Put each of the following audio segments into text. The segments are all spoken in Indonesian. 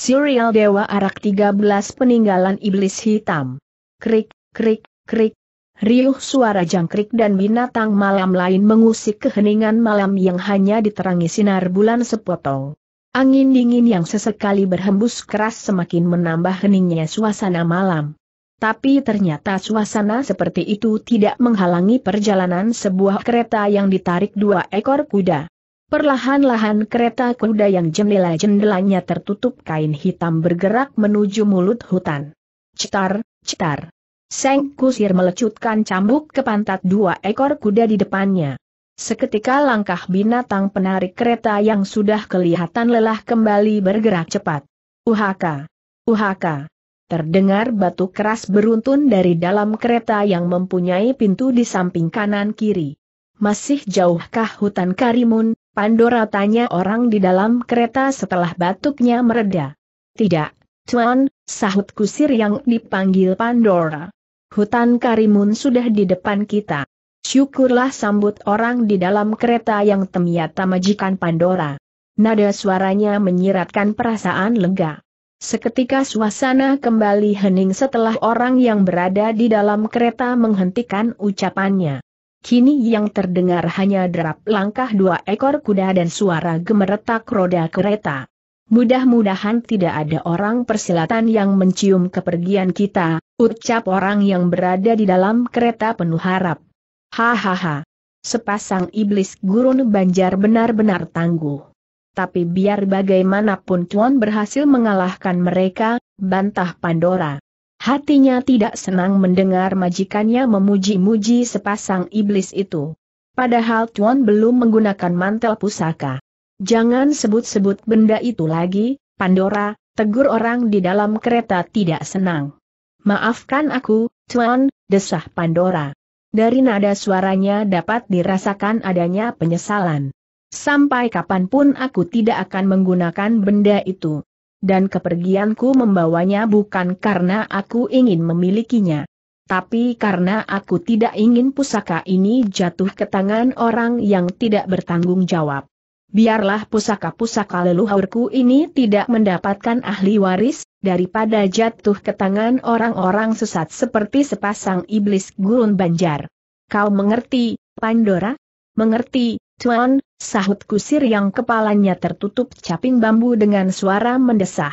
Serial Dewa Arak 13 Peninggalan Iblis Hitam. Krik, krik, krik. Riuh suara jangkrik dan binatang malam lain mengusik keheningan malam yang hanya diterangi sinar bulan sepotong. Angin dingin yang sesekali berhembus keras semakin menambah heningnya suasana malam. Tapi ternyata suasana seperti itu tidak menghalangi perjalanan sebuah kereta yang ditarik dua ekor kuda. Perlahan-lahan kereta kuda yang jendela-jendelanya tertutup kain hitam bergerak menuju mulut hutan. Cetar, cetar. Seng kusir melecutkan cambuk ke pantat dua ekor kuda di depannya. Seketika langkah binatang penarik kereta yang sudah kelihatan lelah kembali bergerak cepat. Uhaka! Uhaka! Terdengar batu keras beruntun dari dalam kereta yang mempunyai pintu di samping kanan kiri. Masih jauhkah hutan Karimun? Pandora tanya orang di dalam kereta setelah batuknya mereda. Tidak, Tuan, sahut kusir yang dipanggil Pandora. Hutan Karimun sudah di depan kita. Syukurlah sambut orang di dalam kereta yang temiata majikan Pandora. Nada suaranya menyiratkan perasaan lega. Seketika suasana kembali hening setelah orang yang berada di dalam kereta menghentikan ucapannya. Kini yang terdengar hanya derap langkah dua ekor kuda dan suara gemeretak roda kereta. Mudah-mudahan tidak ada orang persilatan yang mencium kepergian kita, ucap orang yang berada di dalam kereta penuh harap. Hahaha. Sepasang iblis gurun banjar benar-benar tangguh. Tapi biar bagaimanapun Tuan berhasil mengalahkan mereka, bantah Pandora. Hatinya tidak senang mendengar majikannya memuji-muji sepasang iblis itu. Padahal Tuan belum menggunakan mantel pusaka. Jangan sebut-sebut benda itu lagi, Pandora, tegur orang di dalam kereta tidak senang. Maafkan aku, Tuan, desah Pandora. Dari nada suaranya dapat dirasakan adanya penyesalan. Sampai kapan pun aku tidak akan menggunakan benda itu. Dan kepergianku membawanya bukan karena aku ingin memilikinya. Tapi karena aku tidak ingin pusaka ini jatuh ke tangan orang yang tidak bertanggung jawab. Biarlah pusaka-pusaka leluhurku ini tidak mendapatkan ahli waris, daripada jatuh ke tangan orang-orang sesat seperti sepasang iblis gurun banjar. Kau mengerti, Pandora? Mengerti, Tuan, sahut kusir yang kepalanya tertutup caping bambu dengan suara mendesah.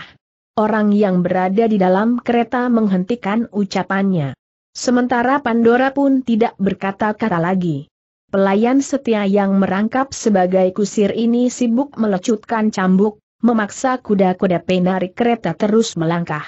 Orang yang berada di dalam kereta menghentikan ucapannya. Sementara Pandora pun tidak berkata-kata lagi. Pelayan setia yang merangkap sebagai kusir ini sibuk melecutkan cambuk, memaksa kuda-kuda penarik kereta terus melangkah.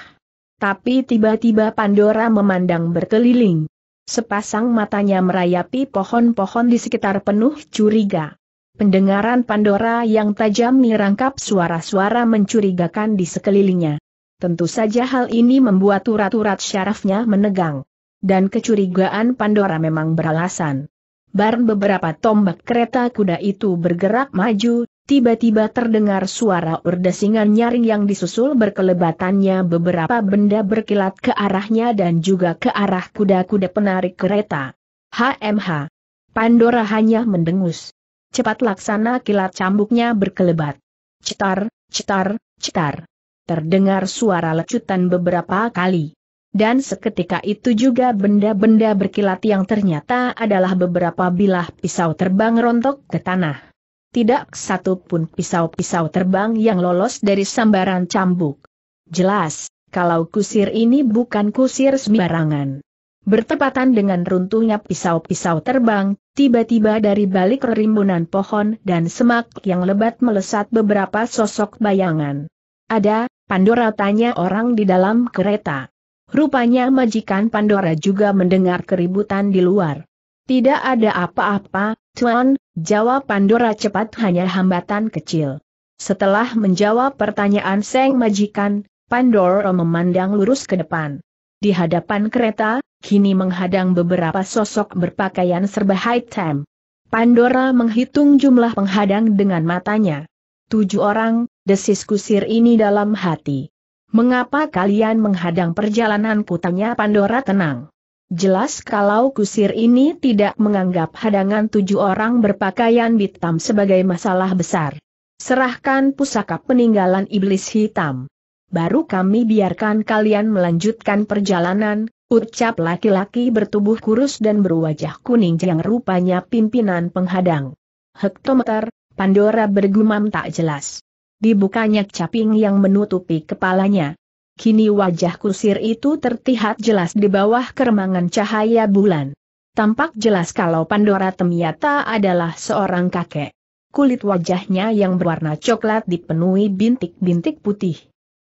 Tapi tiba-tiba Pandora memandang berkeliling. Sepasang matanya merayapi pohon-pohon di sekitar penuh curiga. Pendengaran Pandora yang tajam merangkap suara-suara mencurigakan di sekelilingnya. Tentu saja hal ini membuat urat-urat syarafnya menegang. Dan kecurigaan Pandora memang beralasan. Bar beberapa tombak kereta kuda itu bergerak maju, tiba-tiba terdengar suara urdesingan nyaring yang disusul berkelebatannya beberapa benda berkilat ke arahnya dan juga ke arah kuda-kuda penarik kereta. HMH. Pandora hanya mendengus. Cepat laksana kilat cambuknya berkelebat. Cetar, cetar, cetar. Terdengar suara lecutan beberapa kali. Dan seketika itu juga benda-benda berkilat yang ternyata adalah beberapa bilah pisau terbang rontok ke tanah. Tidak satu pun pisau-pisau terbang yang lolos dari sambaran cambuk. Jelas, kalau kusir ini bukan kusir sembarangan. Bertepatan dengan runtuhnya pisau-pisau terbang, tiba-tiba dari balik rimbunan pohon dan semak yang lebat melesat beberapa sosok bayangan. Ada, Pandora tanya orang di dalam kereta. Rupanya majikan Pandora juga mendengar keributan di luar. Tidak ada apa-apa, Tuan, jawab Pandora cepat hanya hambatan kecil. Setelah menjawab pertanyaan Seng Majikan, Pandora memandang lurus ke depan. Di hadapan kereta, kini menghadang beberapa sosok berpakaian serba hitam. Pandora menghitung jumlah penghadang dengan matanya. Tujuh orang, desis kusir ini dalam hati. Mengapa kalian menghadang perjalanan tanya Pandora tenang. Jelas kalau kusir ini tidak menganggap hadangan tujuh orang berpakaian hitam sebagai masalah besar. Serahkan pusaka peninggalan iblis hitam. baru kami biarkan kalian melanjutkan perjalanan, ucap laki-laki bertubuh kurus dan berwajah kuning yang rupanya pimpinan penghadang. Hektometer, Pandora bergumam tak jelas. Dibukanya caping yang menutupi kepalanya. Kini wajah kusir itu terlihat jelas di bawah keremangan cahaya bulan. Tampak jelas kalau Pandora ternyata adalah seorang kakek. Kulit wajahnya yang berwarna coklat dipenuhi bintik-bintik putih.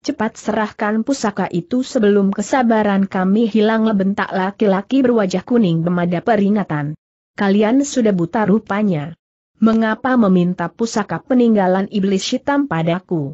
Cepat serahkan pusaka itu sebelum kesabaran kami hilang bentak laki-laki berwajah kuning memada peringatan. Kalian sudah buta rupanya. Mengapa meminta pusaka peninggalan iblis hitam padaku?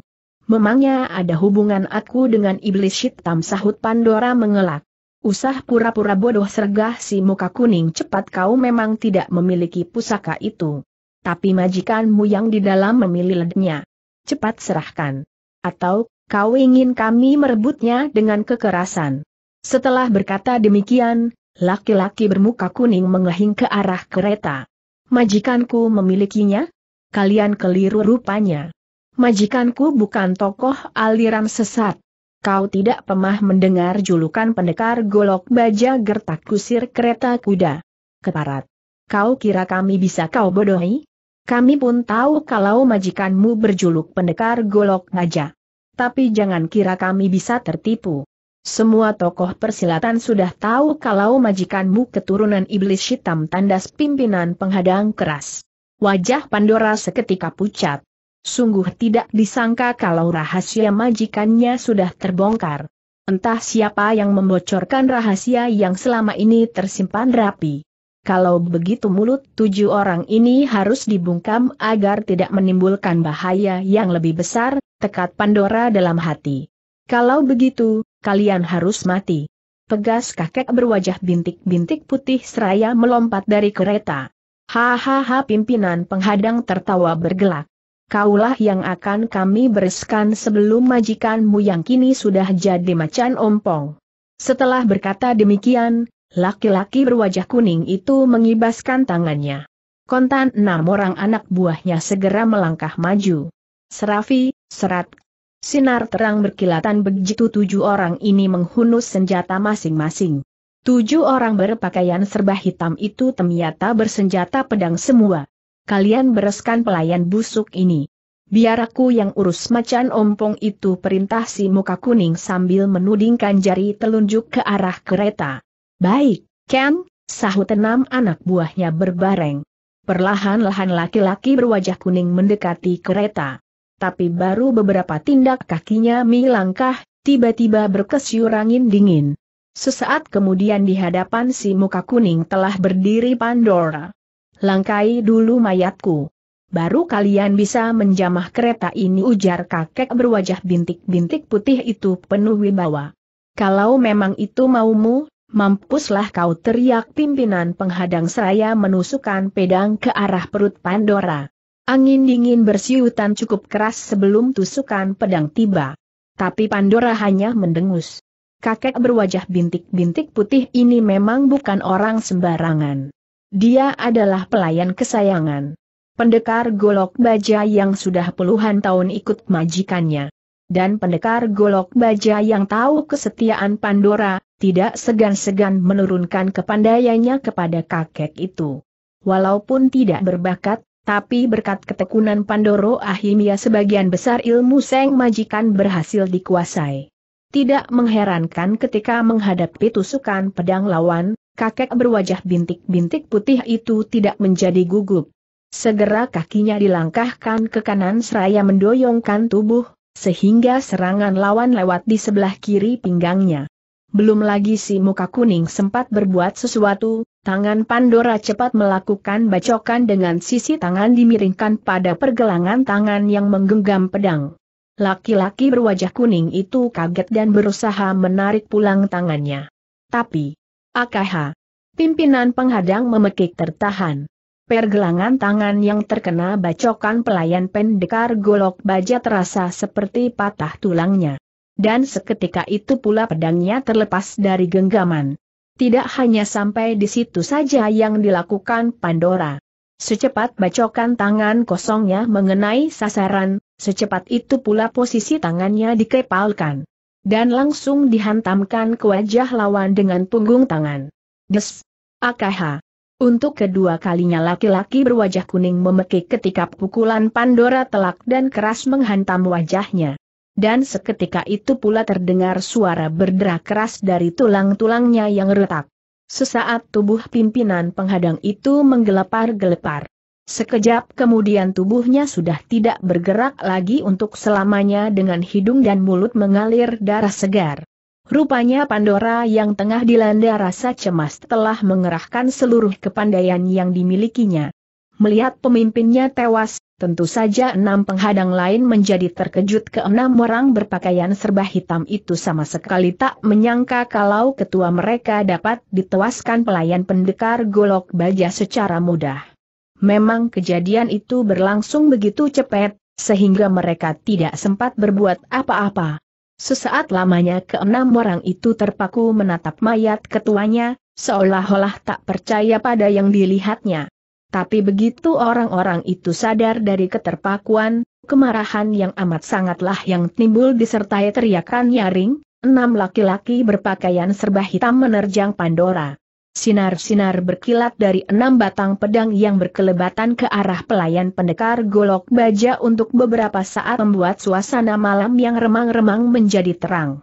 Memangnya ada hubungan aku dengan iblis hitam sahut Pandora mengelak. Usah pura-pura bodoh sergah si muka kuning cepat kau memang tidak memiliki pusaka itu. Tapi majikanmu yang di dalam memilihnya. Cepat serahkan. Atau, kau ingin kami merebutnya dengan kekerasan. Setelah berkata demikian, laki-laki bermuka kuning mengehing ke arah kereta. Majikanku memilikinya? Kalian keliru rupanya. Majikanku bukan tokoh aliran sesat. Kau tidak pernah mendengar julukan pendekar golok baja gertak kusir kereta kuda. Keparat. Kau kira kami bisa kau bodohi? Kami pun tahu kalau majikanmu berjuluk pendekar golok baja. Tapi jangan kira kami bisa tertipu. Semua tokoh persilatan sudah tahu kalau majikanmu keturunan iblis hitam tandas pimpinan penghadang keras. Wajah Pandora seketika pucat. Sungguh tidak disangka kalau rahasia majikannya sudah terbongkar. Entah siapa yang membocorkan rahasia yang selama ini tersimpan rapi. Kalau begitu mulut tujuh orang ini harus dibungkam agar tidak menimbulkan bahaya yang lebih besar, tekat Pandora dalam hati. Kalau begitu, kalian harus mati. Pegas kakek berwajah bintik-bintik putih seraya melompat dari kereta. Hahaha pimpinan penghadang tertawa bergelak kaulah yang akan kami bereskan sebelum majikanmu yang kini sudah jadi macan ompong. Setelah berkata demikian, laki-laki berwajah kuning itu mengibaskan tangannya. Kontan enam orang anak buahnya segera melangkah maju. Serafi, serat, sinar terang berkilatan begitu tujuh orang ini menghunus senjata masing-masing. Tujuh orang berpakaian serba hitam itu ternyata bersenjata pedang semua kalian bereskan pelayan busuk ini. Biar aku yang urus macan ompong itu perintah si muka kuning sambil menudingkan jari telunjuk ke arah kereta. Baik, Ken, sahut enam anak buahnya berbareng. Perlahan-lahan laki-laki berwajah kuning mendekati kereta. Tapi baru beberapa tindak kakinya milangkah, tiba-tiba berkesyur angin dingin. Sesaat kemudian di hadapan si muka kuning telah berdiri Pandora. Langkai dulu mayatku. Baru kalian bisa menjamah kereta ini ujar kakek berwajah bintik-bintik putih itu penuh wibawa. Kalau memang itu maumu, mampuslah kau teriak pimpinan penghadang seraya menusukkan pedang ke arah perut Pandora. Angin dingin bersiutan cukup keras sebelum tusukan pedang tiba. Tapi Pandora hanya mendengus. Kakek berwajah bintik-bintik putih ini memang bukan orang sembarangan. Dia adalah pelayan kesayangan. Pendekar golok baja yang sudah puluhan tahun ikut majikannya. Dan pendekar golok baja yang tahu kesetiaan Pandora, tidak segan-segan menurunkan kepandaiannya kepada kakek itu. Walaupun tidak berbakat, tapi berkat ketekunan Pandoro Ahimia sebagian besar ilmu Seng Majikan berhasil dikuasai. Tidak mengherankan ketika menghadapi tusukan pedang lawan, kakek berwajah bintik-bintik putih itu tidak menjadi gugup. Segera kakinya dilangkahkan ke kanan seraya mendoyongkan tubuh, sehingga serangan lawan lewat di sebelah kiri pinggangnya. Belum lagi si muka kuning sempat berbuat sesuatu, tangan Pandora cepat melakukan bacokan dengan sisi tangan dimiringkan pada pergelangan tangan yang menggenggam pedang. Laki-laki berwajah kuning itu kaget dan berusaha menarik pulang tangannya. Tapi, AKH. Pimpinan penghadang memekik tertahan. Pergelangan tangan yang terkena bacokan pelayan pendekar golok baja terasa seperti patah tulangnya. Dan seketika itu pula pedangnya terlepas dari genggaman. Tidak hanya sampai di situ saja yang dilakukan Pandora. Secepat bacokan tangan kosongnya mengenai sasaran, secepat itu pula posisi tangannya dikepalkan. Dan langsung dihantamkan ke wajah lawan dengan punggung tangan. Des! AKH! Untuk kedua kalinya laki-laki berwajah kuning memekik ketika pukulan Pandora telak dan keras menghantam wajahnya. Dan seketika itu pula terdengar suara berderak keras dari tulang-tulangnya yang retak. Sesaat tubuh pimpinan penghadang itu menggelepar-gelepar. Sekejap kemudian tubuhnya sudah tidak bergerak lagi untuk selamanya dengan hidung dan mulut mengalir darah segar. Rupanya Pandora yang tengah dilanda rasa cemas telah mengerahkan seluruh kepandaian yang dimilikinya. Melihat pemimpinnya tewas, tentu saja enam penghadang lain menjadi terkejut keenam orang berpakaian serba hitam itu sama sekali tak menyangka kalau ketua mereka dapat ditewaskan pelayan pendekar golok baja secara mudah. Memang kejadian itu berlangsung begitu cepat, sehingga mereka tidak sempat berbuat apa-apa. Sesaat lamanya keenam orang itu terpaku menatap mayat ketuanya, seolah-olah tak percaya pada yang dilihatnya. Tapi begitu orang-orang itu sadar dari keterpakuan, kemarahan yang amat sangatlah yang timbul disertai teriakan nyaring, enam laki-laki berpakaian serba hitam menerjang Pandora. Sinar-sinar berkilat dari enam batang pedang yang berkelebatan ke arah pelayan pendekar golok baja untuk beberapa saat membuat suasana malam yang remang-remang menjadi terang.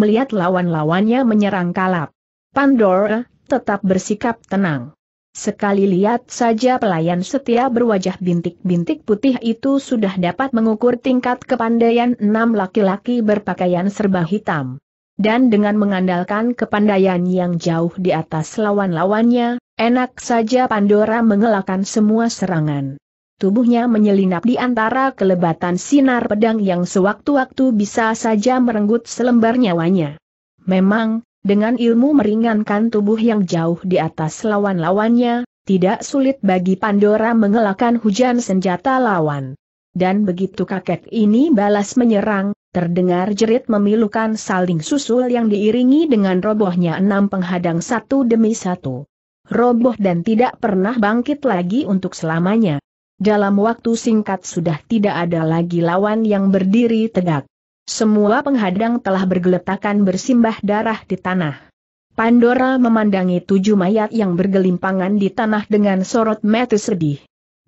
Melihat lawan-lawannya menyerang kalap. Pandora tetap bersikap tenang. Sekali lihat saja pelayan setia berwajah bintik-bintik putih itu sudah dapat mengukur tingkat kepandaian enam laki-laki berpakaian serba hitam. Dan dengan mengandalkan kepandaian yang jauh di atas lawan-lawannya, enak saja Pandora mengelakkan semua serangan. Tubuhnya menyelinap di antara kelebatan sinar pedang yang sewaktu-waktu bisa saja merenggut selembar nyawanya. Memang, dengan ilmu meringankan tubuh yang jauh di atas lawan-lawannya, tidak sulit bagi Pandora mengelakkan hujan senjata lawan. Dan begitu kakek ini balas menyerang, terdengar jerit memilukan saling susul yang diiringi dengan robohnya enam penghadang satu demi satu. Roboh dan tidak pernah bangkit lagi untuk selamanya. Dalam waktu singkat sudah tidak ada lagi lawan yang berdiri tegak. Semua penghadang telah bergeletakan bersimbah darah di tanah. Pandora memandangi tujuh mayat yang bergelimpangan di tanah dengan sorot mata sedih.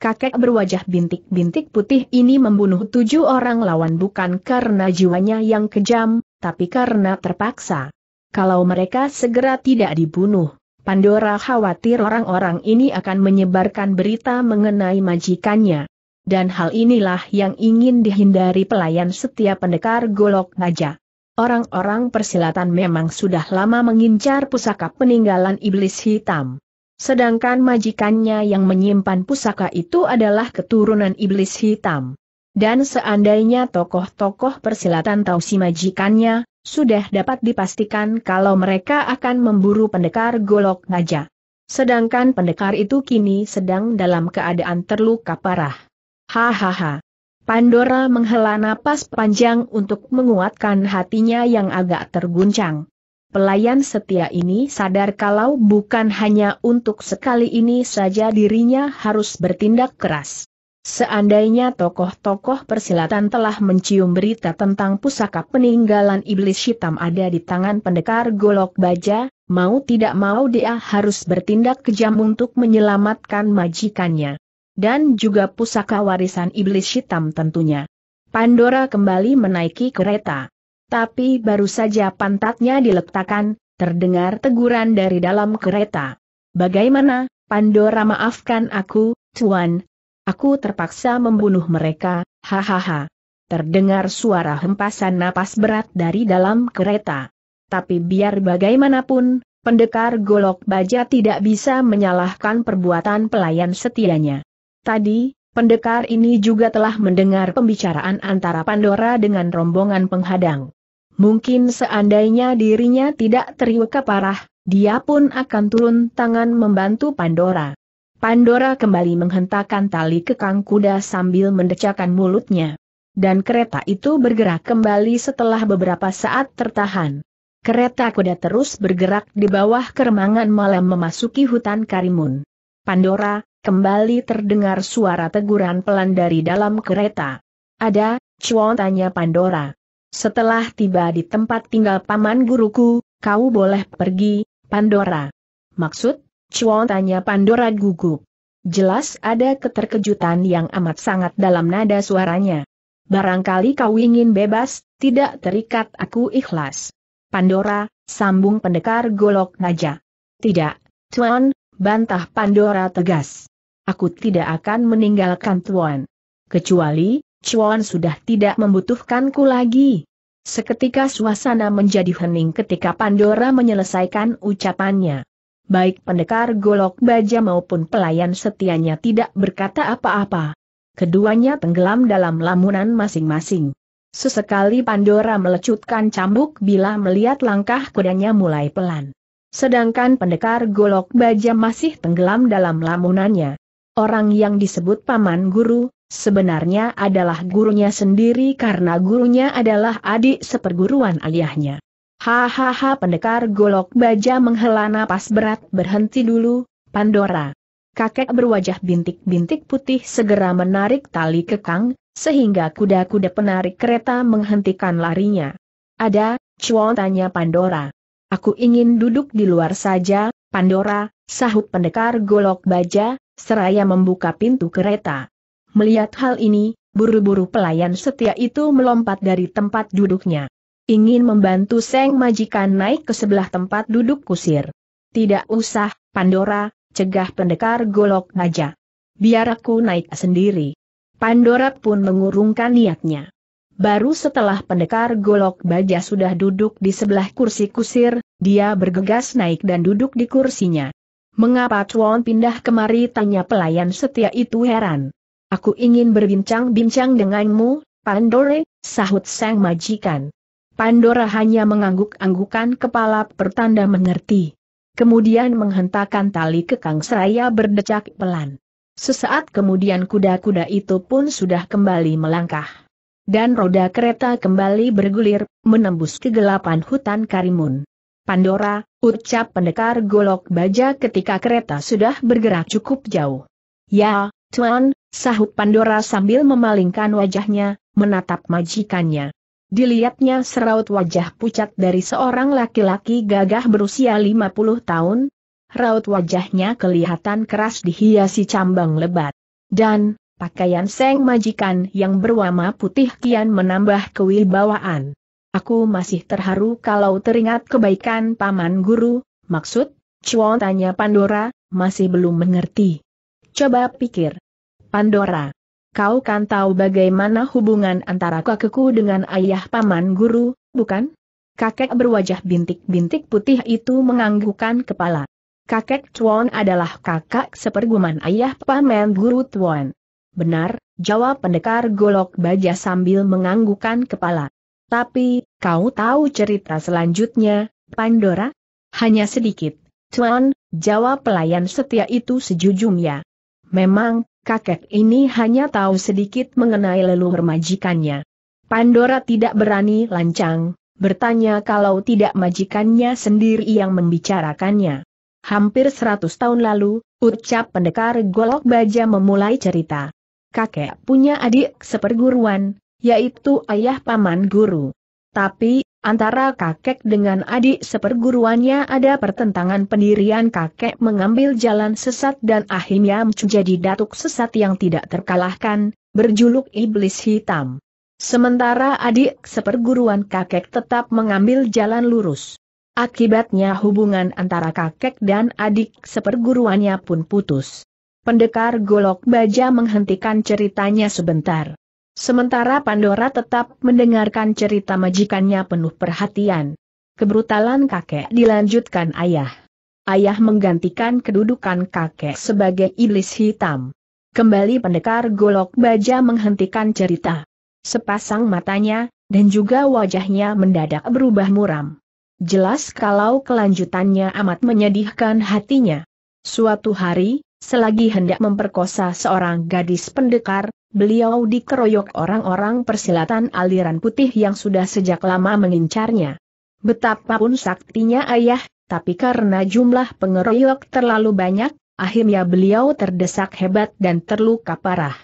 Kakek berwajah bintik-bintik putih ini membunuh tujuh orang lawan bukan karena jiwanya yang kejam, tapi karena terpaksa. Kalau mereka segera tidak dibunuh, Pandora khawatir orang-orang ini akan menyebarkan berita mengenai majikannya. Dan hal inilah yang ingin dihindari pelayan setiap pendekar golok naja. Orang-orang persilatan memang sudah lama mengincar pusaka peninggalan iblis hitam. Sedangkan majikannya yang menyimpan pusaka itu adalah keturunan iblis hitam. Dan seandainya tokoh-tokoh persilatan tahu si majikannya, sudah dapat dipastikan kalau mereka akan memburu pendekar golok naja. Sedangkan pendekar itu kini sedang dalam keadaan terluka parah. Hahaha. Pandora menghela napas panjang untuk menguatkan hatinya yang agak terguncang. Pelayan setia ini sadar kalau bukan hanya untuk sekali ini saja dirinya harus bertindak keras. Seandainya tokoh-tokoh persilatan telah mencium berita tentang pusaka peninggalan iblis hitam ada di tangan pendekar golok baja, mau tidak mau dia harus bertindak kejam untuk menyelamatkan majikannya. Dan juga pusaka warisan iblis hitam tentunya. Pandora kembali menaiki kereta. Tapi baru saja pantatnya diletakkan, terdengar teguran dari dalam kereta. Bagaimana, Pandora maafkan aku, Tuan. Aku terpaksa membunuh mereka, hahaha. Terdengar suara hempasan napas berat dari dalam kereta. Tapi biar bagaimanapun, pendekar golok baja tidak bisa menyalahkan perbuatan pelayan setianya. Tadi, pendekar ini juga telah mendengar pembicaraan antara Pandora dengan rombongan penghadang. Mungkin seandainya dirinya tidak terluka parah, dia pun akan turun tangan membantu Pandora. Pandora kembali menghentakkan tali kekang kuda sambil mendecakkan mulutnya. Dan kereta itu bergerak kembali setelah beberapa saat tertahan. Kereta kuda terus bergerak di bawah keremangan malam memasuki hutan Karimun. Pandora, kembali terdengar suara teguran pelan dari dalam kereta. Ada, Chuan tanya Pandora. Setelah tiba di tempat tinggal paman guruku, kau boleh pergi, Pandora. Maksud? Chuan tanya Pandora gugup. Jelas ada keterkejutan yang amat sangat dalam nada suaranya. Barangkali kau ingin bebas, tidak terikat aku ikhlas. Pandora, sambung pendekar golok naja. Tidak, Tuan, bantah Pandora tegas. Aku tidak akan meninggalkan Tuan. Kecuali, Chuan sudah tidak membutuhkanku lagi. Seketika suasana menjadi hening ketika Pandora menyelesaikan ucapannya. Baik pendekar golok baja maupun pelayan setianya tidak berkata apa-apa. Keduanya tenggelam dalam lamunan masing-masing. Sesekali Pandora melecutkan cambuk bila melihat langkah kudanya mulai pelan. Sedangkan pendekar golok baja masih tenggelam dalam lamunannya. Orang yang disebut paman guru, sebenarnya adalah gurunya sendiri karena gurunya adalah adik seperguruan ayahnya. Hahaha pendekar golok baja menghela napas berat berhenti dulu, Pandora. Kakek berwajah bintik-bintik putih segera menarik tali kekang, sehingga kuda-kuda penarik kereta menghentikan larinya. Ada, Chuan tanya Pandora. Aku ingin duduk di luar saja, Pandora, sahut pendekar golok baja, seraya membuka pintu kereta. Melihat hal ini, buru-buru pelayan setia itu melompat dari tempat duduknya. Ingin membantu Seng Majikan naik ke sebelah tempat duduk kusir. Tidak usah, Pandora, cegah pendekar golok naja. Biar aku naik sendiri. Pandora pun mengurungkan niatnya. Baru setelah pendekar golok baja sudah duduk di sebelah kursi kusir, dia bergegas naik dan duduk di kursinya. Mengapa Chuan pindah kemari tanya pelayan setia itu heran. Aku ingin berbincang-bincang denganmu, Pandore, sahut sang majikan. Pandora hanya mengangguk-anggukan kepala pertanda mengerti. Kemudian menghentakkan tali kekang seraya berdecak pelan. Sesaat kemudian kuda-kuda itu pun sudah kembali melangkah dan roda kereta kembali bergulir, menembus kegelapan hutan karimun. Pandora, ucap pendekar golok baja ketika kereta sudah bergerak cukup jauh. Ya, Tuan, sahut Pandora sambil memalingkan wajahnya, menatap majikannya. Dilihatnya seraut wajah pucat dari seorang laki-laki gagah berusia 50 tahun, raut wajahnya kelihatan keras dihiasi cambang lebat. Dan, Pakaian Seng Majikan yang berwarna putih kian menambah kewibawaan. Aku masih terharu kalau teringat kebaikan paman guru, maksud, Chuan tanya Pandora, masih belum mengerti. Coba pikir. Pandora, kau kan tahu bagaimana hubungan antara kakekku dengan ayah paman guru, bukan? Kakek berwajah bintik-bintik putih itu menganggukkan kepala. Kakek Chuan adalah kakak seperguman ayah paman guru Tuan. Benar, jawab pendekar golok baja sambil menganggukkan kepala. Tapi, kau tahu cerita selanjutnya, Pandora? Hanya sedikit. Tuan, jawab pelayan setia itu sejujurnya. Memang, kakek ini hanya tahu sedikit mengenai leluhur majikannya. Pandora tidak berani lancang, bertanya kalau tidak majikannya sendiri yang membicarakannya. Hampir seratus tahun lalu, ucap pendekar golok baja memulai cerita kakek punya adik seperguruan, yaitu ayah paman guru. Tapi, antara kakek dengan adik seperguruannya ada pertentangan pendirian kakek mengambil jalan sesat dan akhirnya menjadi datuk sesat yang tidak terkalahkan, berjuluk iblis hitam. Sementara adik seperguruan kakek tetap mengambil jalan lurus. Akibatnya hubungan antara kakek dan adik seperguruannya pun putus. Pendekar golok baja menghentikan ceritanya sebentar. Sementara Pandora tetap mendengarkan cerita majikannya penuh perhatian. Kebrutalan kakek dilanjutkan ayah. Ayah menggantikan kedudukan kakek sebagai iblis hitam. Kembali pendekar golok baja menghentikan cerita. Sepasang matanya, dan juga wajahnya mendadak berubah muram. Jelas kalau kelanjutannya amat menyedihkan hatinya. Suatu hari, Selagi hendak memperkosa seorang gadis pendekar, beliau dikeroyok orang-orang persilatan aliran putih yang sudah sejak lama mengincarnya. Betapapun saktinya ayah, tapi karena jumlah pengeroyok terlalu banyak, akhirnya beliau terdesak hebat dan terluka parah.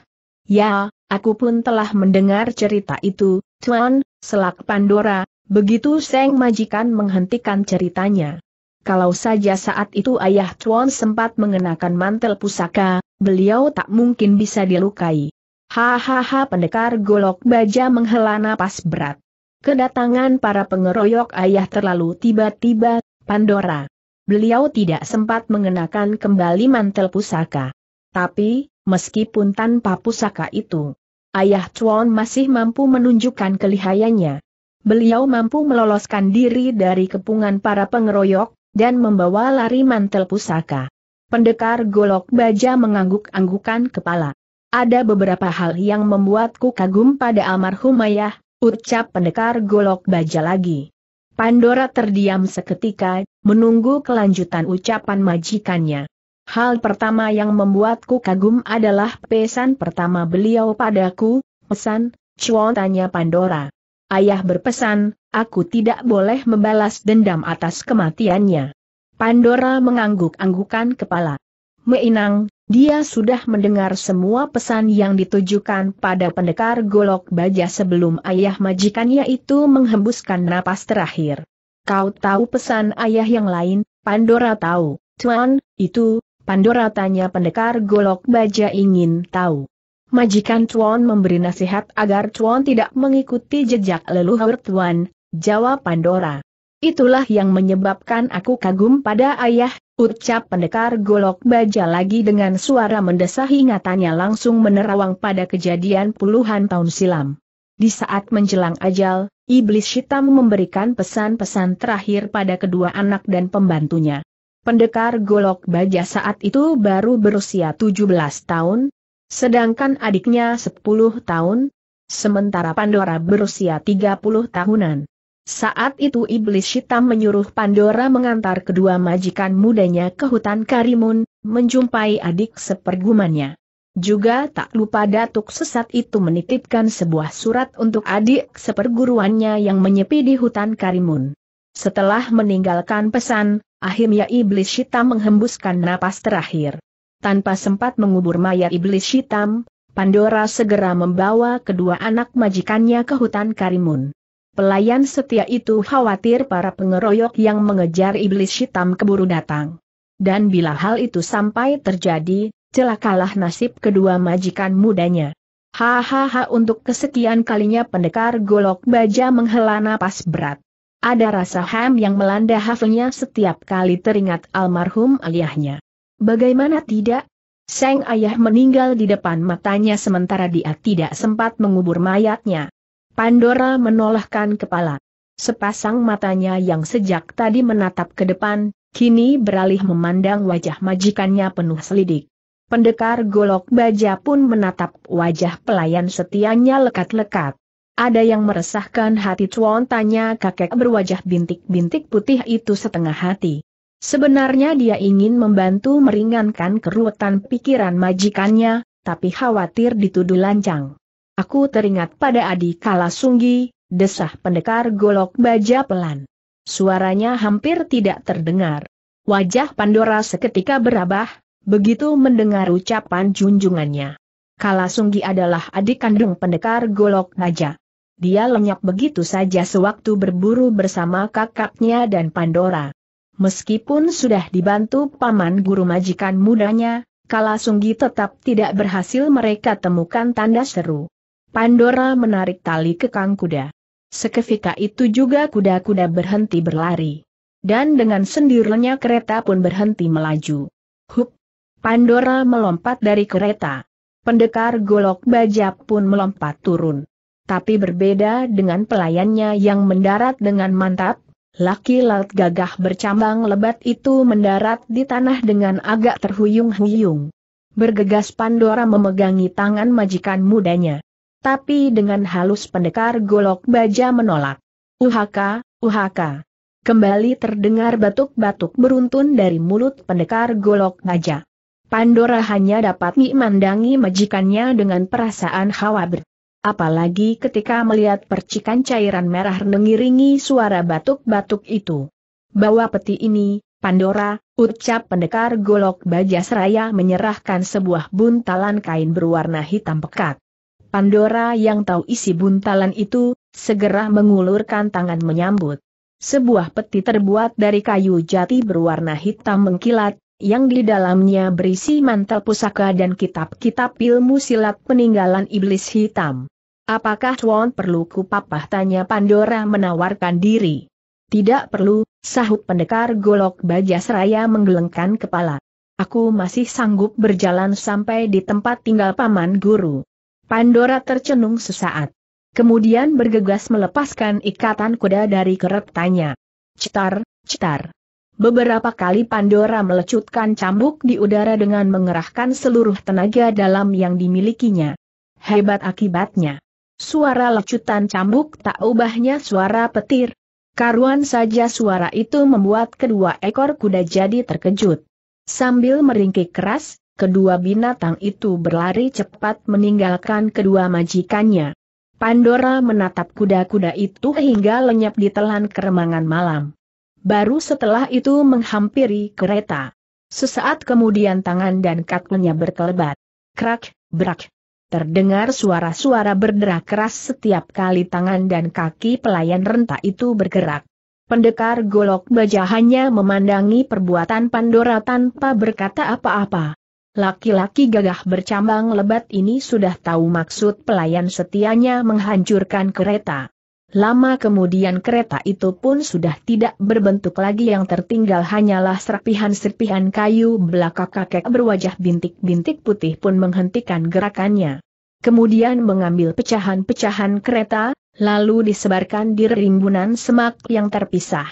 Ya, aku pun telah mendengar cerita itu, Tuan, selak Pandora, begitu Seng Majikan menghentikan ceritanya. Kalau saja saat itu ayah Tuan sempat mengenakan mantel pusaka, beliau tak mungkin bisa dilukai. Hahaha pendekar golok baja menghela napas berat. Kedatangan para pengeroyok ayah terlalu tiba-tiba, Pandora. Beliau tidak sempat mengenakan kembali mantel pusaka. Tapi, meskipun tanpa pusaka itu, ayah Chuan masih mampu menunjukkan kelihayannya. Beliau mampu meloloskan diri dari kepungan para pengeroyok, dan membawa lari mantel pusaka. Pendekar golok baja mengangguk-anggukan kepala. Ada beberapa hal yang membuatku kagum pada almarhum ayah, ucap pendekar golok baja lagi. Pandora terdiam seketika, menunggu kelanjutan ucapan majikannya. Hal pertama yang membuatku kagum adalah pesan pertama beliau padaku, pesan, Chuan tanya Pandora. Ayah berpesan, aku tidak boleh membalas dendam atas kematiannya. Pandora mengangguk-anggukan kepala. Meinang, dia sudah mendengar semua pesan yang ditujukan pada pendekar golok baja sebelum ayah majikannya itu menghembuskan napas terakhir. Kau tahu pesan ayah yang lain, Pandora tahu. Tuan, itu, Pandora tanya pendekar golok baja ingin tahu. Majikan Tuan memberi nasihat agar Tuan tidak mengikuti jejak leluhur Tuan, jawab Pandora. Itulah yang menyebabkan aku kagum pada ayah, ucap pendekar golok baja lagi dengan suara mendesah ingatannya langsung menerawang pada kejadian puluhan tahun silam. Di saat menjelang ajal, Iblis Hitam memberikan pesan-pesan terakhir pada kedua anak dan pembantunya. Pendekar golok baja saat itu baru berusia 17 tahun, sedangkan adiknya 10 tahun, sementara Pandora berusia 30 tahunan. Saat itu iblis hitam menyuruh Pandora mengantar kedua majikan mudanya ke hutan Karimun, menjumpai adik sepergumannya. Juga tak lupa Datuk Sesat itu menitipkan sebuah surat untuk adik seperguruannya yang menyepi di hutan Karimun. Setelah meninggalkan pesan, akhirnya iblis hitam menghembuskan napas terakhir. Tanpa sempat mengubur mayat iblis hitam, Pandora segera membawa kedua anak majikannya ke hutan Karimun. Pelayan setia itu khawatir para pengeroyok yang mengejar iblis hitam keburu datang. Dan bila hal itu sampai terjadi, celakalah nasib kedua majikan mudanya. Hahaha untuk kesekian kalinya pendekar golok baja menghela napas berat. Ada rasa ham yang melanda hafalnya setiap kali teringat almarhum ayahnya. Bagaimana tidak? Sang ayah meninggal di depan matanya sementara dia tidak sempat mengubur mayatnya. Pandora menolehkan kepala. Sepasang matanya yang sejak tadi menatap ke depan, kini beralih memandang wajah majikannya penuh selidik. Pendekar golok baja pun menatap wajah pelayan setianya lekat-lekat. Ada yang meresahkan hati Chuan tanya kakek berwajah bintik-bintik putih itu setengah hati. Sebenarnya dia ingin membantu meringankan keruwetan pikiran majikannya, tapi khawatir dituduh lancang. Aku teringat pada Adi Kalasunggi, desah pendekar golok baja pelan. Suaranya hampir tidak terdengar. Wajah Pandora seketika berabah, begitu mendengar ucapan junjungannya. Kalasunggi adalah adik kandung pendekar golok naja dia lenyap begitu saja sewaktu berburu bersama kakaknya dan Pandora. Meskipun sudah dibantu paman guru majikan mudanya, Kalasunggi tetap tidak berhasil mereka temukan tanda seru. Pandora menarik tali kekang kuda. Seketika itu juga kuda-kuda berhenti berlari. Dan dengan sendirinya kereta pun berhenti melaju. Hup! Pandora melompat dari kereta. Pendekar golok baja pun melompat turun. Tapi berbeda dengan pelayannya yang mendarat dengan mantap, laki laut gagah bercambang lebat itu mendarat di tanah dengan agak terhuyung-huyung. Bergegas Pandora memegangi tangan majikan mudanya. Tapi dengan halus pendekar golok baja menolak. Uhaka, uhaka. Kembali terdengar batuk-batuk beruntun dari mulut pendekar golok baja. Pandora hanya dapat memandangi majikannya dengan perasaan khawatir. Apalagi ketika melihat percikan cairan merah mengiringi suara batuk-batuk itu. Bawa peti ini, Pandora, ucap pendekar golok baja seraya menyerahkan sebuah buntalan kain berwarna hitam pekat. Pandora yang tahu isi buntalan itu, segera mengulurkan tangan menyambut. Sebuah peti terbuat dari kayu jati berwarna hitam mengkilat, yang di dalamnya berisi mantel pusaka dan kitab-kitab ilmu silat peninggalan iblis hitam. Apakah Tuan perlu kupapah tanya Pandora menawarkan diri? Tidak perlu, sahut pendekar golok baja seraya menggelengkan kepala. Aku masih sanggup berjalan sampai di tempat tinggal paman guru. Pandora tercenung sesaat. Kemudian bergegas melepaskan ikatan kuda dari keretanya. Cetar, cetar. Beberapa kali Pandora melecutkan cambuk di udara dengan mengerahkan seluruh tenaga dalam yang dimilikinya. Hebat akibatnya. Suara lecutan cambuk tak ubahnya suara petir. Karuan saja suara itu membuat kedua ekor kuda jadi terkejut. Sambil meringkik keras, kedua binatang itu berlari cepat meninggalkan kedua majikannya. Pandora menatap kuda-kuda itu hingga lenyap di telan keremangan malam. Baru setelah itu menghampiri kereta. Sesaat kemudian tangan dan kakinya berkelebat. Krak, brak. Terdengar suara-suara berderak keras setiap kali tangan dan kaki pelayan renta itu bergerak. Pendekar golok baja hanya memandangi perbuatan Pandora tanpa berkata apa-apa. Laki-laki gagah bercambang lebat ini sudah tahu maksud pelayan setianya menghancurkan kereta. Lama kemudian kereta itu pun sudah tidak berbentuk lagi yang tertinggal hanyalah serpihan-serpihan kayu belakang kakek berwajah bintik-bintik putih pun menghentikan gerakannya. Kemudian mengambil pecahan-pecahan kereta, lalu disebarkan di rimbunan semak yang terpisah.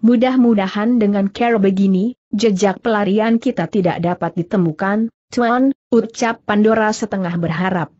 Mudah-mudahan dengan cara begini, jejak pelarian kita tidak dapat ditemukan, Tuan, ucap Pandora setengah berharap.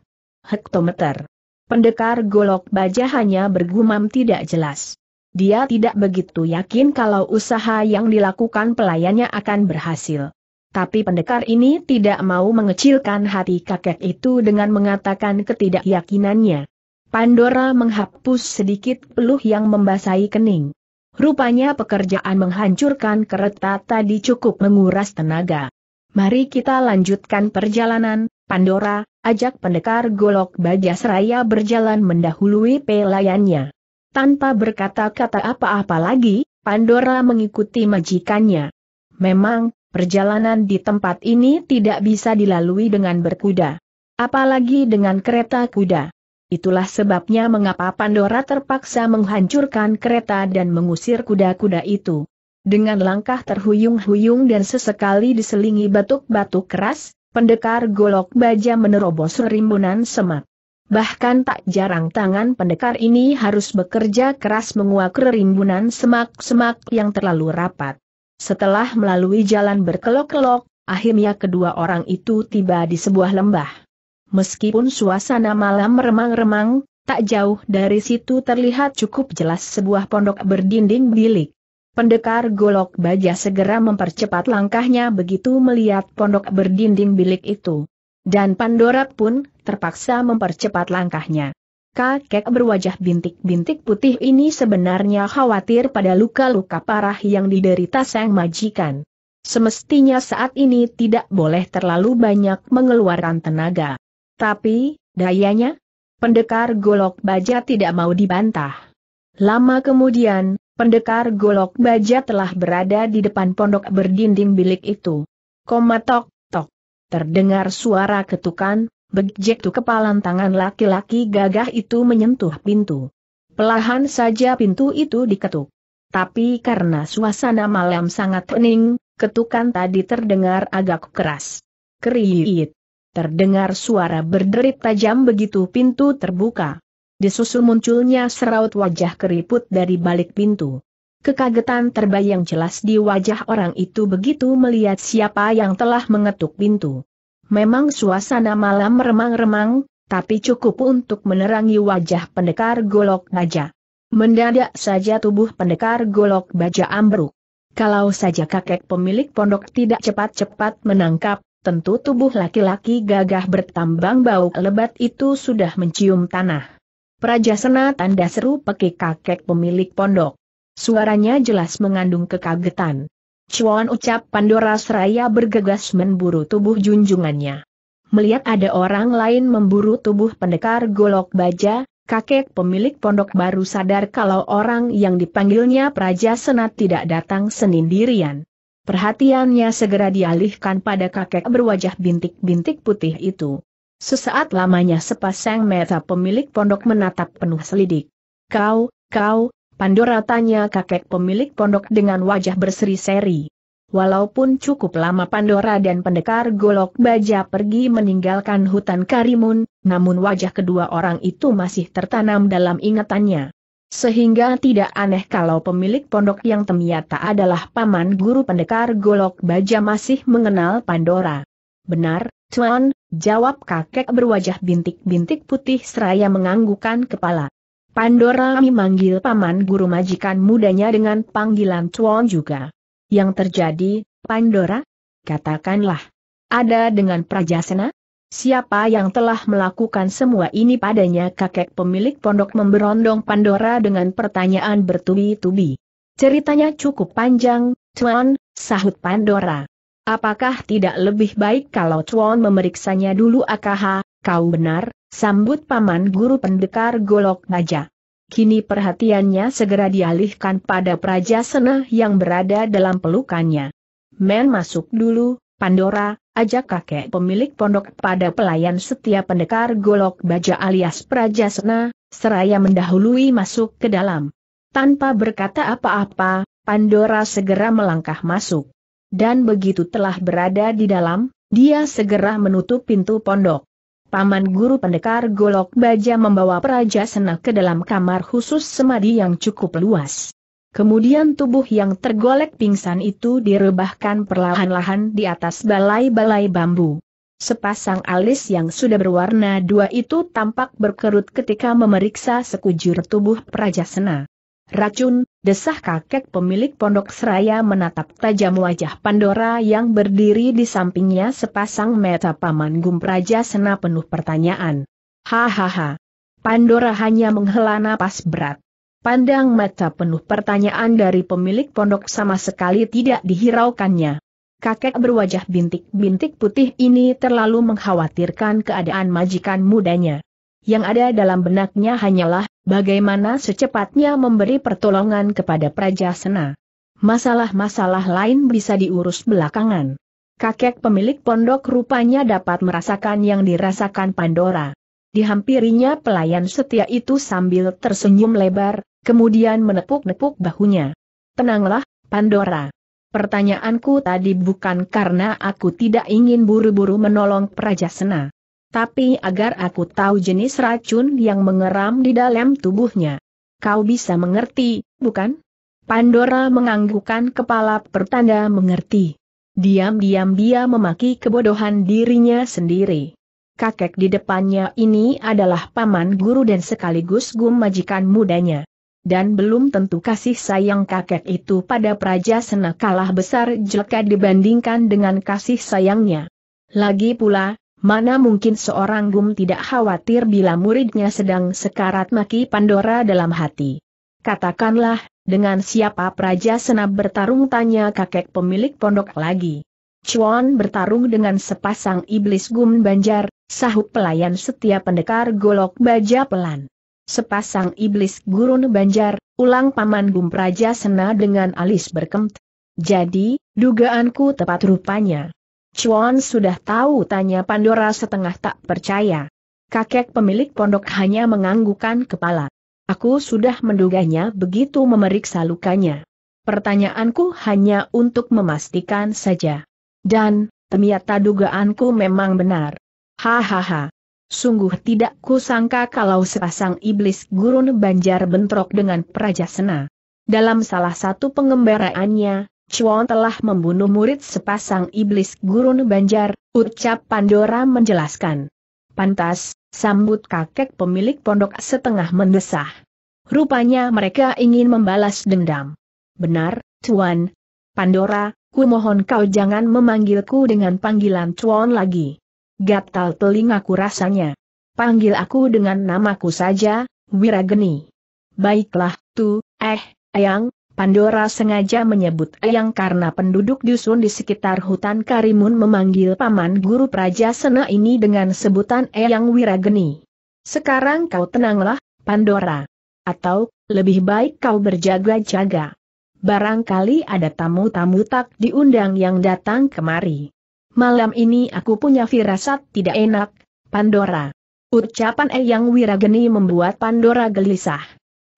Hektometer. Pendekar golok baja hanya bergumam tidak jelas. Dia tidak begitu yakin kalau usaha yang dilakukan pelayannya akan berhasil. Tapi pendekar ini tidak mau mengecilkan hati kakek itu dengan mengatakan ketidakyakinannya. Pandora menghapus sedikit peluh yang membasahi kening. Rupanya pekerjaan menghancurkan kereta tadi cukup menguras tenaga. Mari kita lanjutkan perjalanan, Pandora, ajak pendekar golok baja seraya berjalan mendahului pelayannya. Tanpa berkata-kata apa-apa lagi, Pandora mengikuti majikannya. Memang, perjalanan di tempat ini tidak bisa dilalui dengan berkuda. Apalagi dengan kereta kuda. Itulah sebabnya mengapa Pandora terpaksa menghancurkan kereta dan mengusir kuda-kuda itu. Dengan langkah terhuyung-huyung dan sesekali diselingi batuk-batuk keras, pendekar golok baja menerobos rimbunan semak. Bahkan tak jarang tangan pendekar ini harus bekerja keras menguak rimbunan semak-semak yang terlalu rapat. Setelah melalui jalan berkelok-kelok, akhirnya kedua orang itu tiba di sebuah lembah. Meskipun suasana malam remang-remang, tak jauh dari situ terlihat cukup jelas sebuah pondok berdinding bilik. Pendekar golok baja segera mempercepat langkahnya begitu melihat pondok berdinding bilik itu. Dan Pandora pun terpaksa mempercepat langkahnya. Kakek berwajah bintik-bintik putih ini sebenarnya khawatir pada luka-luka parah yang diderita sang majikan. Semestinya saat ini tidak boleh terlalu banyak mengeluarkan tenaga. Tapi, dayanya? Pendekar golok baja tidak mau dibantah. Lama kemudian, pendekar golok baja telah berada di depan pondok berdinding bilik itu. Komatok, tok. Terdengar suara ketukan, begitu kepalan tangan laki-laki gagah itu menyentuh pintu. Pelahan saja pintu itu diketuk. Tapi karena suasana malam sangat hening, ketukan tadi terdengar agak keras. Kriit. Terdengar suara berderit tajam begitu pintu terbuka. Disusul munculnya seraut wajah keriput dari balik pintu. Kekagetan terbayang jelas di wajah orang itu begitu melihat siapa yang telah mengetuk pintu. Memang suasana malam remang-remang, tapi cukup untuk menerangi wajah pendekar golok baja. Mendadak saja tubuh pendekar golok baja ambruk. Kalau saja kakek pemilik pondok tidak cepat-cepat menangkap, tentu tubuh laki-laki gagah bertambang bau lebat itu sudah mencium tanah. Prajasena tanda seru peki kakek pemilik pondok. Suaranya jelas mengandung kekagetan. Chuan ucap Pandora seraya bergegas memburu tubuh junjungannya. Melihat ada orang lain memburu tubuh pendekar golok baja, kakek pemilik pondok baru sadar kalau orang yang dipanggilnya Praja Senat tidak datang sendirian. Perhatiannya segera dialihkan pada kakek berwajah bintik-bintik putih itu. Sesaat lamanya sepasang mata pemilik pondok menatap penuh selidik. Kau, kau, Pandora tanya kakek pemilik pondok dengan wajah berseri-seri. Walaupun cukup lama Pandora dan pendekar golok baja pergi meninggalkan hutan Karimun, namun wajah kedua orang itu masih tertanam dalam ingatannya. Sehingga tidak aneh kalau pemilik pondok yang ternyata adalah paman guru pendekar golok baja masih mengenal Pandora. Benar, Tuan, jawab kakek berwajah bintik-bintik putih seraya menganggukkan kepala. Pandora memanggil paman guru majikan mudanya dengan panggilan Tuan juga. Yang terjadi, Pandora? Katakanlah. Ada dengan Prajasena? Siapa yang telah melakukan semua ini padanya kakek pemilik pondok memberondong Pandora dengan pertanyaan bertubi-tubi. Ceritanya cukup panjang, Tuan, sahut Pandora. Apakah tidak lebih baik kalau Tuan memeriksanya dulu AKH, kau benar, sambut paman guru pendekar golok baja. Kini perhatiannya segera dialihkan pada Praja Sena yang berada dalam pelukannya. Men masuk dulu, Pandora, ajak kakek pemilik pondok pada pelayan setia pendekar golok baja alias Prajasena, seraya mendahului masuk ke dalam. Tanpa berkata apa-apa, Pandora segera melangkah masuk. Dan begitu telah berada di dalam, dia segera menutup pintu pondok. Paman guru pendekar golok baja membawa Prajasena ke dalam kamar khusus semadi yang cukup luas. Kemudian tubuh yang tergolek pingsan itu direbahkan perlahan-lahan di atas balai-balai bambu. Sepasang alis yang sudah berwarna dua itu tampak berkerut ketika memeriksa sekujur tubuh Prajasena. Racun, desah kakek pemilik pondok seraya menatap tajam wajah Pandora yang berdiri di sampingnya sepasang mata paman Gum Prajasena penuh pertanyaan. Hahaha. Pandora hanya menghela napas berat. Pandang mata penuh pertanyaan dari pemilik pondok sama sekali tidak dihiraukannya. Kakek berwajah bintik-bintik putih ini terlalu mengkhawatirkan keadaan majikan mudanya. Yang ada dalam benaknya hanyalah, bagaimana secepatnya memberi pertolongan kepada Praja Sena. Masalah-masalah lain bisa diurus belakangan. Kakek pemilik pondok rupanya dapat merasakan yang dirasakan Pandora. Dihampirinya pelayan setia itu sambil tersenyum lebar, kemudian menepuk-nepuk bahunya. Tenanglah, Pandora. Pertanyaanku tadi bukan karena aku tidak ingin buru-buru menolong Prajasena. Tapi agar aku tahu jenis racun yang mengeram di dalam tubuhnya. Kau bisa mengerti, bukan? Pandora menganggukkan kepala pertanda mengerti. Diam-diam dia memaki kebodohan dirinya sendiri. Kakek di depannya ini adalah paman guru dan sekaligus gum majikan mudanya dan belum tentu kasih sayang kakek itu pada Praja Sena kalah besar jika dibandingkan dengan kasih sayangnya. Lagi pula, mana mungkin seorang gum tidak khawatir bila muridnya sedang sekarat maki Pandora dalam hati. Katakanlah, dengan siapa Praja Sena bertarung tanya kakek pemilik pondok lagi. Chuan bertarung dengan sepasang iblis gum banjar, sahut pelayan setia pendekar golok baja pelan. Sepasang iblis gurun banjar, ulang paman Gumpraja Sena dengan alis berkemt. Jadi, dugaanku tepat rupanya. Chuan sudah tahu tanya Pandora setengah tak percaya. Kakek pemilik pondok hanya menganggukkan kepala. Aku sudah menduganya begitu memeriksa lukanya. Pertanyaanku hanya untuk memastikan saja. Dan, ternyata dugaanku memang benar. Hahaha. Sungguh tidak kusangka kalau sepasang iblis gurun banjar bentrok dengan Prajasena. Dalam salah satu pengembaraannya, Chuan telah membunuh murid sepasang iblis gurun banjar, ucap Pandora menjelaskan. Pantas, sambut kakek pemilik pondok setengah mendesah. Rupanya mereka ingin membalas dendam. Benar, Tuan. Pandora, kumohon kau jangan memanggilku dengan panggilan Tuan lagi. Gatal telingaku rasanya. Panggil aku dengan namaku saja, Wirageni. Baiklah, tu, eh, Ayang, Pandora sengaja menyebut Eyang karena penduduk dusun di sekitar hutan Karimun memanggil paman guru Praja Sena ini dengan sebutan Eyang Wirageni. Sekarang kau tenanglah, Pandora. Atau, lebih baik kau berjaga-jaga. Barangkali ada tamu-tamu tak diundang yang datang kemari. Malam ini aku punya firasat tidak enak, Pandora. Ucapan Eyang Wirageni membuat Pandora gelisah.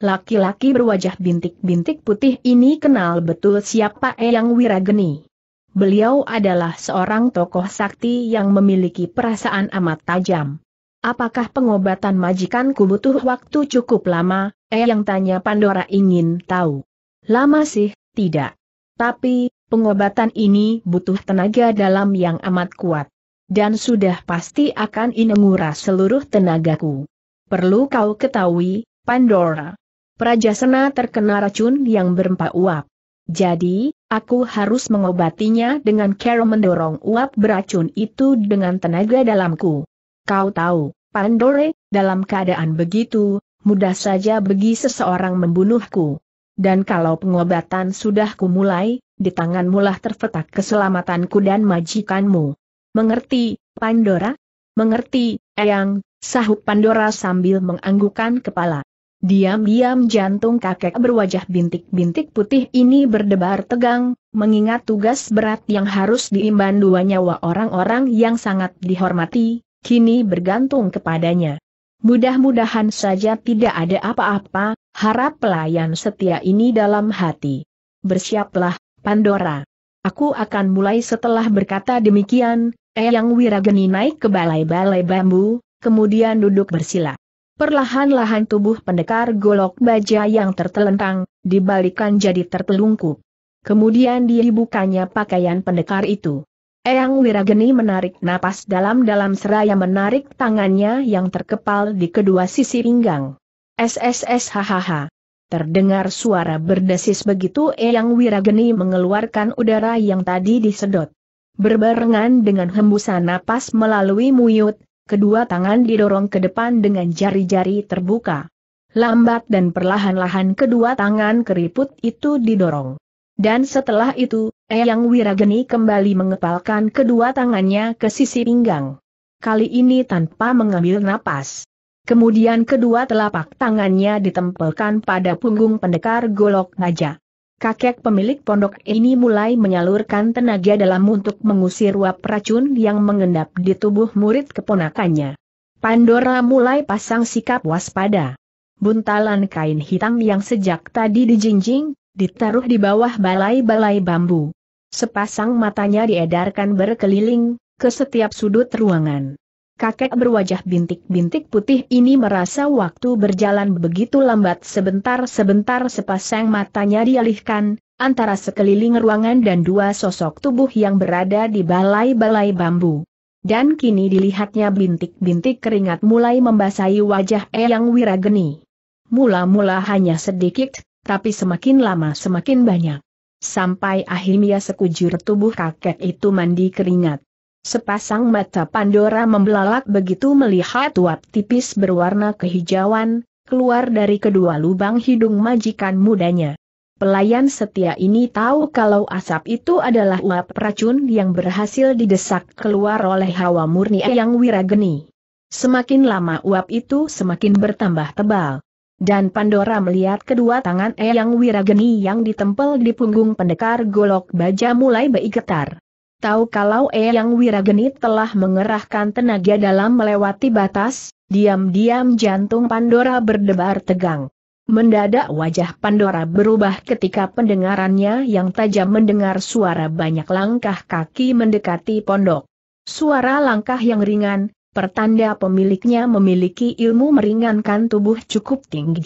Laki-laki berwajah bintik-bintik putih ini kenal betul siapa Eyang Wirageni. Beliau adalah seorang tokoh sakti yang memiliki perasaan amat tajam. Apakah pengobatan majikanku butuh waktu cukup lama? Eyang tanya Pandora ingin tahu. Lama sih, tidak. Tapi, pengobatan ini butuh tenaga dalam yang amat kuat. Dan sudah pasti akan menguras seluruh tenagaku. Perlu kau ketahui, Pandora. Prajasena terkena racun yang berempat uap. Jadi, aku harus mengobatinya dengan cara mendorong uap beracun itu dengan tenaga dalamku. Kau tahu, Pandore, dalam keadaan begitu, mudah saja bagi seseorang membunuhku. Dan kalau pengobatan sudah kumulai, di tanganmu lah terletak keselamatanku dan majikanmu. Mengerti, Pandora? Mengerti, Eyang, sahut Pandora sambil menganggukkan kepala. Diam-diam jantung kakek berwajah bintik-bintik putih ini berdebar tegang, mengingat tugas berat yang harus diimban dua nyawa orang-orang yang sangat dihormati, kini bergantung kepadanya. Mudah-mudahan saja tidak ada apa-apa, harap pelayan setia ini dalam hati. Bersiaplah, Pandora. Aku akan mulai setelah berkata demikian, Eyang Wirageni naik ke balai-balai bambu, kemudian duduk bersila. Perlahan-lahan tubuh pendekar golok baja yang tertelentang, dibalikan jadi tertelungkup. Kemudian dibukanya pakaian pendekar itu. Eyang Wirageni menarik napas dalam-dalam seraya menarik tangannya yang terkepal di kedua sisi pinggang. SSS hahaha. Terdengar suara berdesis begitu Eyang Wirageni mengeluarkan udara yang tadi disedot. Berbarengan dengan hembusan napas melalui muyut, kedua tangan didorong ke depan dengan jari-jari terbuka. Lambat dan perlahan-lahan kedua tangan keriput itu didorong. Dan setelah itu, Eyang Wirageni kembali mengepalkan kedua tangannya ke sisi pinggang. Kali ini tanpa mengambil napas. Kemudian kedua telapak tangannya ditempelkan pada punggung pendekar golok naja kakek pemilik pondok ini mulai menyalurkan tenaga dalam untuk mengusir uap racun yang mengendap di tubuh murid keponakannya. Pandora mulai pasang sikap waspada. Buntalan kain hitam yang sejak tadi dijinjing, ditaruh di bawah balai-balai bambu. Sepasang matanya diedarkan berkeliling, ke setiap sudut ruangan. Kakek berwajah bintik-bintik putih ini merasa waktu berjalan begitu lambat sebentar-sebentar sepasang matanya dialihkan, antara sekeliling ruangan dan dua sosok tubuh yang berada di balai-balai bambu. Dan kini dilihatnya bintik-bintik keringat mulai membasahi wajah Eyang Wirageni. Mula-mula hanya sedikit, tapi semakin lama semakin banyak. Sampai akhirnya sekujur tubuh kakek itu mandi keringat. Sepasang mata Pandora membelalak begitu melihat uap tipis berwarna kehijauan, keluar dari kedua lubang hidung majikan mudanya. Pelayan setia ini tahu kalau asap itu adalah uap racun yang berhasil didesak keluar oleh hawa murni yang wirageni. Semakin lama uap itu semakin bertambah tebal. Dan Pandora melihat kedua tangan Eyang Wirageni yang ditempel di punggung pendekar golok baja mulai bergetar tahu kalau Eyang Wirageni telah mengerahkan tenaga dalam melewati batas, diam-diam jantung Pandora berdebar tegang. Mendadak wajah Pandora berubah ketika pendengarannya yang tajam mendengar suara banyak langkah kaki mendekati pondok. Suara langkah yang ringan, pertanda pemiliknya memiliki ilmu meringankan tubuh cukup tinggi.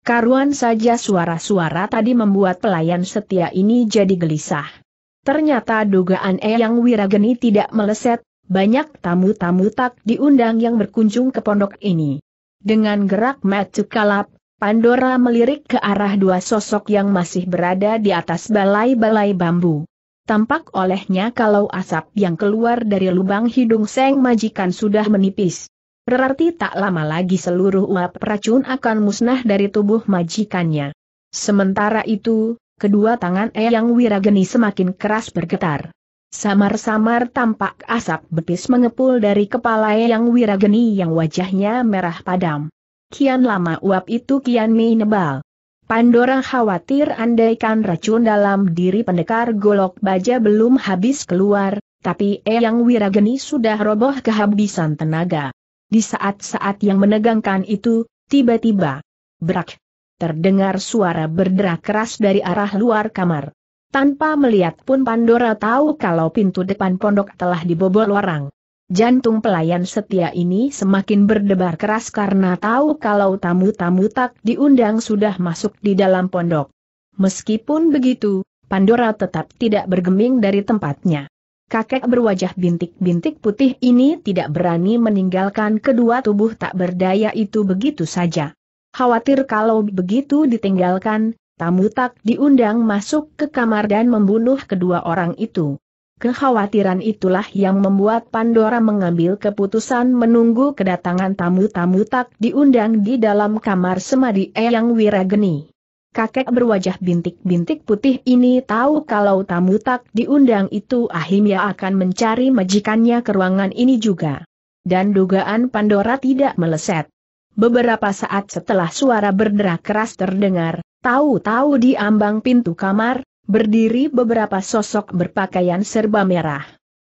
Karuan saja suara-suara tadi membuat pelayan setia ini jadi gelisah. Ternyata dugaan Eyang Wirageni tidak meleset, banyak tamu-tamu tak diundang yang berkunjung ke pondok ini. Dengan gerak mata kalap, Pandora melirik ke arah dua sosok yang masih berada di atas balai-balai bambu. Tampak olehnya kalau asap yang keluar dari lubang hidung Seng Majikan sudah menipis. Berarti tak lama lagi seluruh uap racun akan musnah dari tubuh majikannya. Sementara itu, kedua tangan Eyang Wirageni semakin keras bergetar. Samar-samar tampak asap betis mengepul dari kepala Eyang Wirageni yang wajahnya merah padam. Kian lama uap itu kian menebal. Pandora khawatir andaikan racun dalam diri pendekar golok baja belum habis keluar, tapi Eyang Wirageni sudah roboh kehabisan tenaga. Di saat-saat yang menegangkan itu, tiba-tiba, berak, terdengar suara berderak keras dari arah luar kamar. Tanpa melihat pun Pandora tahu kalau pintu depan pondok telah dibobol orang. Jantung pelayan setia ini semakin berdebar keras karena tahu kalau tamu-tamu tak diundang sudah masuk di dalam pondok. Meskipun begitu, Pandora tetap tidak bergeming dari tempatnya. Kakek berwajah bintik-bintik putih ini tidak berani meninggalkan kedua tubuh tak berdaya itu begitu saja. Khawatir kalau begitu ditinggalkan, tamu tak diundang masuk ke kamar dan membunuh kedua orang itu. Kekhawatiran itulah yang membuat Pandora mengambil keputusan menunggu kedatangan tamu-tamu tak diundang di dalam kamar semadi Eyang Wirageni. Kakek berwajah bintik-bintik putih ini tahu kalau tamu tak diundang itu akhirnya akan mencari majikannya ke ruangan ini juga. Dan dugaan Pandora tidak meleset. Beberapa saat setelah suara berderak keras terdengar, Tahu-tahu di ambang pintu kamar, berdiri beberapa sosok berpakaian serba merah.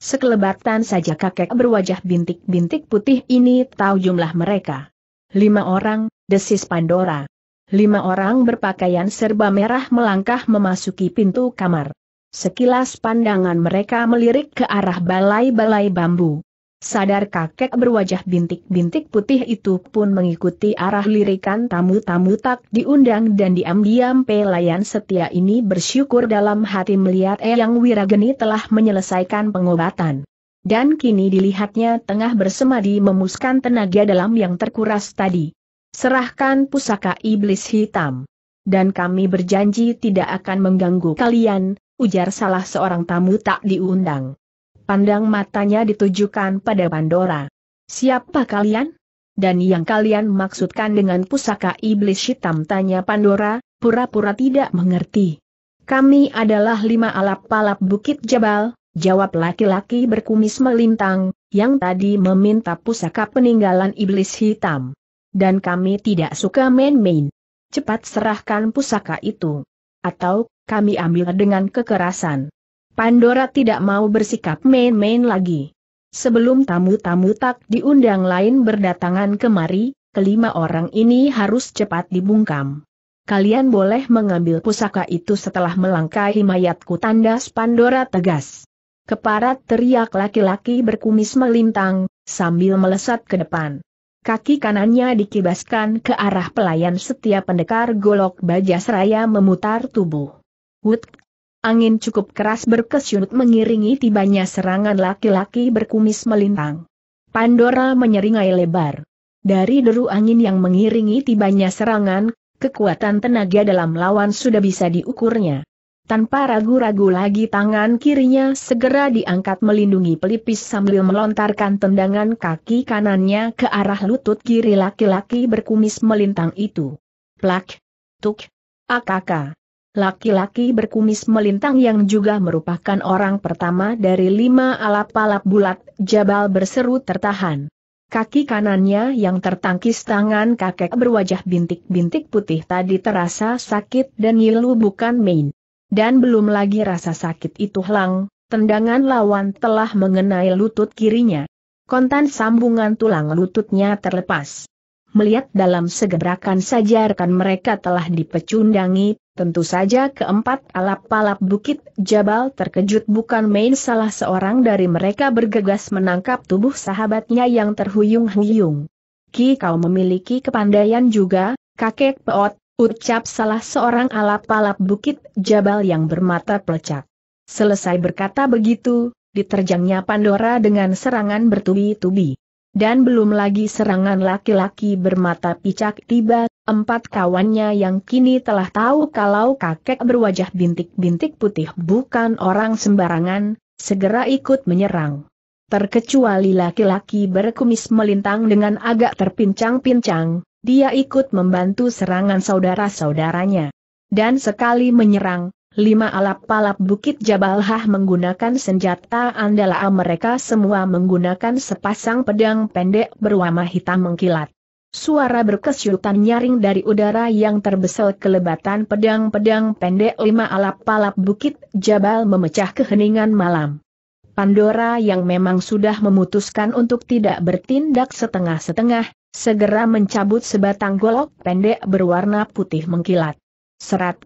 Sekelebatan saja kakek berwajah bintik-bintik putih ini tahu jumlah mereka. Lima orang, desis Pandora. Lima orang berpakaian serba merah melangkah memasuki pintu kamar. Sekilas pandangan mereka melirik ke arah balai-balai bambu. Sadar kakek berwajah bintik-bintik putih itu pun mengikuti arah lirikan tamu-tamu tak diundang dan diam-diam pelayan setia ini bersyukur dalam hati melihat Eyang Wirageni telah menyelesaikan pengobatan. Dan kini dilihatnya tengah bersemadi memuskan tenaga dalam yang terkuras tadi. Serahkan pusaka iblis hitam. Dan kami berjanji tidak akan mengganggu kalian, ujar salah seorang tamu tak diundang. Pandang matanya ditujukan pada Pandora. Siapa kalian? Dan yang kalian maksudkan dengan pusaka iblis hitam tanya Pandora, pura-pura tidak mengerti. Kami adalah lima alap-alap bukit jabal, jawab laki-laki berkumis melintang, yang tadi meminta pusaka peninggalan iblis hitam. Dan kami tidak suka main-main. Cepat serahkan pusaka itu. Atau, kami ambil dengan kekerasan. Pandora tidak mau bersikap main-main lagi. Sebelum tamu-tamu tak diundang lain berdatangan kemari, kelima orang ini harus cepat dibungkam. Kalian boleh mengambil pusaka itu setelah melangkahi mayatku tandas Pandora tegas. Keparat teriak laki-laki berkumis melintang, sambil melesat ke depan. Kaki kanannya dikibaskan ke arah pelayan setiap pendekar golok baja seraya memutar tubuh. Wut Angin cukup keras berkesyut mengiringi tibanya serangan laki-laki berkumis melintang. Pandora menyeringai lebar. Dari deru angin yang mengiringi tibanya serangan, kekuatan tenaga dalam lawan sudah bisa diukurnya. Tanpa ragu-ragu lagi tangan kirinya segera diangkat melindungi pelipis sambil melontarkan tendangan kaki kanannya ke arah lutut kiri laki-laki berkumis melintang itu. Plak! Tuk! Akaka! Laki-laki berkumis melintang yang juga merupakan orang pertama dari lima alap-alap bulat Jabal berseru tertahan. Kaki kanannya yang tertangkis tangan kakek berwajah bintik-bintik putih tadi terasa sakit dan ngilu bukan main. Dan belum lagi rasa sakit itu hilang, tendangan lawan telah mengenai lutut kirinya. Kontan sambungan tulang lututnya terlepas. Melihat dalam segebrakan saja rekan mereka telah dipecundangi, Tentu saja keempat alap-alap bukit Jabal terkejut bukan main salah seorang dari mereka bergegas menangkap tubuh sahabatnya yang terhuyung-huyung. Ki kau memiliki kepandaian juga, kakek peot, ucap salah seorang alap-alap bukit Jabal yang bermata pelecak. Selesai berkata begitu, diterjangnya Pandora dengan serangan bertubi-tubi. Dan belum lagi serangan laki-laki bermata picak tiba, empat kawannya yang kini telah tahu kalau kakek berwajah bintik-bintik putih bukan orang sembarangan, segera ikut menyerang. Terkecuali laki-laki berkumis melintang dengan agak terpincang-pincang, dia ikut membantu serangan saudara-saudaranya. Dan sekali menyerang, lima alap-alap Bukit Jabal Hah menggunakan senjata andalan mereka semua menggunakan sepasang pedang pendek berwarna hitam mengkilat. Suara berkesyutan nyaring dari udara yang terbesar kelebatan pedang-pedang pendek lima alap-alap bukit Jabal memecah keheningan malam. Pandora yang memang sudah memutuskan untuk tidak bertindak setengah-setengah, segera mencabut sebatang golok pendek berwarna putih mengkilat. Serat.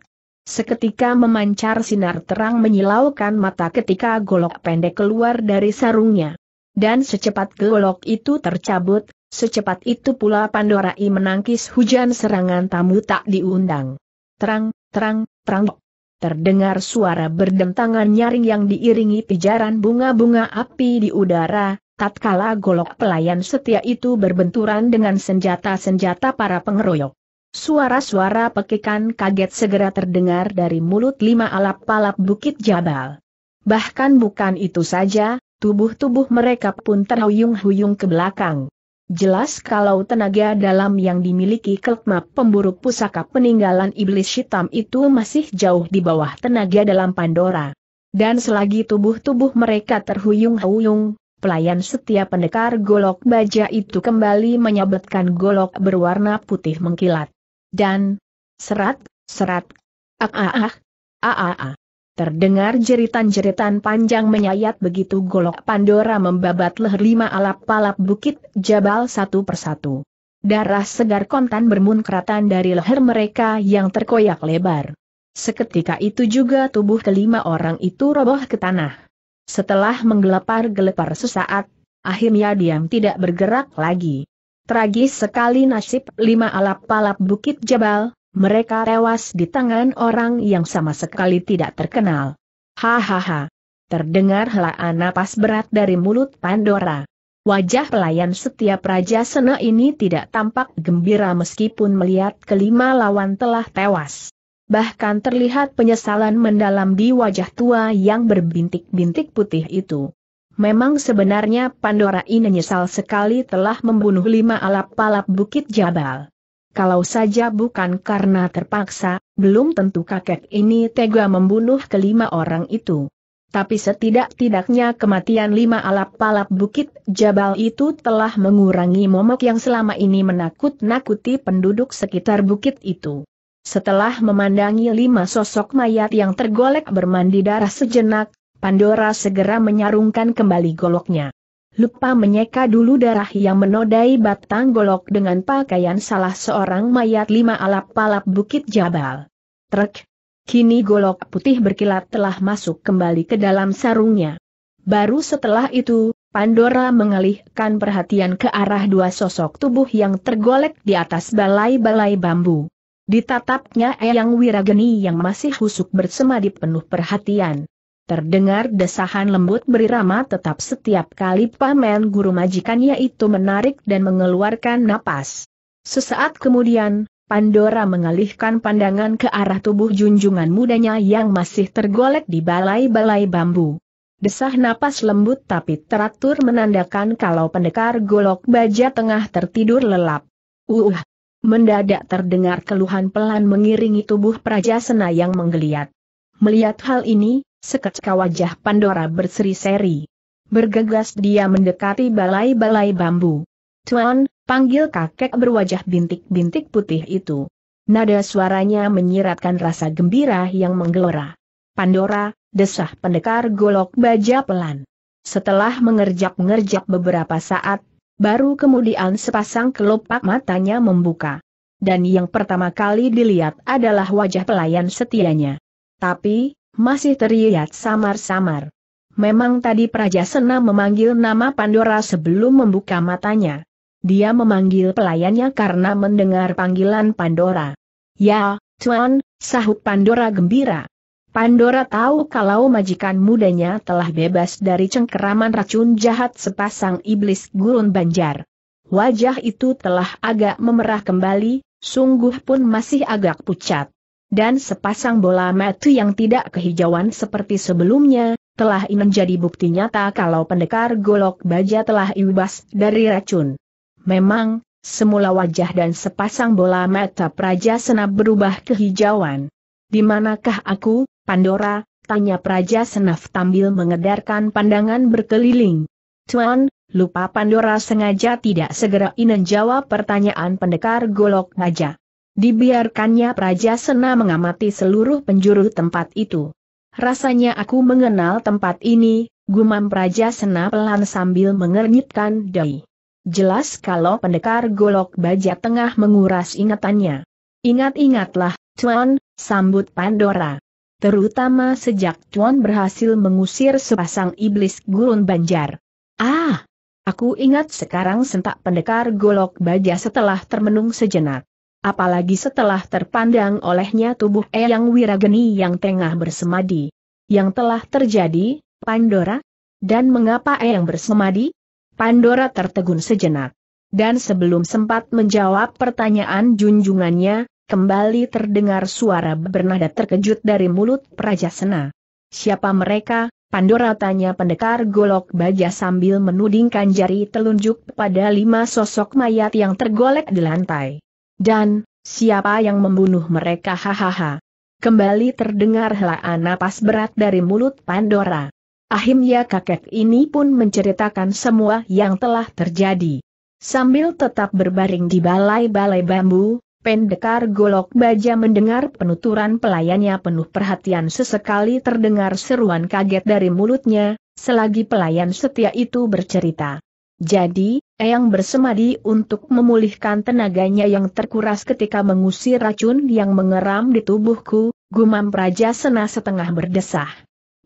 Seketika memancar sinar terang menyilaukan mata ketika golok pendek keluar dari sarungnya. Dan secepat golok itu tercabut, Secepat itu pula Pandora I menangkis hujan serangan tamu tak diundang. Terang, terang, terang. Terdengar suara berdentangan nyaring yang diiringi pijaran bunga-bunga api di udara, tatkala golok pelayan setia itu berbenturan dengan senjata-senjata para pengeroyok. Suara-suara pekikan kaget segera terdengar dari mulut lima alap-alap bukit Jabal. Bahkan bukan itu saja, tubuh-tubuh mereka pun terhuyung-huyung ke belakang. Jelas kalau tenaga dalam yang dimiliki kelma pemburu pusaka peninggalan iblis hitam itu masih jauh di bawah tenaga dalam Pandora. Dan selagi tubuh-tubuh mereka terhuyung-huyung, pelayan setiap pendekar golok baja itu kembali menyabetkan golok berwarna putih mengkilat. Dan, serat, serat, ah ah ah, ah ah ah. Terdengar jeritan-jeritan panjang menyayat begitu golok Pandora membabat leher lima alap-alap bukit Jabal satu persatu. Darah segar kontan bermunkratan dari leher mereka yang terkoyak lebar. Seketika itu juga tubuh kelima orang itu roboh ke tanah. Setelah menggelepar-gelepar sesaat, akhirnya diam tidak bergerak lagi. Tragis sekali nasib lima alap-alap bukit Jabal, mereka tewas di tangan orang yang sama sekali tidak terkenal. Hahaha. Terdengar helaan napas berat dari mulut Pandora. Wajah pelayan setiap Raja Sena ini tidak tampak gembira meskipun melihat kelima lawan telah tewas. Bahkan terlihat penyesalan mendalam di wajah tua yang berbintik-bintik putih itu. Memang sebenarnya Pandora ini menyesal sekali telah membunuh lima alap-alap Bukit Jabal. Kalau saja bukan karena terpaksa, belum tentu kakek ini tega membunuh kelima orang itu. Tapi setidak-tidaknya kematian lima alap-alap bukit Jabal itu telah mengurangi momok yang selama ini menakut-nakuti penduduk sekitar bukit itu. Setelah memandangi lima sosok mayat yang tergolek bermandi darah sejenak, Pandora segera menyarungkan kembali goloknya lupa menyeka dulu darah yang menodai batang golok dengan pakaian salah seorang mayat lima alap-alap bukit Jabal. Trek. Kini golok putih berkilat telah masuk kembali ke dalam sarungnya. Baru setelah itu, Pandora mengalihkan perhatian ke arah dua sosok tubuh yang tergolek di atas balai-balai bambu. Ditatapnya Eyang Wirageni yang masih husuk bersemadi penuh perhatian. Terdengar desahan lembut berirama tetap setiap kali pamen guru majikannya itu menarik dan mengeluarkan napas. Sesaat kemudian, Pandora mengalihkan pandangan ke arah tubuh junjungan mudanya yang masih tergolek di balai-balai bambu. Desah napas lembut tapi teratur menandakan kalau pendekar golok baja tengah tertidur lelap. Uh! Mendadak terdengar keluhan pelan mengiringi tubuh Praja Sena yang menggeliat. Melihat hal ini, Seketika wajah Pandora berseri-seri. Bergegas dia mendekati balai-balai bambu. Tuan, panggil kakek berwajah bintik-bintik putih itu. Nada suaranya menyiratkan rasa gembira yang menggelora. Pandora, desah pendekar golok baja pelan. Setelah mengerjap-ngerjap beberapa saat, baru kemudian sepasang kelopak matanya membuka. Dan yang pertama kali dilihat adalah wajah pelayan setianya. Tapi, masih terlihat samar-samar. Memang tadi Praja Sena memanggil nama Pandora sebelum membuka matanya. Dia memanggil pelayannya karena mendengar panggilan Pandora. Ya, Tuan, sahut Pandora gembira. Pandora tahu kalau majikan mudanya telah bebas dari cengkeraman racun jahat sepasang iblis gurun banjar. Wajah itu telah agak memerah kembali, sungguh pun masih agak pucat dan sepasang bola mata yang tidak kehijauan seperti sebelumnya, telah menjadi bukti nyata kalau pendekar golok baja telah ibas dari racun. Memang, semula wajah dan sepasang bola mata Praja Senap berubah kehijauan. Di manakah aku, Pandora? Tanya Praja Senaf sambil mengedarkan pandangan berkeliling. Tuan, lupa Pandora sengaja tidak segera inen jawab pertanyaan pendekar golok ngajak. Dibiarkannya Praja Sena mengamati seluruh penjuru tempat itu. Rasanya aku mengenal tempat ini, gumam Praja Sena pelan sambil mengernyitkan dahi. Jelas kalau pendekar golok baja tengah menguras ingatannya. Ingat-ingatlah, Tuan, sambut Pandora terutama sejak Tuan berhasil mengusir sepasang iblis gurun banjar. Ah, aku ingat sekarang sentak pendekar golok baja setelah termenung sejenak. Apalagi setelah terpandang olehnya tubuh Eyang Wirageni yang tengah bersemadi. Yang telah terjadi, Pandora? Dan mengapa Eyang bersemadi? Pandora tertegun sejenak. Dan sebelum sempat menjawab pertanyaan junjungannya, Kembali terdengar suara bernada terkejut dari mulut Praja Sena. Siapa mereka? Pandora tanya pendekar golok baja sambil menudingkan jari telunjuk pada lima sosok mayat yang tergolek di lantai. Dan, siapa yang membunuh mereka hahaha. Kembali terdengar helaan napas berat dari mulut Pandora. Akhirnya kakek ini pun menceritakan semua yang telah terjadi. Sambil tetap berbaring di balai-balai bambu, Pendekar golok baja mendengar penuturan pelayannya penuh perhatian sesekali terdengar seruan kaget dari mulutnya, selagi pelayan setia itu bercerita. Jadi, Eyang bersemadi untuk memulihkan tenaganya yang terkuras ketika mengusir racun yang mengeram di tubuhku, gumam Praja Sena setengah berdesah.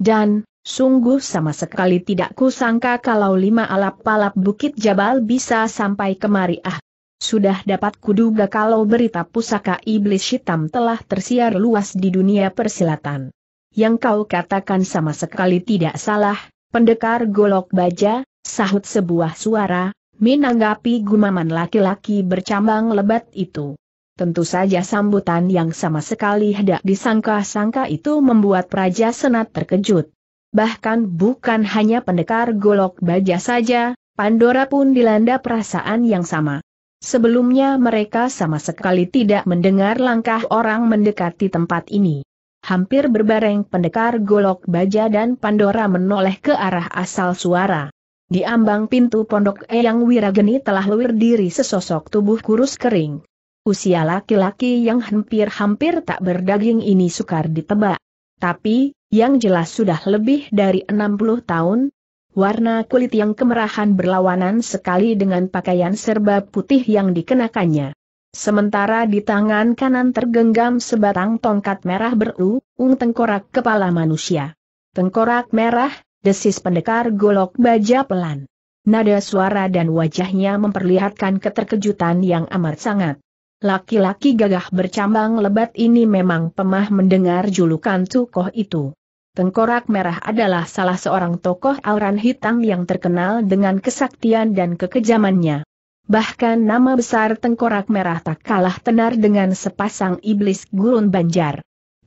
Dan, sungguh sama sekali tidak kusangka kalau lima alap-alap Bukit Jabal bisa sampai kemari ah. Sudah dapat kuduga kalau berita pusaka iblis hitam telah tersiar luas di dunia persilatan. Yang kau katakan sama sekali tidak salah, pendekar golok baja, sahut sebuah suara, menanggapi gumaman laki-laki bercambang lebat itu. Tentu saja sambutan yang sama sekali hendak disangka-sangka itu membuat Praja Senat terkejut. Bahkan bukan hanya pendekar golok baja saja, Pandora pun dilanda perasaan yang sama. Sebelumnya mereka sama sekali tidak mendengar langkah orang mendekati tempat ini. Hampir berbareng pendekar golok baja dan Pandora menoleh ke arah asal suara. Di ambang pintu pondok Eyang Wirageni telah luir diri sesosok tubuh kurus kering. Usia laki-laki yang hampir-hampir tak berdaging ini sukar ditebak. Tapi, yang jelas sudah lebih dari 60 tahun, Warna kulit yang kemerahan berlawanan sekali dengan pakaian serba putih yang dikenakannya. Sementara di tangan kanan tergenggam sebatang tongkat merah berung tengkorak kepala manusia. Tengkorak merah, desis pendekar golok baja pelan. Nada suara dan wajahnya memperlihatkan keterkejutan yang amat sangat. Laki-laki gagah bercambang lebat ini memang pemah mendengar julukan tokoh itu. Tengkorak Merah adalah salah seorang tokoh auran hitam yang terkenal dengan kesaktian dan kekejamannya. Bahkan nama besar Tengkorak Merah tak kalah tenar dengan sepasang iblis gurun banjar.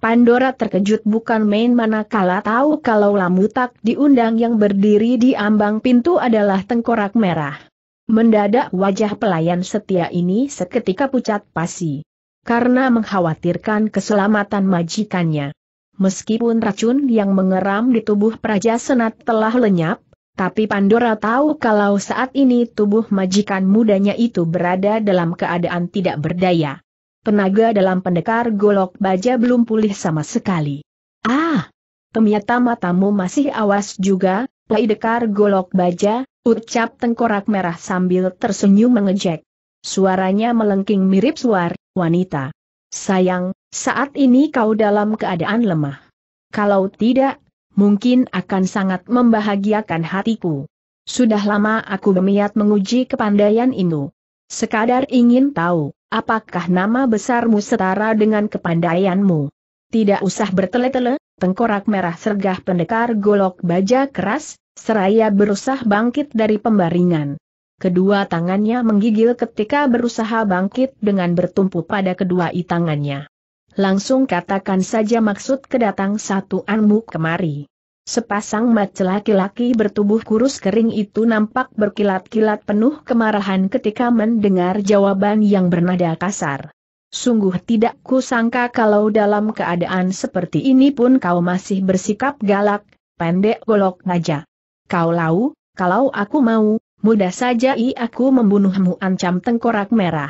Pandora terkejut bukan main manakala tahu kalau Lamutak diundang yang berdiri di ambang pintu adalah Tengkorak Merah. Mendadak wajah pelayan setia ini seketika pucat pasi. Karena mengkhawatirkan keselamatan majikannya. Meskipun racun yang mengeram di tubuh Praja Senat telah lenyap, tapi Pandora tahu kalau saat ini tubuh majikan mudanya itu berada dalam keadaan tidak berdaya. Tenaga dalam pendekar golok baja belum pulih sama sekali. Ah! Ternyata matamu masih awas juga, Pendekar golok baja, ucap tengkorak merah sambil tersenyum mengejek. Suaranya melengking mirip suara wanita. Sayang, saat ini kau dalam keadaan lemah. Kalau tidak, mungkin akan sangat membahagiakan hatiku. Sudah lama aku berniat menguji kepandaian ini. Sekadar ingin tahu, apakah nama besarmu setara dengan kepandaianmu? Tidak usah bertele-tele, tengkorak merah sergah pendekar golok baja keras, seraya berusaha bangkit dari pembaringan. Kedua tangannya menggigil ketika berusaha bangkit dengan bertumpu pada kedua tangannya. Langsung katakan saja maksud kedatang satu anmu kemari. Sepasang mata laki-laki bertubuh kurus kering itu nampak berkilat-kilat penuh kemarahan ketika mendengar jawaban yang bernada kasar. Sungguh tidak kusangka kalau dalam keadaan seperti ini pun kau masih bersikap galak, pendek golok ngajak. Kau lau, kalau aku mau, mudah saja i aku membunuhmu ancam tengkorak merah.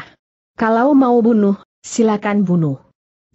Kalau mau bunuh, silakan bunuh.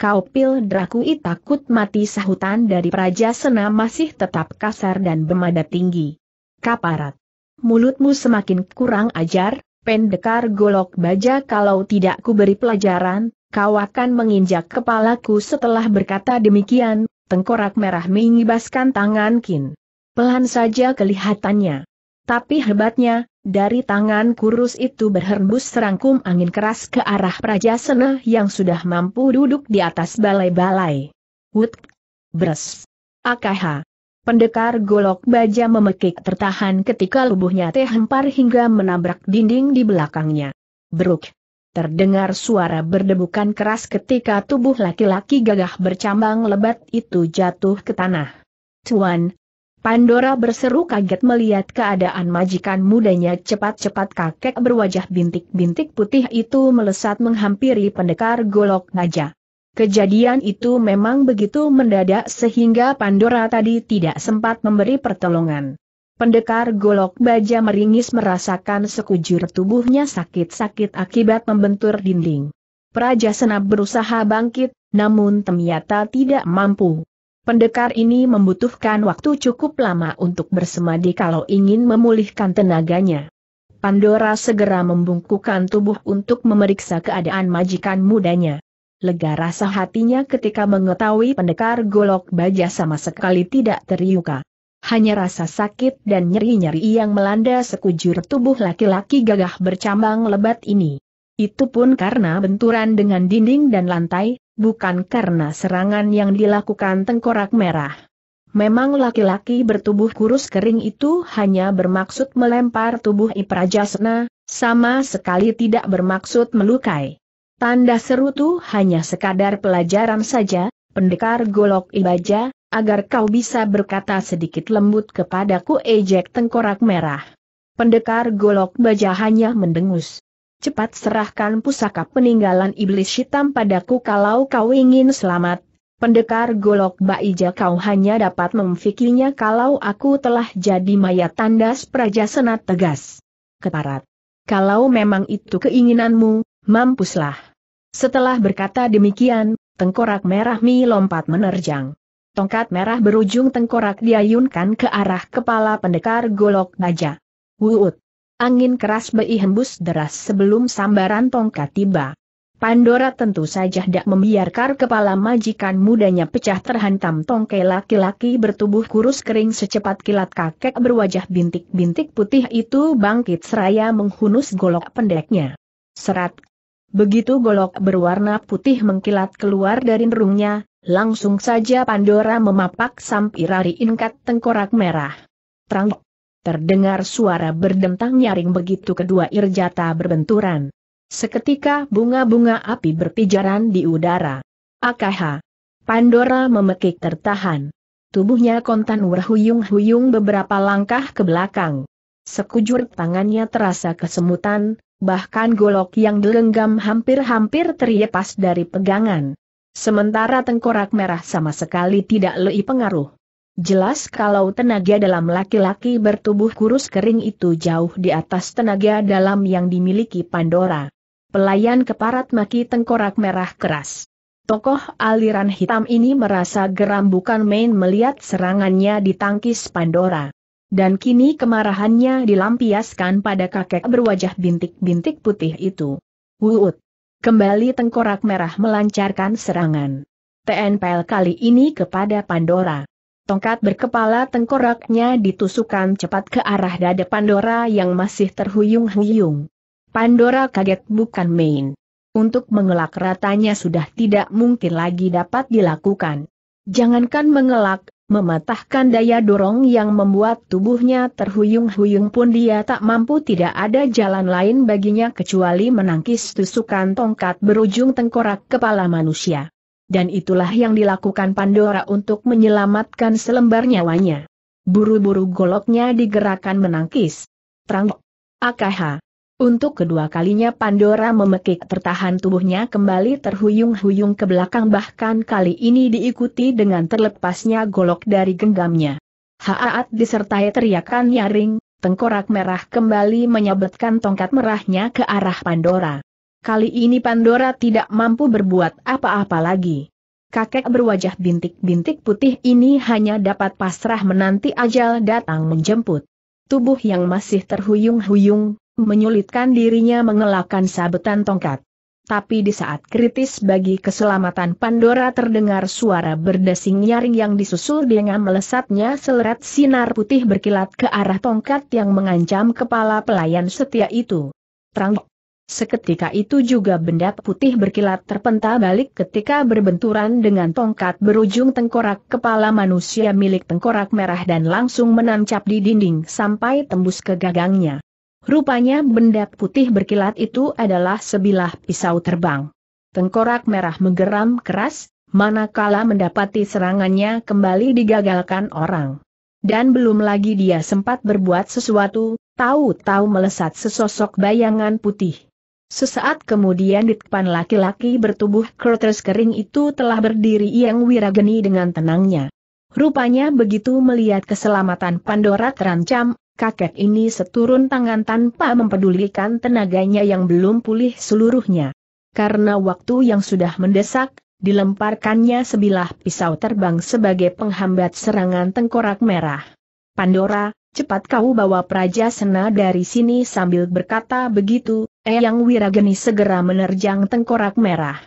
Kau pil drakui takut mati sahutan dari Praja Sena masih tetap kasar dan bermada tinggi. Kaparat. Mulutmu semakin kurang ajar, pendekar golok baja kalau tidak ku beri pelajaran, kau akan menginjak kepalaku setelah berkata demikian, tengkorak merah mengibaskan tangan Kin. Pelan saja kelihatannya. Tapi hebatnya, dari tangan kurus itu berhembus serangkum angin keras ke arah Prajasena yang sudah mampu duduk di atas balai-balai. Wut! Bres! AKH! Pendekar golok baja memekik tertahan ketika lubuhnya teh hempar hingga menabrak dinding di belakangnya. Bruk! Terdengar suara berdebukan keras ketika tubuh laki-laki gagah bercambang lebat itu jatuh ke tanah. Tuan, Pandora berseru kaget melihat keadaan majikan mudanya cepat-cepat kakek berwajah bintik-bintik putih itu melesat menghampiri pendekar golok naja. Kejadian itu memang begitu mendadak sehingga Pandora tadi tidak sempat memberi pertolongan. Pendekar golok baja meringis merasakan sekujur tubuhnya sakit-sakit akibat membentur dinding. Praja senap berusaha bangkit, namun ternyata tidak mampu. Pendekar ini membutuhkan waktu cukup lama untuk bersemadi kalau ingin memulihkan tenaganya. Pandora segera membungkukkan tubuh untuk memeriksa keadaan majikan mudanya. Lega rasa hatinya ketika mengetahui pendekar golok baja sama sekali tidak teriuka. Hanya rasa sakit dan nyeri-nyeri yang melanda sekujur tubuh laki-laki gagah bercambang lebat ini. Itu pun karena benturan dengan dinding dan lantai, bukan karena serangan yang dilakukan tengkorak merah. Memang laki-laki bertubuh kurus kering itu hanya bermaksud melempar tubuh Iprajasna, sama sekali tidak bermaksud melukai. Tanda seru itu hanya sekadar pelajaran saja, pendekar golok ibaja, agar kau bisa berkata sedikit lembut kepadaku ejek tengkorak merah. Pendekar golok baja hanya mendengus cepat serahkan pusaka peninggalan iblis hitam padaku kalau kau ingin selamat. Pendekar golok Baija kau hanya dapat memfikirnya kalau aku telah jadi mayat tandas praja senat tegas. Keparat. Kalau memang itu keinginanmu, mampuslah. Setelah berkata demikian, tengkorak merah mi lompat menerjang. Tongkat merah berujung tengkorak diayunkan ke arah kepala pendekar golok naja. Wuut. Angin keras bei hembus deras sebelum sambaran tongkat tiba. Pandora tentu saja tidak membiarkan kepala majikan mudanya pecah terhantam tongkai laki-laki bertubuh kurus kering secepat kilat kakek berwajah bintik-bintik putih itu bangkit seraya menghunus golok pendeknya. Serat. Begitu golok berwarna putih mengkilat keluar dari nerungnya, langsung saja Pandora memapak sampirari ingkat tengkorak merah. Terang Terdengar suara berdentang nyaring begitu kedua irjata berbenturan. Seketika bunga-bunga api berpijaran di udara. AKH. Pandora memekik tertahan. Tubuhnya kontan berhuyung-huyung beberapa langkah ke belakang. Sekujur tangannya terasa kesemutan, bahkan golok yang dilenggam hampir-hampir terlepas dari pegangan. Sementara tengkorak merah sama sekali tidak lei pengaruh. Jelas kalau tenaga dalam laki-laki bertubuh kurus kering itu jauh di atas tenaga dalam yang dimiliki Pandora. Pelayan keparat maki tengkorak merah keras. Tokoh aliran hitam ini merasa geram bukan main melihat serangannya ditangkis Pandora. Dan kini kemarahannya dilampiaskan pada kakek berwajah bintik-bintik putih itu. Wuut. Kembali tengkorak merah melancarkan serangan. TNPL kali ini kepada Pandora. Tongkat berkepala tengkoraknya ditusukkan cepat ke arah dada Pandora yang masih terhuyung-huyung. Pandora kaget bukan main. Untuk mengelak ratanya sudah tidak mungkin lagi dapat dilakukan. Jangankan mengelak, mematahkan daya dorong yang membuat tubuhnya terhuyung-huyung pun dia tak mampu tidak ada jalan lain baginya kecuali menangkis tusukan tongkat berujung tengkorak kepala manusia dan itulah yang dilakukan Pandora untuk menyelamatkan selembar nyawanya. Buru-buru goloknya digerakkan menangkis. Terang. AKH. Untuk kedua kalinya Pandora memekik tertahan tubuhnya kembali terhuyung-huyung ke belakang bahkan kali ini diikuti dengan terlepasnya golok dari genggamnya. Haat disertai teriakan nyaring, tengkorak merah kembali menyabetkan tongkat merahnya ke arah Pandora. Kali ini Pandora tidak mampu berbuat apa-apa lagi. Kakek berwajah bintik-bintik putih ini hanya dapat pasrah menanti ajal datang menjemput. Tubuh yang masih terhuyung-huyung, menyulitkan dirinya mengelakkan sabetan tongkat. Tapi di saat kritis bagi keselamatan Pandora terdengar suara berdesing nyaring yang disusul dengan melesatnya seleret sinar putih berkilat ke arah tongkat yang mengancam kepala pelayan setia itu. Terang. Seketika itu juga benda putih berkilat terpental balik ketika berbenturan dengan tongkat berujung tengkorak kepala manusia milik tengkorak merah dan langsung menancap di dinding sampai tembus ke gagangnya. Rupanya benda putih berkilat itu adalah sebilah pisau terbang. Tengkorak merah menggeram keras, manakala mendapati serangannya kembali digagalkan orang. Dan belum lagi dia sempat berbuat sesuatu, tahu-tahu melesat sesosok bayangan putih. Sesaat kemudian di depan laki-laki bertubuh krotes kering itu telah berdiri Yang Wirageni dengan tenangnya. Rupanya begitu melihat keselamatan Pandora terancam, kakek ini seturun tangan tanpa mempedulikan tenaganya yang belum pulih seluruhnya. Karena waktu yang sudah mendesak, dilemparkannya sebilah pisau terbang sebagai penghambat serangan tengkorak merah. Pandora, cepat kau bawa Praja Sena dari sini sambil berkata begitu, Eyang Wirageni segera menerjang tengkorak merah.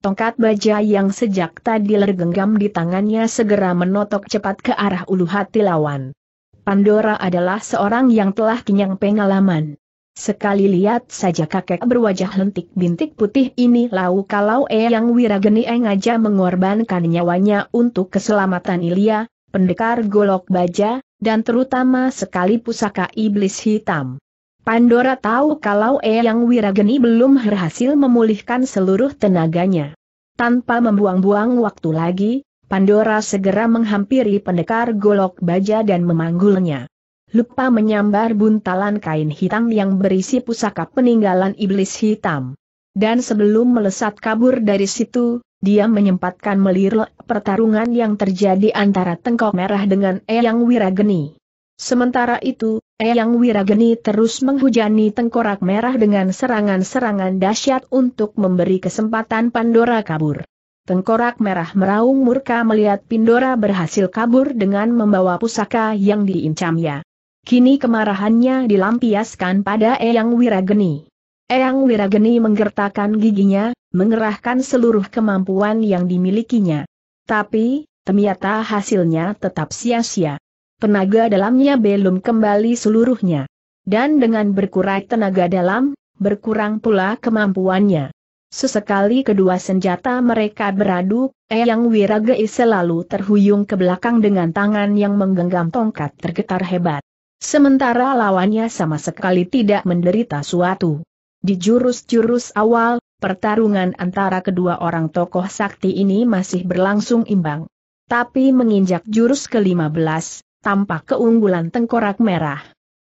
Tongkat baja yang sejak tadi lergenggam di tangannya segera menotok cepat ke arah ulu hati lawan. Pandora adalah seorang yang telah kenyang pengalaman. Sekali lihat saja kakek berwajah lentik bintik putih ini lau kalau Eyang Wirageni aja mengorbankan nyawanya untuk keselamatan Ilya, pendekar golok baja, dan terutama sekali pusaka iblis hitam. Pandora tahu kalau Eyang Wirageni belum berhasil memulihkan seluruh tenaganya. Tanpa membuang-buang waktu lagi, Pandora segera menghampiri pendekar golok baja dan memanggulnya. Lupa menyambar buntalan kain hitam yang berisi pusaka peninggalan iblis hitam. Dan sebelum melesat kabur dari situ, dia menyempatkan melirik pertarungan yang terjadi antara Tengkok Merah dengan Eyang Wirageni. Sementara itu, Eyang Wirageni terus menghujani Tengkorak Merah dengan serangan-serangan dahsyat untuk memberi kesempatan Pandora kabur. Tengkorak merah meraung murka melihat Pindora berhasil kabur dengan membawa pusaka yang diincamnya. Kini kemarahannya dilampiaskan pada Eyang Wirageni. Eyang Wirageni menggertakkan giginya, mengerahkan seluruh kemampuan yang dimilikinya. Tapi, ternyata hasilnya tetap sia-sia. Tenaga dalamnya belum kembali seluruhnya. Dan dengan berkurang tenaga dalam, berkurang pula kemampuannya. Sesekali kedua senjata mereka beradu, Eyang Wiragei selalu terhuyung ke belakang dengan tangan yang menggenggam tongkat tergetar hebat. Sementara lawannya sama sekali tidak menderita suatu. Di jurus-jurus awal, pertarungan antara kedua orang tokoh sakti ini masih berlangsung imbang. Tapi menginjak jurus ke-15, tampak keunggulan tengkorak merah.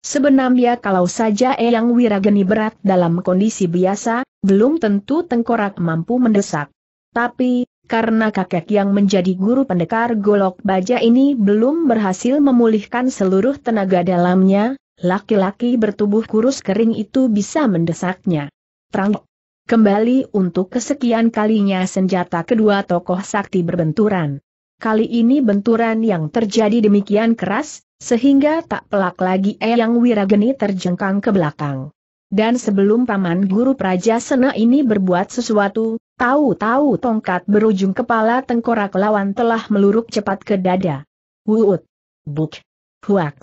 Sebenarnya kalau saja Eyang Wirageni berat dalam kondisi biasa, belum tentu tengkorak mampu mendesak. Tapi, karena kakek yang menjadi guru pendekar golok baja ini belum berhasil memulihkan seluruh tenaga dalamnya, laki-laki bertubuh kurus kering itu bisa mendesaknya. Terang. Kembali untuk kesekian kalinya senjata kedua tokoh sakti berbenturan. Kali ini benturan yang terjadi demikian keras, sehingga tak pelak lagi Eyang Wirageni terjengkang ke belakang. Dan sebelum paman guru Praja Sena ini berbuat sesuatu, tahu-tahu tongkat berujung kepala tengkorak lawan telah meluruk cepat ke dada. Wuut! Buk! Huak!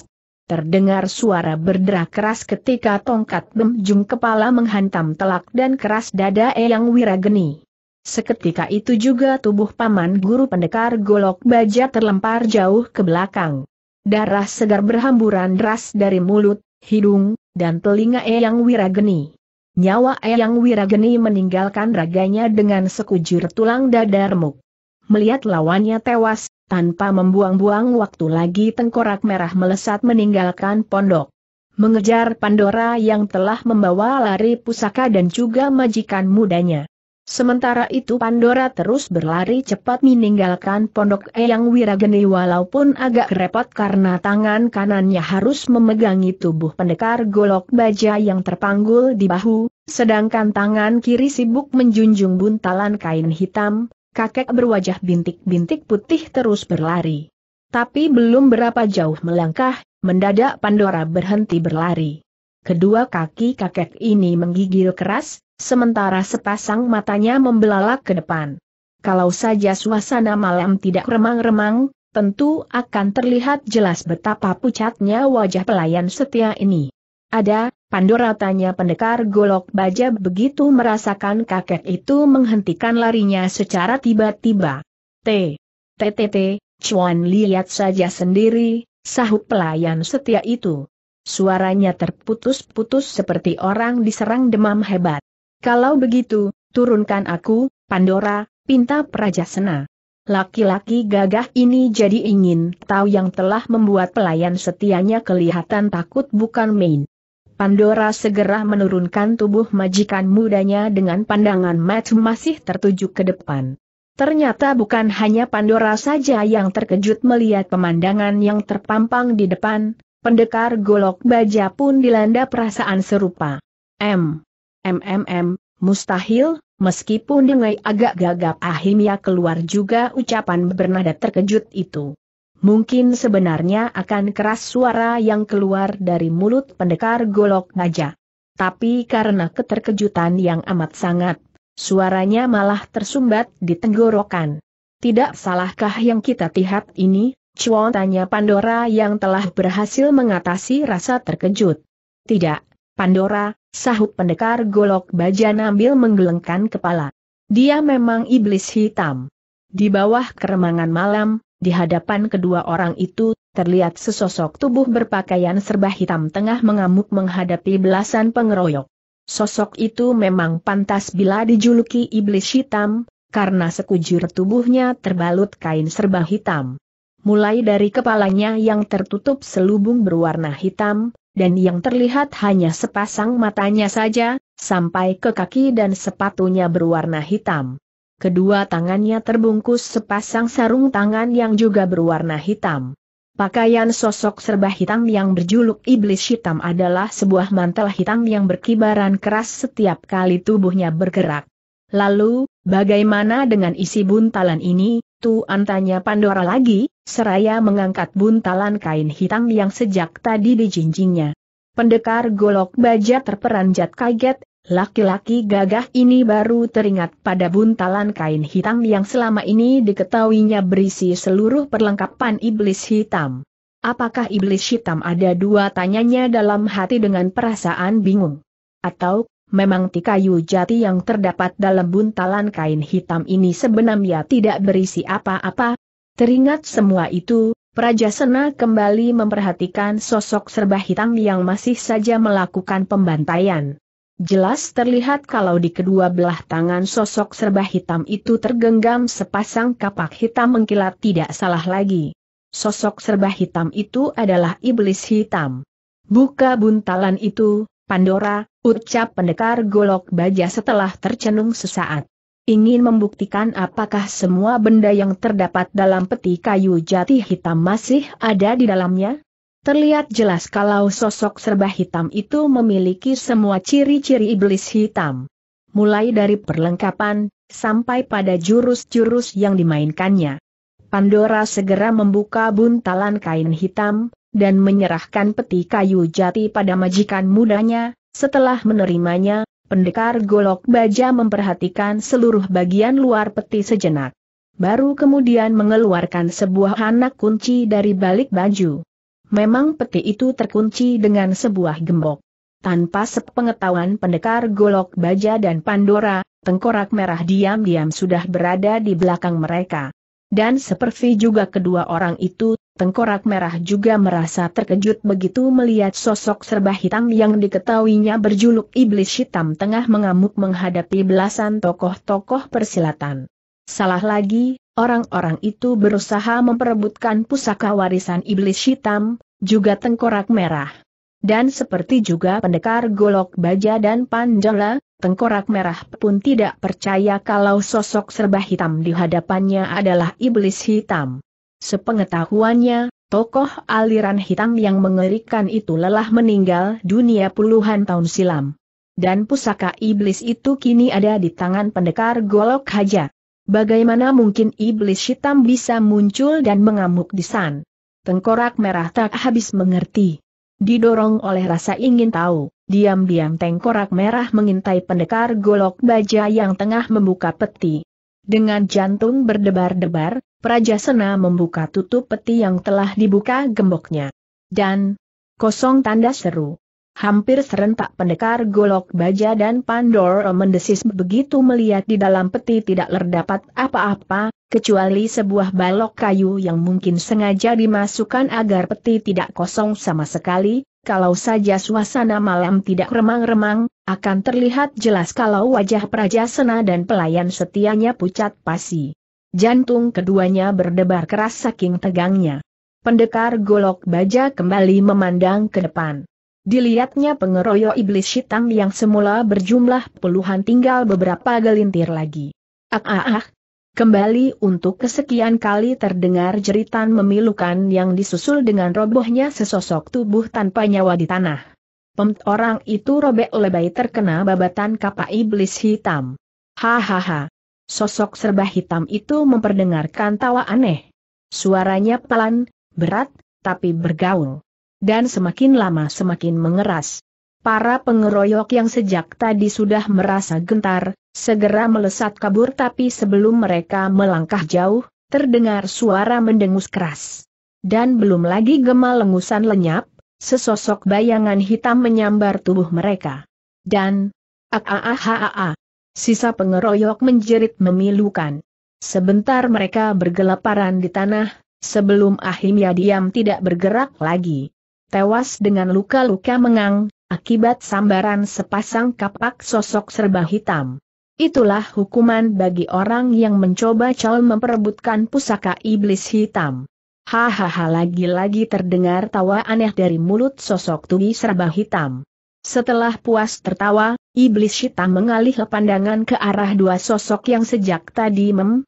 Terdengar suara berderak keras ketika tongkat berujung kepala menghantam telak dan keras dada Eyang Wirageni. Seketika itu juga tubuh paman guru pendekar golok baja terlempar jauh ke belakang. Darah segar berhamburan deras dari mulut, hidung, dan telinga Eyang Wirageni. Nyawa Eyang Wirageni meninggalkan raganya dengan sekujur tulang dada remuk. Melihat lawannya tewas, tanpa membuang-buang waktu lagi tengkorak merah melesat meninggalkan pondok. mengejar Pandora yang telah membawa lari pusaka dan juga majikan mudanya. Sementara itu Pandora terus berlari cepat meninggalkan pondok Eyang Wirageni walaupun agak repot karena tangan kanannya harus memegangi tubuh pendekar golok baja yang terpanggul di bahu, sedangkan tangan kiri sibuk menjunjung buntalan kain hitam, kakek berwajah bintik-bintik putih terus berlari. Tapi belum berapa jauh melangkah, mendadak Pandora berhenti berlari. Kedua kaki kakek ini menggigil keras, sementara sepasang matanya membelalak ke depan. Kalau saja suasana malam tidak remang-remang, tentu akan terlihat jelas betapa pucatnya wajah pelayan setia ini. Ada, Pandora tanya pendekar golok baja begitu merasakan kakek itu menghentikan larinya secara tiba-tiba. T. TTT, Chuan lihat saja sendiri, sahut pelayan setia itu. Suaranya terputus-putus seperti orang diserang demam hebat. Kalau begitu, turunkan aku, Pandora, pinta Prajasena. Laki-laki gagah ini jadi ingin tahu yang telah membuat pelayan setianya kelihatan takut bukan main. Pandora segera menurunkan tubuh majikan mudanya dengan pandangan mata masih tertuju ke depan. Ternyata bukan hanya Pandora saja yang terkejut melihat pemandangan yang terpampang di depan, pendekar golok baja pun dilanda perasaan serupa. M. MMM, mustahil, meskipun dengai agak gagap akhirnya keluar juga ucapan bernada terkejut itu. Mungkin sebenarnya akan keras suara yang keluar dari mulut pendekar golok baja. Tapi karena keterkejutan yang amat sangat, Suaranya malah tersumbat di tenggorokan. Tidak salahkah yang kita lihat ini, Chuan tanya Pandora yang telah berhasil mengatasi rasa terkejut. Tidak, Pandora, sahut pendekar golok baja nambil menggelengkan kepala. Dia memang iblis hitam. Di bawah keremangan malam, di hadapan kedua orang itu, terlihat sesosok tubuh berpakaian serba hitam tengah mengamuk menghadapi belasan pengeroyok. Sosok itu memang pantas bila dijuluki iblis hitam, karena sekujur tubuhnya terbalut kain serba hitam. Mulai dari kepalanya yang tertutup selubung berwarna hitam, dan yang terlihat hanya sepasang matanya saja, sampai ke kaki dan sepatunya berwarna hitam. Kedua tangannya terbungkus sepasang sarung tangan yang juga berwarna hitam. Pakaian sosok serba hitam yang berjuluk iblis hitam adalah sebuah mantel hitam yang berkibaran keras setiap kali tubuhnya bergerak. Lalu, bagaimana dengan isi buntalan ini? Tuan tanya Pandora lagi, seraya mengangkat buntalan kain hitam yang sejak tadi dijinjingnya. Pendekar golok baja terperanjat kaget, Laki-laki gagah ini baru teringat pada buntalan kain hitam yang selama ini diketahuinya berisi seluruh perlengkapan iblis hitam. Apakah iblis hitam ada dua tanyanya dalam hati dengan perasaan bingung? Atau, memang tikayu jati yang terdapat dalam buntalan kain hitam ini sebenarnya tidak berisi apa-apa? Teringat semua itu, Prajasena kembali memperhatikan sosok serba hitam yang masih saja melakukan pembantaian. Jelas terlihat kalau di kedua belah tangan sosok serba hitam itu tergenggam sepasang kapak hitam mengkilat tidak salah lagi. Sosok serba hitam itu adalah iblis hitam. Buka buntalan itu, Pandora, ucap pendekar golok baja setelah tercenung sesaat. Ingin membuktikan apakah semua benda yang terdapat dalam peti kayu jati hitam masih ada di dalamnya? Terlihat jelas kalau sosok serba hitam itu memiliki semua ciri-ciri iblis hitam. Mulai dari perlengkapan, sampai pada jurus-jurus yang dimainkannya. Pandora segera membuka buntalan kain hitam, dan menyerahkan peti kayu jati pada majikan mudanya, setelah menerimanya, pendekar golok baja memperhatikan seluruh bagian luar peti sejenak. Baru kemudian mengeluarkan sebuah anak kunci dari balik baju. Memang peti itu terkunci dengan sebuah gembok. Tanpa sepengetahuan pendekar golok baja dan Pandora, tengkorak merah diam-diam sudah berada di belakang mereka. Dan seperti juga kedua orang itu, tengkorak merah juga merasa terkejut begitu melihat sosok serba hitam yang diketahuinya berjuluk iblis hitam tengah mengamuk menghadapi belasan tokoh-tokoh persilatan. Salah lagi, orang-orang itu berusaha memperebutkan pusaka warisan iblis hitam, juga tengkorak merah. Dan seperti juga pendekar golok baja dan Pandora, tengkorak merah pun tidak percaya kalau sosok serba hitam di hadapannya adalah iblis hitam. Sepengetahuannya, tokoh aliran hitam yang mengerikan itu lelah meninggal dunia puluhan tahun silam. Dan pusaka iblis itu kini ada di tangan pendekar golok haja. Bagaimana mungkin iblis hitam bisa muncul dan mengamuk di san? Tengkorak merah tak habis mengerti. Didorong oleh rasa ingin tahu, diam-diam tengkorak merah mengintai pendekar golok baja yang tengah membuka peti. Dengan jantung berdebar-debar, Praja Sena membuka tutup peti yang telah dibuka gemboknya. Dan, kosong tanda seru. Hampir serentak pendekar golok baja dan Pandora mendesis begitu melihat di dalam peti tidak terdapat apa-apa, kecuali sebuah balok kayu yang mungkin sengaja dimasukkan agar peti tidak kosong sama sekali, kalau saja suasana malam tidak remang-remang, akan terlihat jelas kalau wajah Prajasena dan pelayan setianya pucat pasi. Jantung keduanya berdebar keras saking tegangnya. Pendekar golok baja kembali memandang ke depan. Dilihatnya pengeroyok iblis hitam yang semula berjumlah puluhan tinggal beberapa gelintir lagi. Ah ah ah, kembali untuk kesekian kali terdengar jeritan memilukan yang disusul dengan robohnya sesosok tubuh tanpa nyawa di tanah. Pem orang itu robek lebay terkena babatan kapak iblis hitam. Hahaha. Sosok serba hitam itu memperdengarkan tawa aneh. Suaranya pelan, berat, tapi bergaul dan semakin lama semakin mengeras. Para pengeroyok yang sejak tadi sudah merasa gentar, segera melesat kabur tapi sebelum mereka melangkah jauh, terdengar suara mendengus keras. Dan belum lagi gema lengusan lenyap, sesosok bayangan hitam menyambar tubuh mereka. Dan, ah sisa pengeroyok menjerit memilukan. Sebentar mereka bergelaparan di tanah, sebelum Ahimya diam tidak bergerak lagi tewas dengan luka-luka mengang, akibat sambaran sepasang kapak sosok serba hitam. Itulah hukuman bagi orang yang mencoba cal memperebutkan pusaka iblis hitam. Hahaha lagi-lagi terdengar tawa aneh dari mulut sosok tugi serba hitam. Setelah puas tertawa, iblis hitam mengalih pandangan ke arah dua sosok yang sejak tadi mem,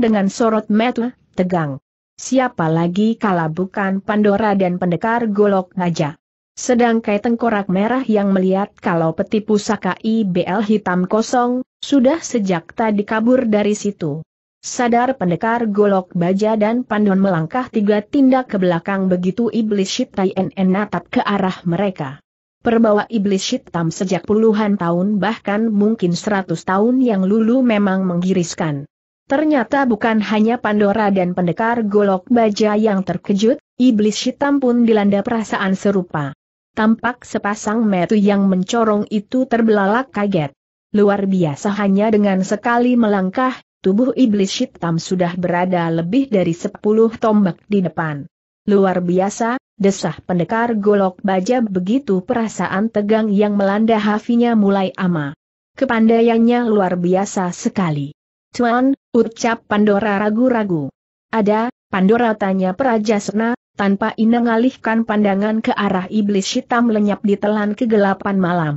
dengan sorot mata, tegang. Siapa lagi kalau bukan Pandora dan pendekar golok ngajak. Sedangkai tengkorak merah yang melihat kalau peti pusaka IBL hitam kosong, sudah sejak tadi kabur dari situ. Sadar pendekar golok baja dan pandon melangkah tiga tindak ke belakang begitu iblis Shitain natap ke arah mereka. Perbawa iblis hitam sejak puluhan tahun bahkan mungkin seratus tahun yang lulu memang menggiriskan. Ternyata bukan hanya Pandora dan pendekar golok baja yang terkejut, iblis hitam pun dilanda perasaan serupa. Tampak sepasang metu yang mencorong itu terbelalak kaget. Luar biasa hanya dengan sekali melangkah, tubuh iblis hitam sudah berada lebih dari sepuluh tombak di depan. Luar biasa, desah pendekar golok baja begitu perasaan tegang yang melanda hafinya mulai ama. Kepandaiannya luar biasa sekali. Tuan, ucap Pandora ragu-ragu. Ada, Pandora tanya Prajasena, tanpa inengalihkan pandangan ke arah iblis hitam lenyap di telan kegelapan malam.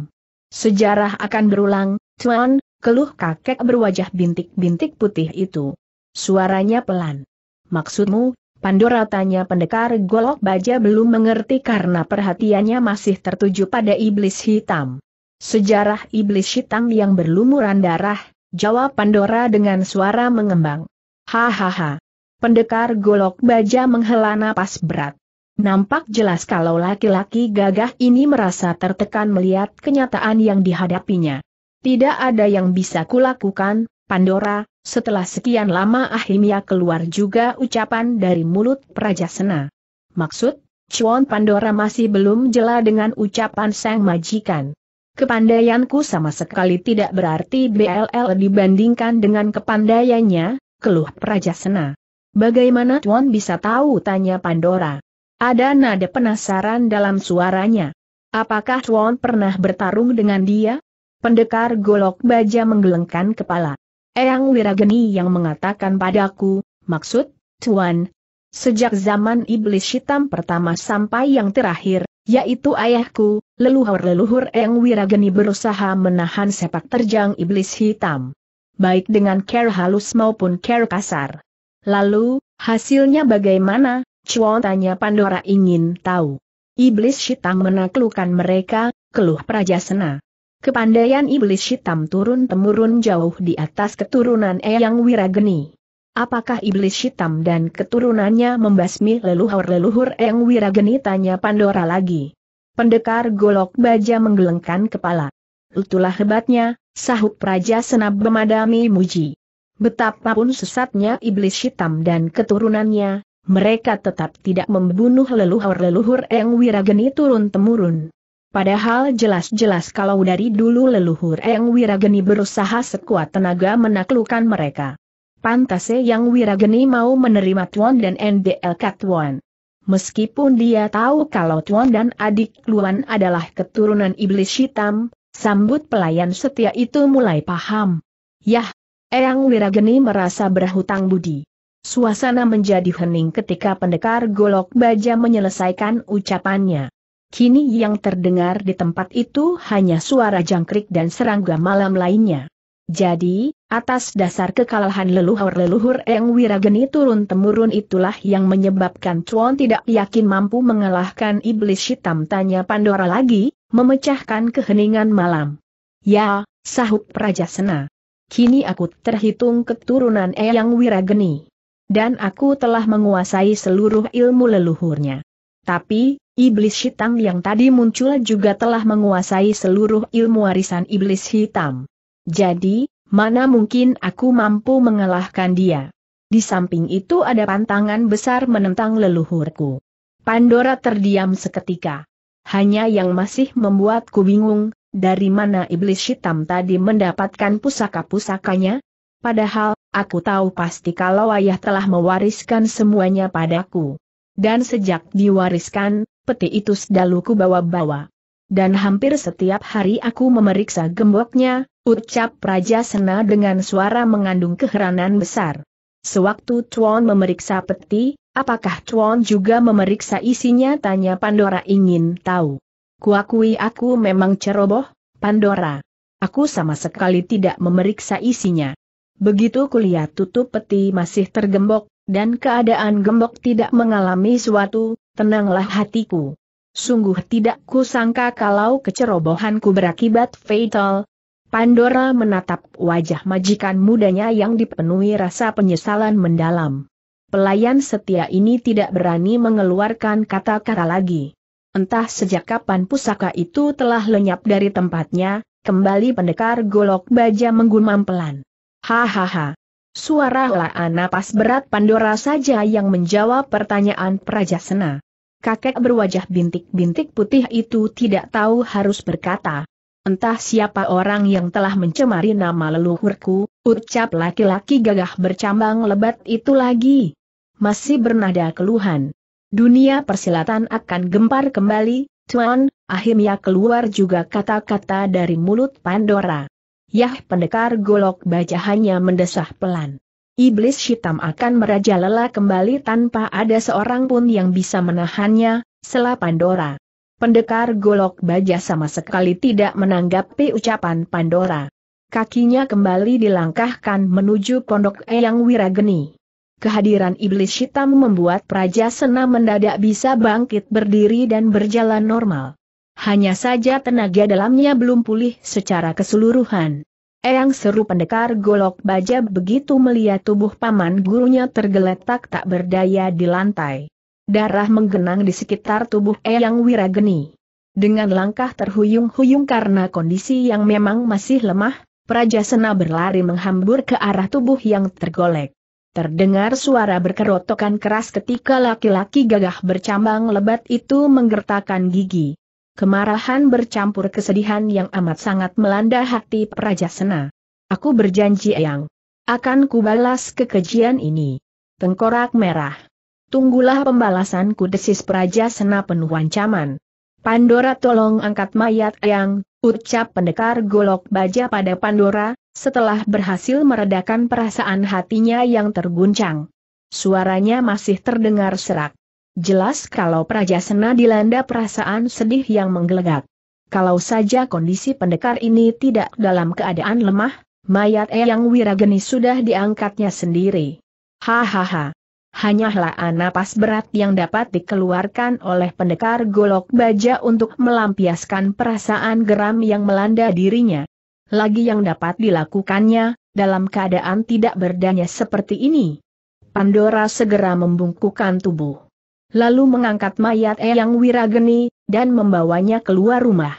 Sejarah akan berulang, Tuan, keluh kakek berwajah bintik-bintik putih itu. Suaranya pelan. Maksudmu, Pandora tanya pendekar golok baja belum mengerti karena perhatiannya masih tertuju pada iblis hitam. Sejarah iblis hitam yang berlumuran darah, Jawab Pandora dengan suara mengembang. Hahaha. Pendekar golok baja menghela napas berat. Nampak jelas kalau laki-laki gagah ini merasa tertekan melihat kenyataan yang dihadapinya. Tidak ada yang bisa kulakukan, Pandora, setelah sekian lama akhirnya keluar juga ucapan dari mulut Prajasena. Maksud, Chuan Pandora masih belum jela dengan ucapan sang majikan. Kepandaianku sama sekali tidak berarti BLL dibandingkan dengan kepandaiannya, keluh Prajasena. Bagaimana Tuan bisa tahu tanya Pandora. Ada nada penasaran dalam suaranya. Apakah Tuan pernah bertarung dengan dia? Pendekar golok baja menggelengkan kepala. Eyang Wirageni yang mengatakan padaku, maksud, Tuan, sejak zaman iblis hitam pertama sampai yang terakhir, Yaitu ayahku, leluhur-leluhur Eng Wirageni berusaha menahan sepak terjang iblis hitam. Baik dengan care halus maupun care kasar. Lalu, hasilnya bagaimana? Chuan tanya Pandora ingin tahu. Iblis hitam menaklukkan mereka, keluh Prajasena. Kepandaian iblis hitam turun-temurun jauh di atas keturunan Eyang Wirageni. Apakah iblis hitam dan keturunannya membasmi leluhur-leluhur Eyang Wirageni tanya Pandora lagi. Pendekar golok baja menggelengkan kepala. Itulah hebatnya, sahut Praja Senab memadami muji. Betapapun sesatnya iblis hitam dan keturunannya, mereka tetap tidak membunuh leluhur-leluhur Eyang Wirageni turun-temurun. Padahal jelas-jelas kalau dari dulu leluhur Eyang Wirageni berusaha sekuat tenaga menaklukkan mereka. Pantase yang Wirageni mau menerima Tuan dan NDL Tuan. Meskipun dia tahu kalau Tuan dan adik Luan adalah keturunan iblis hitam, sambut pelayan setia itu mulai paham. Yah, Eyang Wirageni merasa berhutang budi. Suasana menjadi hening ketika pendekar golok baja menyelesaikan ucapannya. Kini yang terdengar di tempat itu hanya suara jangkrik dan serangga malam lainnya. Jadi, atas dasar kekalahan leluhur-leluhur Eng Wirageni turun-temurun itulah yang menyebabkan Chuan tidak yakin mampu mengalahkan iblis hitam tanya Pandora lagi, memecahkan keheningan malam. Ya, sahut Prajasena. Kini aku terhitung keturunan Eyang Wirageni. Dan aku telah menguasai seluruh ilmu leluhurnya. Tapi, iblis hitam yang tadi muncul juga telah menguasai seluruh ilmu warisan iblis hitam. Jadi, mana mungkin aku mampu mengalahkan dia? Di samping itu ada pantangan besar menentang leluhurku. Pandora terdiam seketika. Hanya yang masih membuatku bingung, dari mana iblis hitam tadi mendapatkan pusaka-pusakanya? Padahal, aku tahu pasti kalau ayah telah mewariskan semuanya padaku. Dan sejak diwariskan, peti itu sedaluku bawa-bawa. Dan hampir setiap hari aku memeriksa gemboknya, ucap Praja Sena dengan suara mengandung keheranan besar. Sewaktu Tuan memeriksa peti, apakah Tuan juga memeriksa isinya tanya Pandora ingin tahu. Kuakui aku memang ceroboh, Pandora. Aku sama sekali tidak memeriksa isinya. Begitu kulihat tutup peti masih tergembok, dan keadaan gembok tidak mengalami suatu tenanglah hatiku. Sungguh tidak kusangka kalau kecerobohanku berakibat fatal. Pandora menatap wajah majikan mudanya yang dipenuhi rasa penyesalan mendalam. Pelayan setia ini tidak berani mengeluarkan kata-kata lagi. Entah sejak kapan pusaka itu telah lenyap dari tempatnya, kembali pendekar golok baja menggumam pelan. Hahaha. Suara laan napas berat Pandora saja yang menjawab pertanyaan Prajasena. Kakek berwajah bintik-bintik putih itu tidak tahu harus berkata. Entah siapa orang yang telah mencemari nama leluhurku, ucap laki-laki gagah bercambang lebat itu lagi. Masih bernada keluhan. Dunia persilatan akan gempar kembali, Tuan, akhirnya keluar juga kata-kata dari mulut Pandora. Yah pendekar golok baja hanya mendesah pelan iblis hitam akan merajalela kembali tanpa ada seorang pun yang bisa menahannya, sela Pandora. Pendekar golok baja sama sekali tidak menanggapi ucapan Pandora. Kakinya kembali dilangkahkan menuju pondok Eyang Wirageni. Kehadiran iblis hitam membuat Praja Sena mendadak bisa bangkit berdiri dan berjalan normal. Hanya saja tenaga dalamnya belum pulih secara keseluruhan. Eyang seru pendekar golok baja begitu melihat tubuh paman gurunya tergeletak tak berdaya di lantai. Darah menggenang di sekitar tubuh Eyang Wirageni. Dengan langkah terhuyung-huyung karena kondisi yang memang masih lemah, Praja Sena berlari menghambur ke arah tubuh yang tergolek. Terdengar suara berkerotokan keras ketika laki-laki gagah bercambang lebat itu menggertakkan gigi. Kemarahan bercampur kesedihan yang amat sangat melanda hati Prajasena. Aku berjanji Eyang. Akan kubalas kekejian ini. Tengkorak merah. Tunggulah pembalasanku desis Prajasena penuh ancaman. Pandora tolong angkat mayat Eyang, ucap pendekar golok baja pada Pandora, setelah berhasil meredakan perasaan hatinya yang terguncang. Suaranya masih terdengar serak. Jelas kalau Praja Sena dilanda perasaan sedih yang menggelegak. Kalau saja kondisi pendekar ini tidak dalam keadaan lemah, mayat Eyang Wirageni sudah diangkatnya sendiri. Hahaha. Hanyalah napas berat yang dapat dikeluarkan oleh pendekar golok baja untuk melampiaskan perasaan geram yang melanda dirinya. Lagi yang dapat dilakukannya, dalam keadaan tidak berdaya seperti ini. Pandora segera membungkukan tubuh lalu mengangkat mayat Eyang Wirageni, dan membawanya keluar rumah.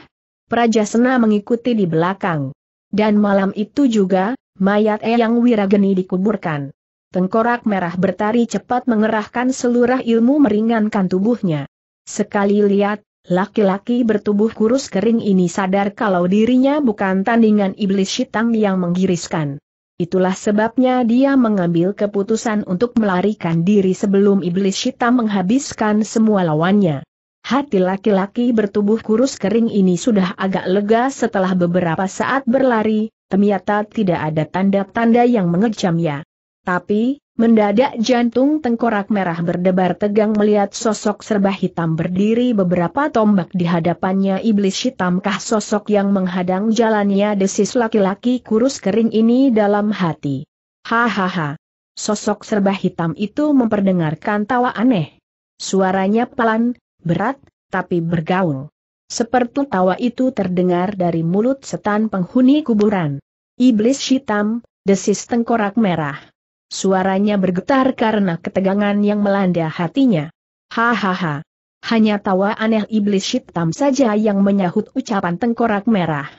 Prajasena mengikuti di belakang. Dan malam itu juga, mayat Eyang Wirageni dikuburkan. Tengkorak merah bertari cepat mengerahkan seluruh ilmu meringankan tubuhnya. Sekali lihat, laki-laki bertubuh kurus kering ini sadar kalau dirinya bukan tandingan iblis hitam yang menggiriskan. Itulah sebabnya dia mengambil keputusan untuk melarikan diri sebelum iblis hitam menghabiskan semua lawannya. Hati laki-laki bertubuh kurus kering ini sudah agak lega setelah beberapa saat berlari, ternyata tidak ada tanda-tanda yang mengejamnya. Tapi, Mendadak jantung tengkorak merah berdebar tegang melihat sosok serba hitam berdiri beberapa tombak di hadapannya iblis hitamkah sosok yang menghadang jalannya desis laki-laki kurus kering ini dalam hati. Hahaha. Sosok serba hitam itu memperdengarkan tawa aneh. Suaranya pelan, berat, tapi bergaul. Seperti tawa itu terdengar dari mulut setan penghuni kuburan. Iblis hitam, desis tengkorak merah. Suaranya bergetar karena ketegangan yang melanda hatinya. Hahaha. Hanya tawa aneh iblis hitam saja yang menyahut ucapan tengkorak merah.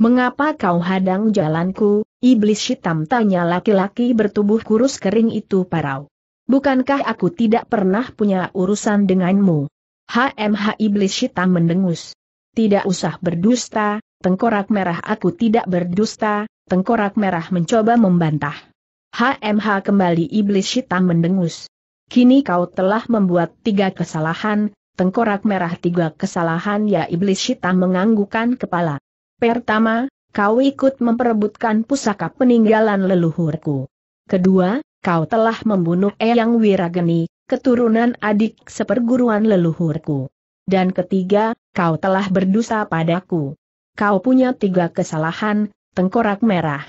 Mengapa kau hadang jalanku, iblis hitam tanya laki-laki bertubuh kurus kering itu parau. Bukankah aku tidak pernah punya urusan denganmu? HMH iblis hitam mendengus. Tidak usah berdusta, tengkorak merah aku tidak berdusta, tengkorak merah mencoba membantah. HMH kembali iblis hitam mendengus. Kini kau telah membuat tiga kesalahan, tengkorak merah tiga kesalahan ya iblis hitam menganggukkan kepala. Pertama, kau ikut memperebutkan pusaka peninggalan leluhurku. Kedua, kau telah membunuh Eyang Wirageni, keturunan adik seperguruan leluhurku. Dan ketiga, kau telah berdosa padaku. Kau punya tiga kesalahan, tengkorak merah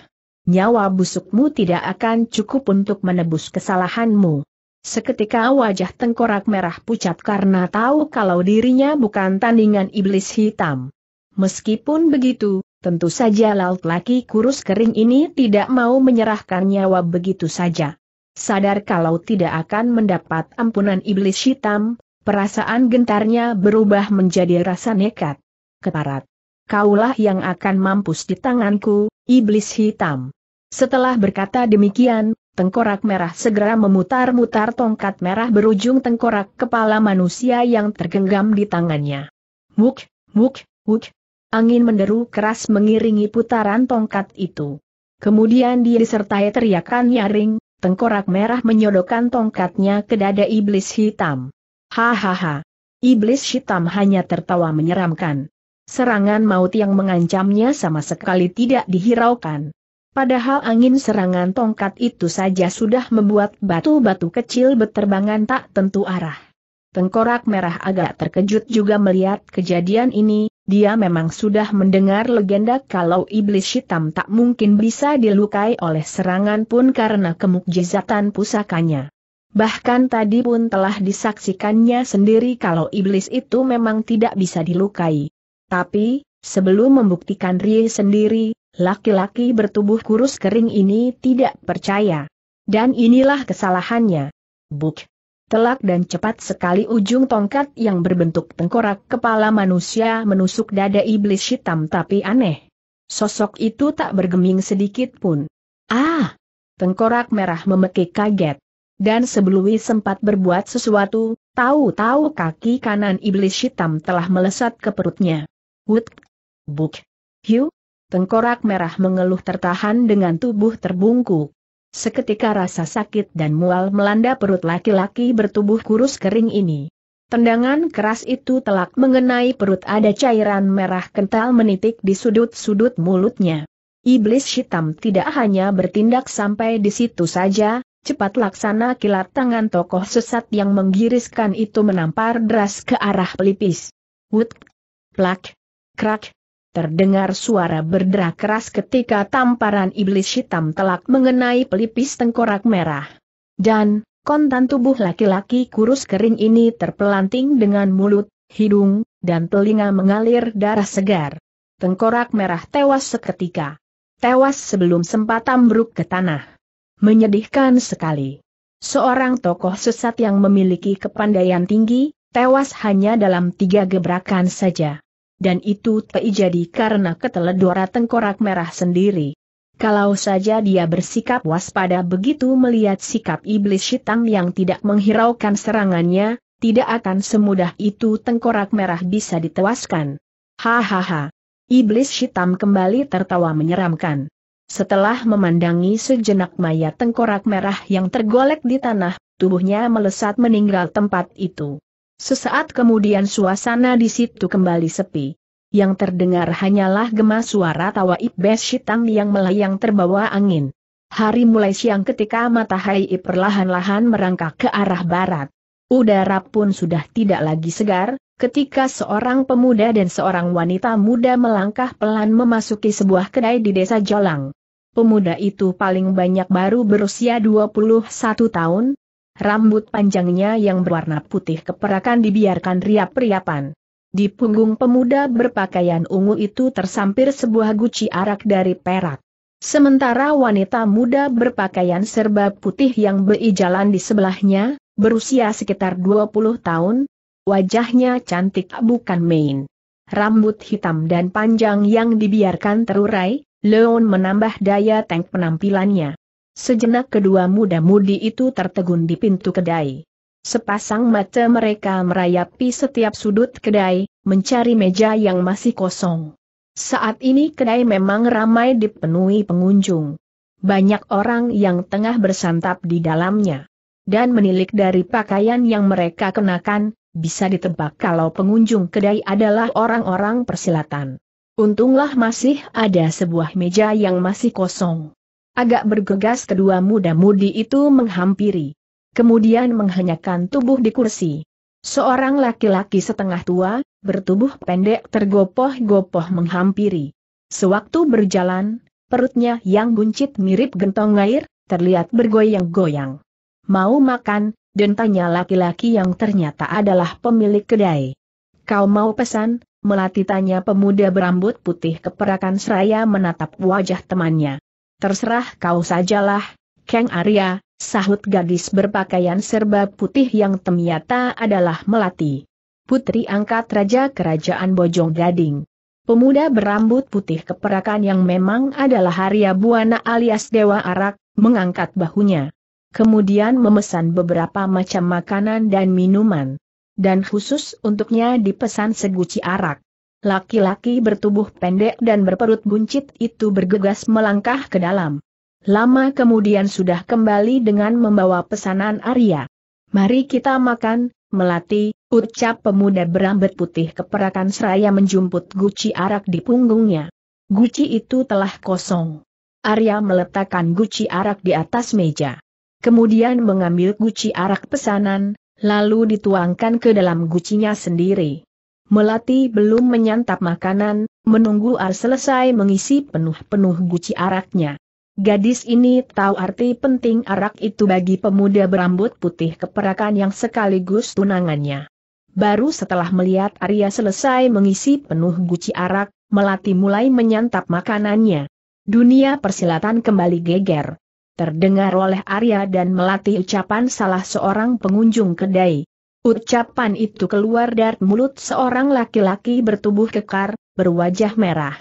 nyawa busukmu tidak akan cukup untuk menebus kesalahanmu. Seketika wajah tengkorak merah pucat karena tahu kalau dirinya bukan tandingan iblis hitam. Meskipun begitu, tentu saja laut laki kurus kering ini tidak mau menyerahkan nyawa begitu saja. Sadar kalau tidak akan mendapat ampunan iblis hitam, perasaan gentarnya berubah menjadi rasa nekat. Keparat. Kaulah yang akan mampus di tanganku, iblis hitam. Setelah berkata demikian, tengkorak merah segera memutar-mutar tongkat merah berujung tengkorak kepala manusia yang tergenggam di tangannya. Wuk, wuk, wuk. Angin menderu keras mengiringi putaran tongkat itu. Kemudian dia disertai teriakan nyaring, tengkorak merah menyodokkan tongkatnya ke dada iblis hitam. Hahaha. Iblis hitam hanya tertawa menyeramkan. Serangan maut yang mengancamnya sama sekali tidak dihiraukan. Padahal angin serangan tongkat itu saja sudah membuat batu-batu kecil berterbangan tak tentu arah. Tengkorak merah agak terkejut juga melihat kejadian ini, dia memang sudah mendengar legenda kalau iblis hitam tak mungkin bisa dilukai oleh serangan pun karena kemukjizatan pusakanya. Bahkan tadi pun telah disaksikannya sendiri kalau iblis itu memang tidak bisa dilukai. Tapi, sebelum membuktikan Rie sendiri, Laki-laki bertubuh kurus kering ini tidak percaya. Dan inilah kesalahannya. Buk. Telak dan cepat sekali ujung tongkat yang berbentuk tengkorak kepala manusia menusuk dada iblis hitam tapi aneh. Sosok itu tak bergeming sedikit pun. Ah! Tengkorak merah memekik kaget. Dan sebelum sempat berbuat sesuatu, tahu-tahu kaki kanan iblis hitam telah melesat ke perutnya. Wut! Buk! Hiu! Tengkorak merah mengeluh tertahan dengan tubuh terbungkuk. Seketika rasa sakit dan mual melanda perut laki-laki bertubuh kurus kering ini. Tendangan keras itu telak mengenai perut ada cairan merah kental menitik di sudut-sudut mulutnya. Iblis hitam tidak hanya bertindak sampai di situ saja, cepat laksana kilat tangan tokoh sesat yang menggiriskan itu menampar deras ke arah pelipis. Wut, plak, krak, terdengar suara berderak keras ketika tamparan iblis hitam telak mengenai pelipis tengkorak merah. Dan, kontan tubuh laki-laki kurus kering ini terpelanting dengan mulut, hidung, dan telinga mengalir darah segar. Tengkorak merah tewas seketika. Tewas sebelum sempat ambruk ke tanah. Menyedihkan sekali. Seorang tokoh sesat yang memiliki kepandaian tinggi, tewas hanya dalam tiga gebrakan saja. Dan itu terjadi karena keteledora tengkorak merah sendiri. Kalau saja dia bersikap waspada begitu melihat sikap iblis hitam yang tidak menghiraukan serangannya, tidak akan semudah itu tengkorak merah bisa ditewaskan. Hahaha. Iblis hitam kembali tertawa menyeramkan. Setelah memandangi sejenak mayat tengkorak merah yang tergolek di tanah, tubuhnya melesat meninggal tempat itu. Sesaat kemudian suasana di situ kembali sepi. Yang terdengar hanyalah gema suara tawa iblis hitam yang melayang terbawa angin. Hari mulai siang ketika matahari perlahan-lahan merangkak ke arah barat. Udara pun sudah tidak lagi segar, ketika seorang pemuda dan seorang wanita muda melangkah pelan memasuki sebuah kedai di desa Jolang. Pemuda itu paling banyak baru berusia 21 tahun, rambut panjangnya yang berwarna putih keperakan dibiarkan riap-riapan. Di punggung pemuda berpakaian ungu itu tersampir sebuah guci arak dari perak. Sementara wanita muda berpakaian serba putih yang berijalan di sebelahnya, berusia sekitar 20 tahun, wajahnya cantik bukan main. Rambut hitam dan panjang yang dibiarkan terurai, Leon menambah daya tank penampilannya. Sejenak kedua muda-mudi itu tertegun di pintu kedai. Sepasang mata mereka merayapi setiap sudut kedai, mencari meja yang masih kosong. Saat ini kedai memang ramai dipenuhi pengunjung. Banyak orang yang tengah bersantap di dalamnya dan menilik dari pakaian yang mereka kenakan, bisa ditebak kalau pengunjung kedai adalah orang-orang persilatan. Untunglah masih ada sebuah meja yang masih kosong. Agak bergegas kedua muda-mudi itu menghampiri. Kemudian menghenyakan tubuh di kursi. Seorang laki-laki setengah tua, bertubuh pendek tergopoh-gopoh menghampiri. Sewaktu berjalan, perutnya yang buncit mirip gentong air, terlihat bergoyang-goyang mau makan, dan tanya laki-laki yang ternyata adalah pemilik kedai. Kau mau pesan? Melati tanya pemuda berambut putih keperakan seraya menatap wajah temannya. Terserah kau sajalah, Kang Arya, sahut gadis berpakaian serba putih yang ternyata adalah Melati. Putri angkat Raja Kerajaan Bojong Gading. Pemuda berambut putih keperakan yang memang adalah Arya Buana alias Dewa Arak, mengangkat bahunya kemudian memesan beberapa macam makanan dan minuman. Dan khusus untuknya dipesan seguci arak. Laki-laki bertubuh pendek dan berperut buncit itu bergegas melangkah ke dalam. Lama kemudian sudah kembali dengan membawa pesanan Arya. Mari kita makan, melati, ucap pemuda berambut putih keperakan seraya menjumput guci arak di punggungnya. Guci itu telah kosong. Arya meletakkan guci arak di atas meja kemudian mengambil guci arak pesanan, lalu dituangkan ke dalam gucinya sendiri. Melati belum menyantap makanan, menunggu Ar selesai mengisi penuh-penuh guci araknya. Gadis ini tahu arti penting arak itu bagi pemuda berambut putih keperakan yang sekaligus tunangannya. Baru setelah melihat Arya selesai mengisi penuh guci arak, Melati mulai menyantap makanannya. Dunia persilatan kembali geger terdengar oleh Arya dan melatih ucapan salah seorang pengunjung kedai. Ucapan itu keluar dari mulut seorang laki-laki bertubuh kekar, berwajah merah.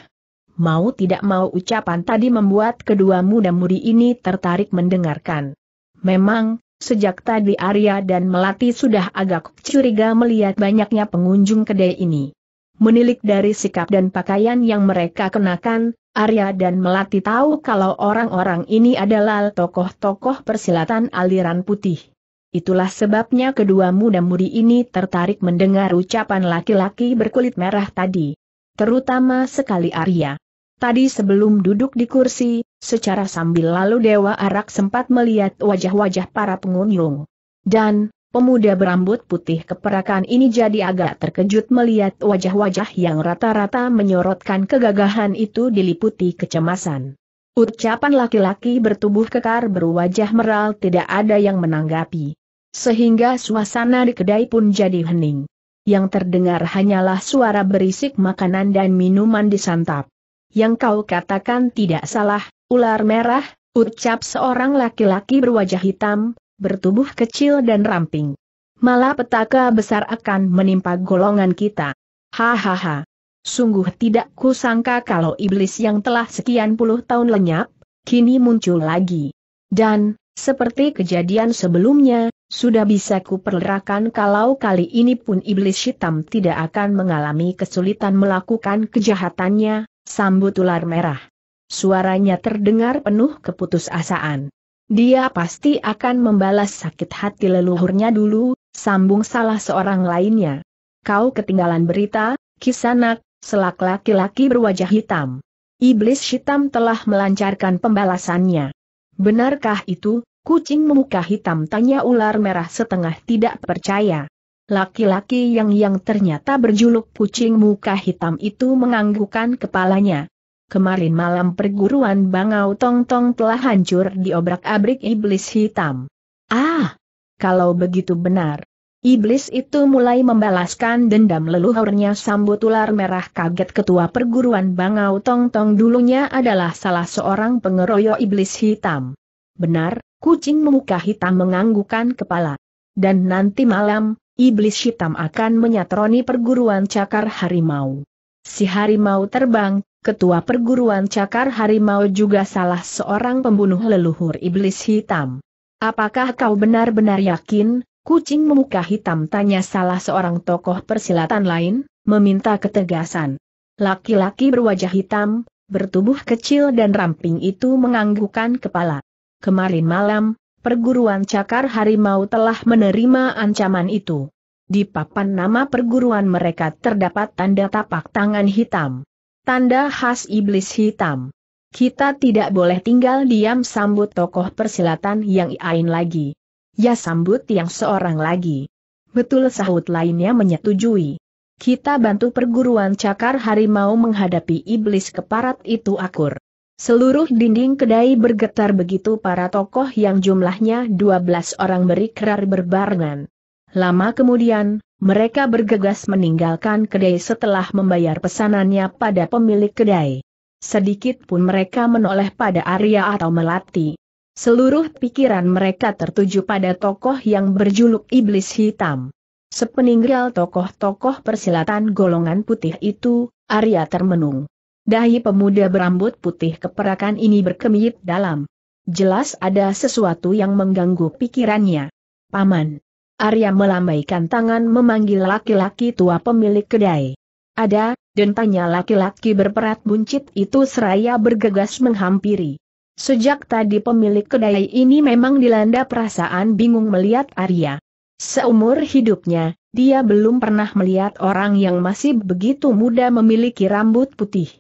Mau tidak mau ucapan tadi membuat kedua muda-mudi ini tertarik mendengarkan. Memang, sejak tadi Arya dan Melati sudah agak curiga melihat banyaknya pengunjung kedai ini. Menilik dari sikap dan pakaian yang mereka kenakan, Arya dan Melati tahu kalau orang-orang ini adalah tokoh-tokoh persilatan aliran putih. Itulah sebabnya kedua muda-mudi ini tertarik mendengar ucapan laki-laki berkulit merah tadi. Terutama sekali Arya. Tadi sebelum duduk di kursi, secara sambil lalu Dewa Arak sempat melihat wajah-wajah para pengunjung. Dan, pemuda berambut putih keperakan ini jadi agak terkejut melihat wajah-wajah yang rata-rata menyorotkan kegagahan itu diliputi kecemasan. Ucapan laki-laki bertubuh kekar berwajah meral tidak ada yang menanggapi. Sehingga suasana di kedai pun jadi hening. Yang terdengar hanyalah suara berisik makanan dan minuman disantap. Yang kau katakan tidak salah, ular merah, ucap seorang laki-laki berwajah hitam, bertubuh kecil dan ramping. Malah petaka besar akan menimpa golongan kita. Hahaha. Sungguh tidak kusangka kalau iblis yang telah sekian puluh tahun lenyap, kini muncul lagi. Dan, seperti kejadian sebelumnya, sudah bisa kuperlerakan kalau kali ini pun iblis hitam tidak akan mengalami kesulitan melakukan kejahatannya, sambut ular merah. Suaranya terdengar penuh keputusasaan. Dia pasti akan membalas sakit hati leluhurnya dulu, sambung salah seorang lainnya. Kau ketinggalan berita, kisanak, selak laki-laki berwajah hitam. Iblis hitam telah melancarkan pembalasannya. Benarkah itu, kucing memuka hitam tanya ular merah setengah tidak percaya. Laki-laki yang yang ternyata berjuluk kucing muka hitam itu menganggukkan kepalanya. Kemarin malam perguruan Bangau Tong Tong telah hancur di obrak-abrik iblis hitam. Ah! Kalau begitu benar, Iblis itu mulai membalaskan dendam leluhurnya sambut ular merah kaget ketua perguruan Bangau Tong Tong dulunya adalah salah seorang pengeroyok iblis hitam. Benar, kucing memuka hitam menganggukkan kepala. Dan nanti malam, iblis hitam akan menyatroni perguruan cakar harimau. Si harimau terbang, ketua perguruan cakar harimau juga salah seorang pembunuh leluhur iblis hitam. Apakah kau benar-benar yakin, Kucing memuka hitam tanya salah seorang tokoh persilatan lain, meminta ketegasan. Laki-laki berwajah hitam, bertubuh kecil dan ramping itu menganggukkan kepala. Kemarin malam, perguruan cakar harimau telah menerima ancaman itu. Di papan nama perguruan mereka terdapat tanda tapak tangan hitam. Tanda khas iblis hitam. Kita tidak boleh tinggal diam sambut tokoh persilatan yang lain lagi. Ya sambut yang seorang lagi. Betul sahut lainnya menyetujui. Kita bantu perguruan cakar harimau menghadapi iblis keparat itu akur. Seluruh dinding kedai bergetar begitu para tokoh yang jumlahnya 12 orang berikrar berbarengan. Lama kemudian, mereka bergegas meninggalkan kedai setelah membayar pesanannya pada pemilik kedai. Sedikit pun mereka menoleh pada Arya atau Melati. Seluruh pikiran mereka tertuju pada tokoh yang berjuluk Iblis Hitam. Sepeninggal tokoh-tokoh persilatan golongan putih itu, Arya termenung. Dahi pemuda berambut putih keperakan ini berkemit dalam. Jelas ada sesuatu yang mengganggu pikirannya. Paman. Arya melambaikan tangan memanggil laki-laki tua pemilik kedai. Ada, dan tanya laki-laki berperat buncit itu seraya bergegas menghampiri. Sejak tadi pemilik kedai ini memang dilanda perasaan bingung melihat Arya. Seumur hidupnya, dia belum pernah melihat orang yang masih begitu muda memiliki rambut putih.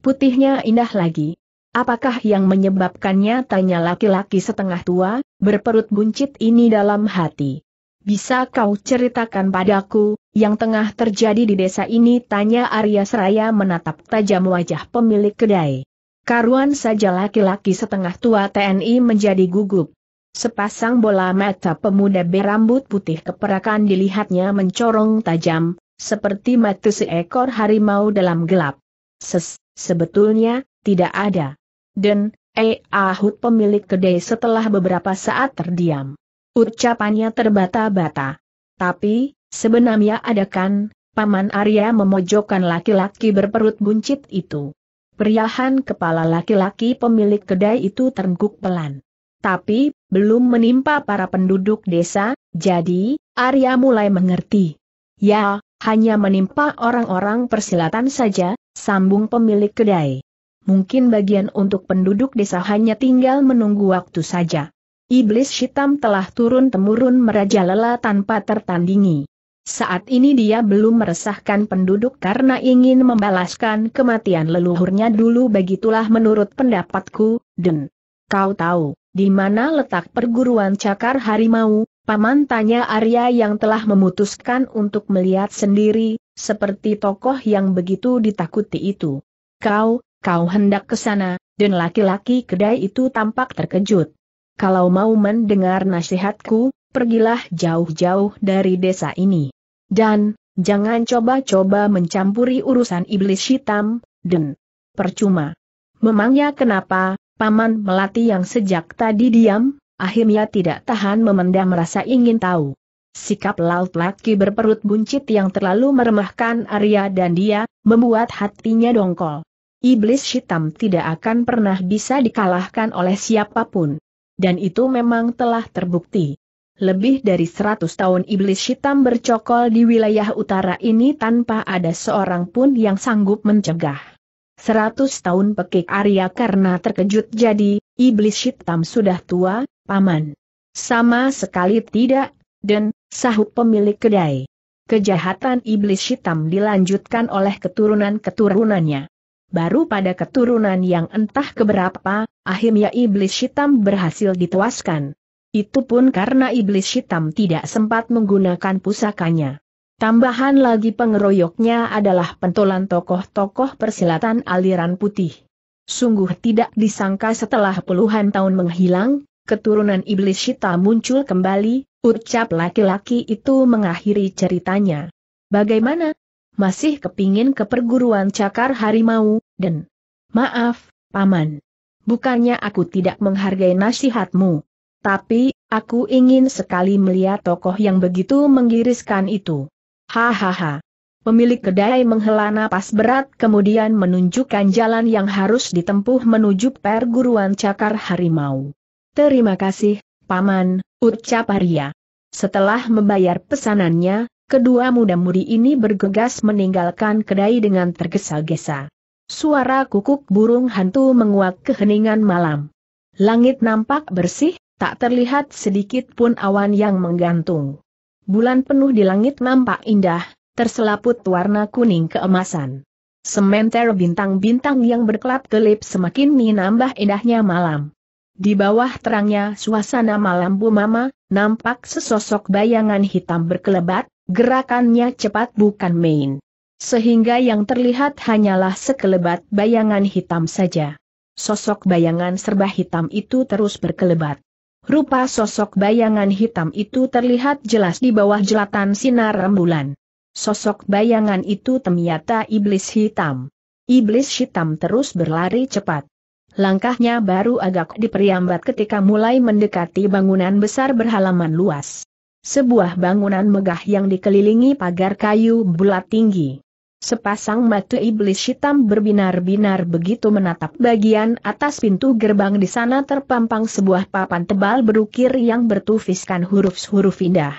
Putihnya indah lagi. Apakah yang menyebabkannya tanya laki-laki setengah tua, berperut buncit ini dalam hati. Bisa kau ceritakan padaku, yang tengah terjadi di desa ini tanya Arya Seraya menatap tajam wajah pemilik kedai. Karuan saja laki-laki setengah tua TNI menjadi gugup. Sepasang bola mata pemuda berambut putih keperakan dilihatnya mencorong tajam, seperti mata seekor harimau dalam gelap. Ses, sebetulnya, tidak ada. Dan, eh ahut pemilik kedai setelah beberapa saat terdiam. Ucapannya terbata-bata. Tapi, sebenarnya ada kan, Paman Arya memojokkan laki-laki berperut buncit itu. Periahan kepala laki-laki pemilik kedai itu terengguk pelan. Tapi, belum menimpa para penduduk desa, jadi, Arya mulai mengerti. Ya, hanya menimpa orang-orang persilatan saja, sambung pemilik kedai. Mungkin bagian untuk penduduk desa hanya tinggal menunggu waktu saja. Iblis hitam telah turun-temurun merajalela tanpa tertandingi. Saat ini dia belum meresahkan penduduk karena ingin membalaskan kematian leluhurnya dulu begitulah menurut pendapatku, dan kau tahu, di mana letak perguruan cakar harimau, paman tanya Arya yang telah memutuskan untuk melihat sendiri, seperti tokoh yang begitu ditakuti itu. Kau, kau hendak ke sana, dan laki-laki kedai itu tampak terkejut. Kalau mau mendengar nasihatku, pergilah jauh-jauh dari desa ini. Dan, jangan coba-coba mencampuri urusan iblis hitam, dan percuma. Memangnya kenapa, Paman Melati yang sejak tadi diam, akhirnya tidak tahan memendam rasa ingin tahu. Sikap laut laki berperut buncit yang terlalu meremahkan Arya dan dia, membuat hatinya dongkol. Iblis hitam tidak akan pernah bisa dikalahkan oleh siapa pun. Dan itu memang telah terbukti. Lebih dari seratus tahun iblis hitam bercokol di wilayah utara ini tanpa ada seorang pun yang sanggup mencegah. Seratus tahun pekik Arya karena terkejut jadi, iblis hitam sudah tua, paman. Sama sekali tidak, dan, sahut pemilik kedai. Kejahatan iblis hitam dilanjutkan oleh keturunan-keturunannya. Baru pada keturunan yang entah keberapa, akhirnya iblis hitam berhasil ditewaskan. Itu pun karena iblis hitam tidak sempat menggunakan pusakanya. Tambahan lagi pengeroyoknya adalah pentolan tokoh-tokoh persilatan aliran putih. Sungguh tidak disangka setelah puluhan tahun menghilang, keturunan iblis hitam muncul kembali, ucap laki-laki itu mengakhiri ceritanya. Bagaimana? masih kepingin ke perguruan cakar harimau, dan... Maaf, Paman. Bukannya aku tidak menghargai nasihatmu. Tapi, aku ingin sekali melihat tokoh yang begitu menggiriskan itu. Hahaha. Pemilik kedai menghela napas berat kemudian menunjukkan jalan yang harus ditempuh menuju perguruan cakar harimau. Terima kasih, Paman, ucap Arya. Setelah membayar pesanannya, Kedua muda-mudi ini bergegas meninggalkan kedai dengan tergesa-gesa. Suara kukuk burung hantu menguak keheningan malam. Langit nampak bersih, tak terlihat sedikit pun awan yang menggantung. Bulan penuh di langit nampak indah, terselaput warna kuning keemasan. Sementer bintang-bintang yang berkelap-kelip semakin menambah indahnya malam. Di bawah terangnya suasana malam Bu Mama, nampak sesosok bayangan hitam berkelebat, Gerakannya cepat bukan main. Sehingga yang terlihat hanyalah sekelebat bayangan hitam saja. Sosok bayangan serba hitam itu terus berkelebat. Rupa sosok bayangan hitam itu terlihat jelas di bawah jelatan sinar rembulan. Sosok bayangan itu ternyata iblis hitam. Iblis hitam terus berlari cepat. Langkahnya baru agak diperiambat ketika mulai mendekati bangunan besar berhalaman luas. Sebuah bangunan megah yang dikelilingi pagar kayu bulat tinggi. Sepasang mata iblis hitam berbinar-binar begitu menatap bagian atas pintu gerbang di sana terpampang sebuah papan tebal berukir yang bertufiskan huruf-huruf indah.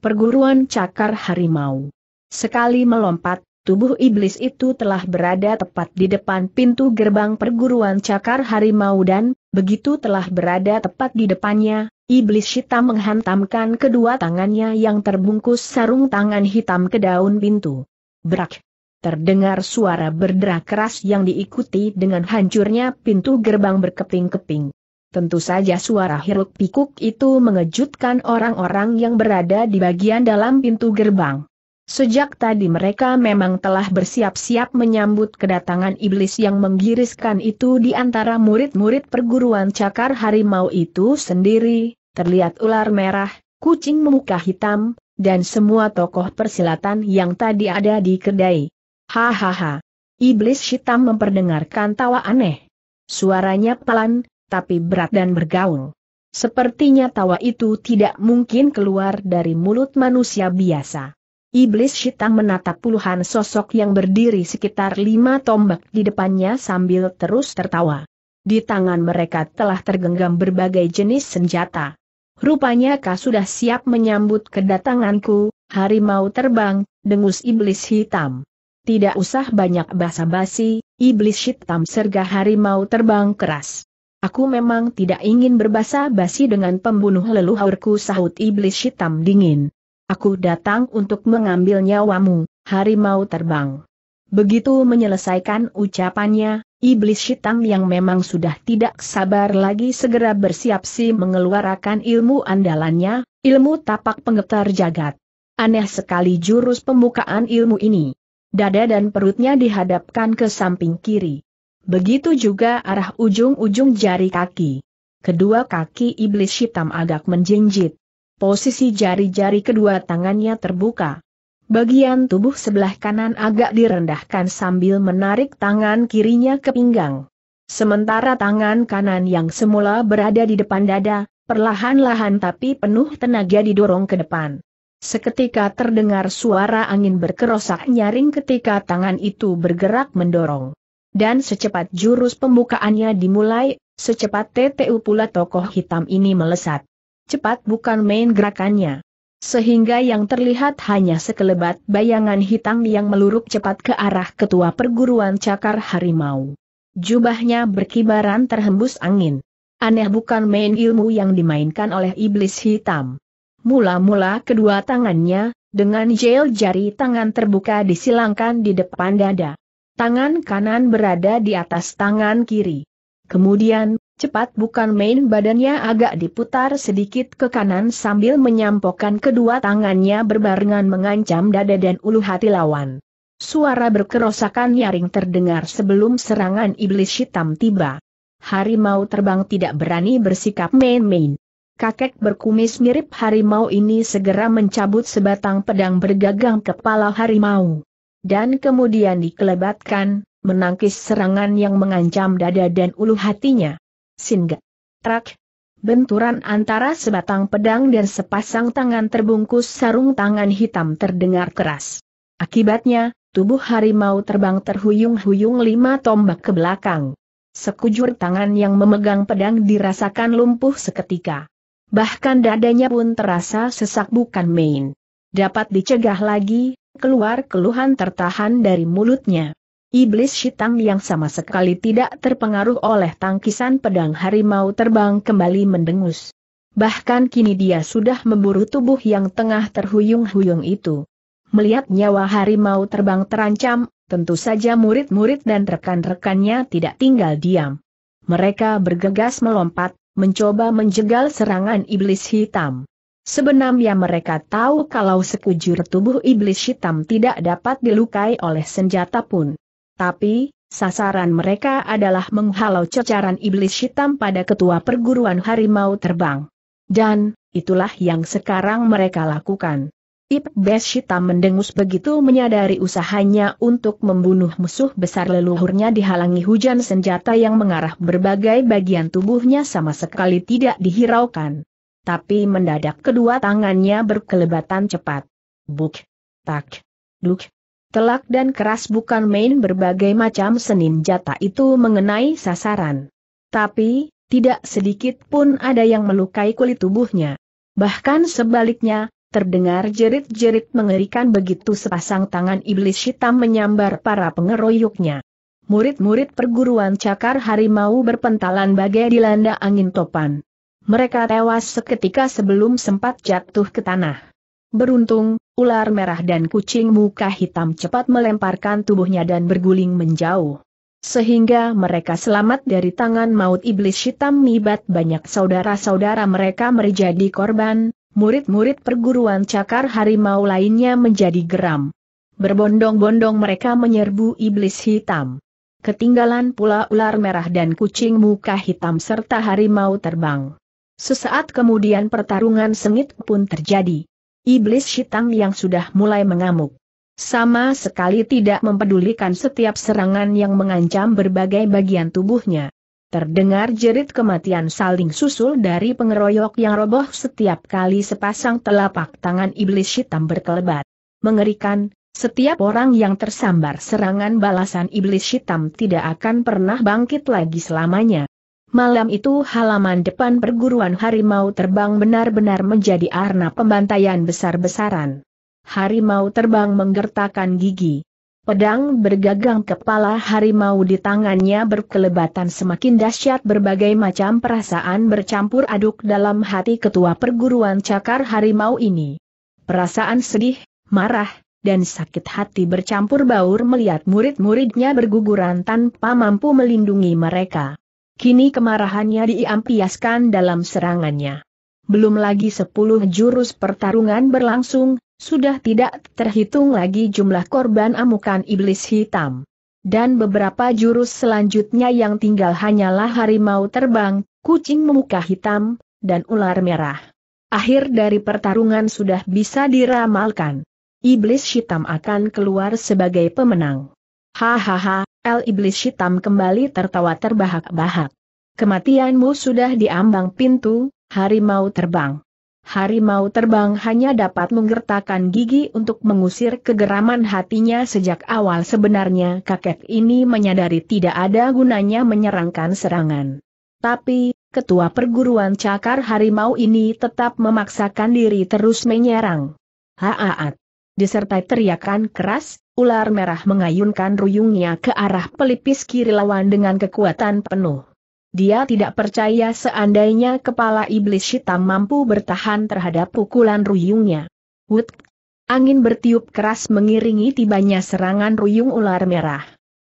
Perguruan Cakar Harimau. Sekali melompat, tubuh iblis itu telah berada tepat di depan pintu gerbang perguruan Cakar Harimau dan, begitu telah berada tepat di depannya, Iblis hitam menghantamkan kedua tangannya yang terbungkus sarung tangan hitam ke daun pintu. Brak! Terdengar suara berderak keras yang diikuti dengan hancurnya pintu gerbang berkeping-keping. Tentu saja suara hiruk pikuk itu mengejutkan orang-orang yang berada di bagian dalam pintu gerbang. Sejak tadi mereka memang telah bersiap-siap menyambut kedatangan iblis yang menggiriskan itu di antara murid-murid perguruan cakar harimau itu sendiri, terlihat ular merah, kucing memuka hitam, dan semua tokoh persilatan yang tadi ada di kedai. Hahaha. Iblis hitam memperdengarkan tawa aneh. Suaranya pelan, tapi berat dan bergaul. Sepertinya tawa itu tidak mungkin keluar dari mulut manusia biasa. Iblis hitam menatap puluhan sosok yang berdiri sekitar lima tombak di depannya sambil terus tertawa. Di tangan mereka telah tergenggam berbagai jenis senjata. Rupanya kau sudah siap menyambut kedatanganku, harimau terbang, dengus iblis hitam. Tidak usah banyak basa-basi, iblis hitam serga harimau terbang keras. Aku memang tidak ingin berbasa-basi dengan pembunuh leluhurku sahut iblis hitam dingin. Aku datang untuk mengambil nyawamu, harimau terbang. Begitu menyelesaikan ucapannya, iblis hitam yang memang sudah tidak sabar lagi segera bersiap si mengeluarkan ilmu andalannya, ilmu tapak penggetar jagat. Aneh sekali jurus pembukaan ilmu ini. Dada dan perutnya dihadapkan ke samping kiri. Begitu juga arah ujung-ujung jari kaki. Kedua kaki iblis hitam agak menjinjit. Posisi jari-jari kedua tangannya terbuka. Bagian tubuh sebelah kanan agak direndahkan sambil menarik tangan kirinya ke pinggang. Sementara tangan kanan yang semula berada di depan dada, perlahan-lahan tapi penuh tenaga didorong ke depan. Seketika terdengar suara angin berkerosak nyaring ketika tangan itu bergerak mendorong. Dan secepat jurus pembukaannya dimulai, secepat TTU pula tokoh hitam ini melesat cepat bukan main gerakannya. Sehingga yang terlihat hanya sekelebat bayangan hitam yang meluruk cepat ke arah ketua perguruan cakar harimau. Jubahnya berkibaran terhembus angin. Aneh bukan main ilmu yang dimainkan oleh iblis hitam. Mula-mula kedua tangannya, dengan jel jari tangan terbuka disilangkan di depan dada. Tangan kanan berada di atas tangan kiri. Kemudian, Cepat bukan main badannya agak diputar sedikit ke kanan sambil menyampokkan kedua tangannya berbarengan mengancam dada dan ulu hati lawan. Suara berkerosakan nyaring terdengar sebelum serangan iblis hitam tiba. Harimau terbang tidak berani bersikap main-main. Kakek berkumis mirip harimau ini segera mencabut sebatang pedang bergagang kepala harimau. Dan kemudian dikelebatkan, menangkis serangan yang mengancam dada dan ulu hatinya. Singa. Trak. Benturan antara sebatang pedang dan sepasang tangan terbungkus sarung tangan hitam terdengar keras. Akibatnya, tubuh harimau terbang terhuyung-huyung lima tombak ke belakang. Sekujur tangan yang memegang pedang dirasakan lumpuh seketika. Bahkan dadanya pun terasa sesak bukan main. Dapat dicegah lagi, keluar keluhan tertahan dari mulutnya. Iblis hitam yang sama sekali tidak terpengaruh oleh tangkisan pedang harimau terbang kembali mendengus. Bahkan kini dia sudah memburu tubuh yang tengah terhuyung-huyung itu. Melihat nyawa harimau terbang terancam, tentu saja murid-murid dan rekan-rekannya tidak tinggal diam. Mereka bergegas melompat, mencoba menjegal serangan iblis hitam. Sebenarnya mereka tahu kalau sekujur tubuh iblis hitam tidak dapat dilukai oleh senjata pun. Tapi, sasaran mereka adalah menghalau cecaran iblis hitam pada ketua perguruan harimau terbang. Dan, itulah yang sekarang mereka lakukan. Iblis hitam mendengus begitu menyadari usahanya untuk membunuh musuh besar leluhurnya dihalangi hujan senjata yang mengarah berbagai bagian tubuhnya sama sekali tidak dihiraukan. Tapi mendadak kedua tangannya berkelebatan cepat. Buk, tak, duk, Telak dan keras bukan main berbagai macam senjata itu mengenai sasaran. Tapi, tidak sedikit pun ada yang melukai kulit tubuhnya. Bahkan sebaliknya, terdengar jerit-jerit mengerikan begitu sepasang tangan iblis hitam menyambar para pengeroyoknya. Murid-murid perguruan cakar harimau berpentalan bagai dilanda angin topan. Mereka tewas seketika sebelum sempat jatuh ke tanah. Beruntung, ular merah dan kucing muka hitam cepat melemparkan tubuhnya dan berguling menjauh. Sehingga mereka selamat dari tangan maut iblis hitam mibat banyak saudara-saudara mereka menjadi korban, murid-murid perguruan cakar harimau lainnya menjadi geram. Berbondong-bondong mereka menyerbu iblis hitam. Ketinggalan pula ular merah dan kucing muka hitam serta harimau terbang. Sesaat kemudian pertarungan sengit pun terjadi. Iblis hitam yang sudah mulai mengamuk. Sama sekali tidak mempedulikan setiap serangan yang mengancam berbagai bagian tubuhnya. Terdengar jerit kematian saling susul dari pengeroyok yang roboh setiap kali sepasang telapak tangan iblis hitam berkelebat. Mengerikan, setiap orang yang tersambar serangan balasan iblis hitam tidak akan pernah bangkit lagi selamanya. Malam itu halaman depan perguruan harimau terbang benar-benar menjadi arna pembantaian besar-besaran. Harimau terbang menggertakkan gigi. Pedang bergagang kepala harimau di tangannya berkelebatan semakin dahsyat berbagai macam perasaan bercampur aduk dalam hati ketua perguruan cakar harimau ini. Perasaan sedih, marah, dan sakit hati bercampur baur melihat murid-muridnya berguguran tanpa mampu melindungi mereka. Kini kemarahannya diampiaskan dalam serangannya. Belum lagi sepuluh jurus pertarungan berlangsung, sudah tidak terhitung lagi jumlah korban amukan iblis hitam. Dan beberapa jurus selanjutnya yang tinggal hanyalah harimau terbang, kucing memuka hitam, dan ular merah. Akhir dari pertarungan sudah bisa diramalkan. Iblis hitam akan keluar sebagai pemenang. Hahaha, El Iblis hitam kembali tertawa terbahak-bahak. Kematianmu sudah diambang pintu, harimau terbang. Harimau terbang hanya dapat menggertakkan gigi untuk mengusir kegeraman hatinya sejak awal sebenarnya kakek ini menyadari tidak ada gunanya menyerangkan serangan. Tapi, ketua perguruan cakar harimau ini tetap memaksakan diri terus menyerang. Haaat! disertai teriakan keras, ular merah mengayunkan ruyungnya ke arah pelipis kiri lawan dengan kekuatan penuh. Dia tidak percaya seandainya kepala iblis hitam mampu bertahan terhadap pukulan ruyungnya. Wut! Angin bertiup keras mengiringi tibanya serangan ruyung ular merah.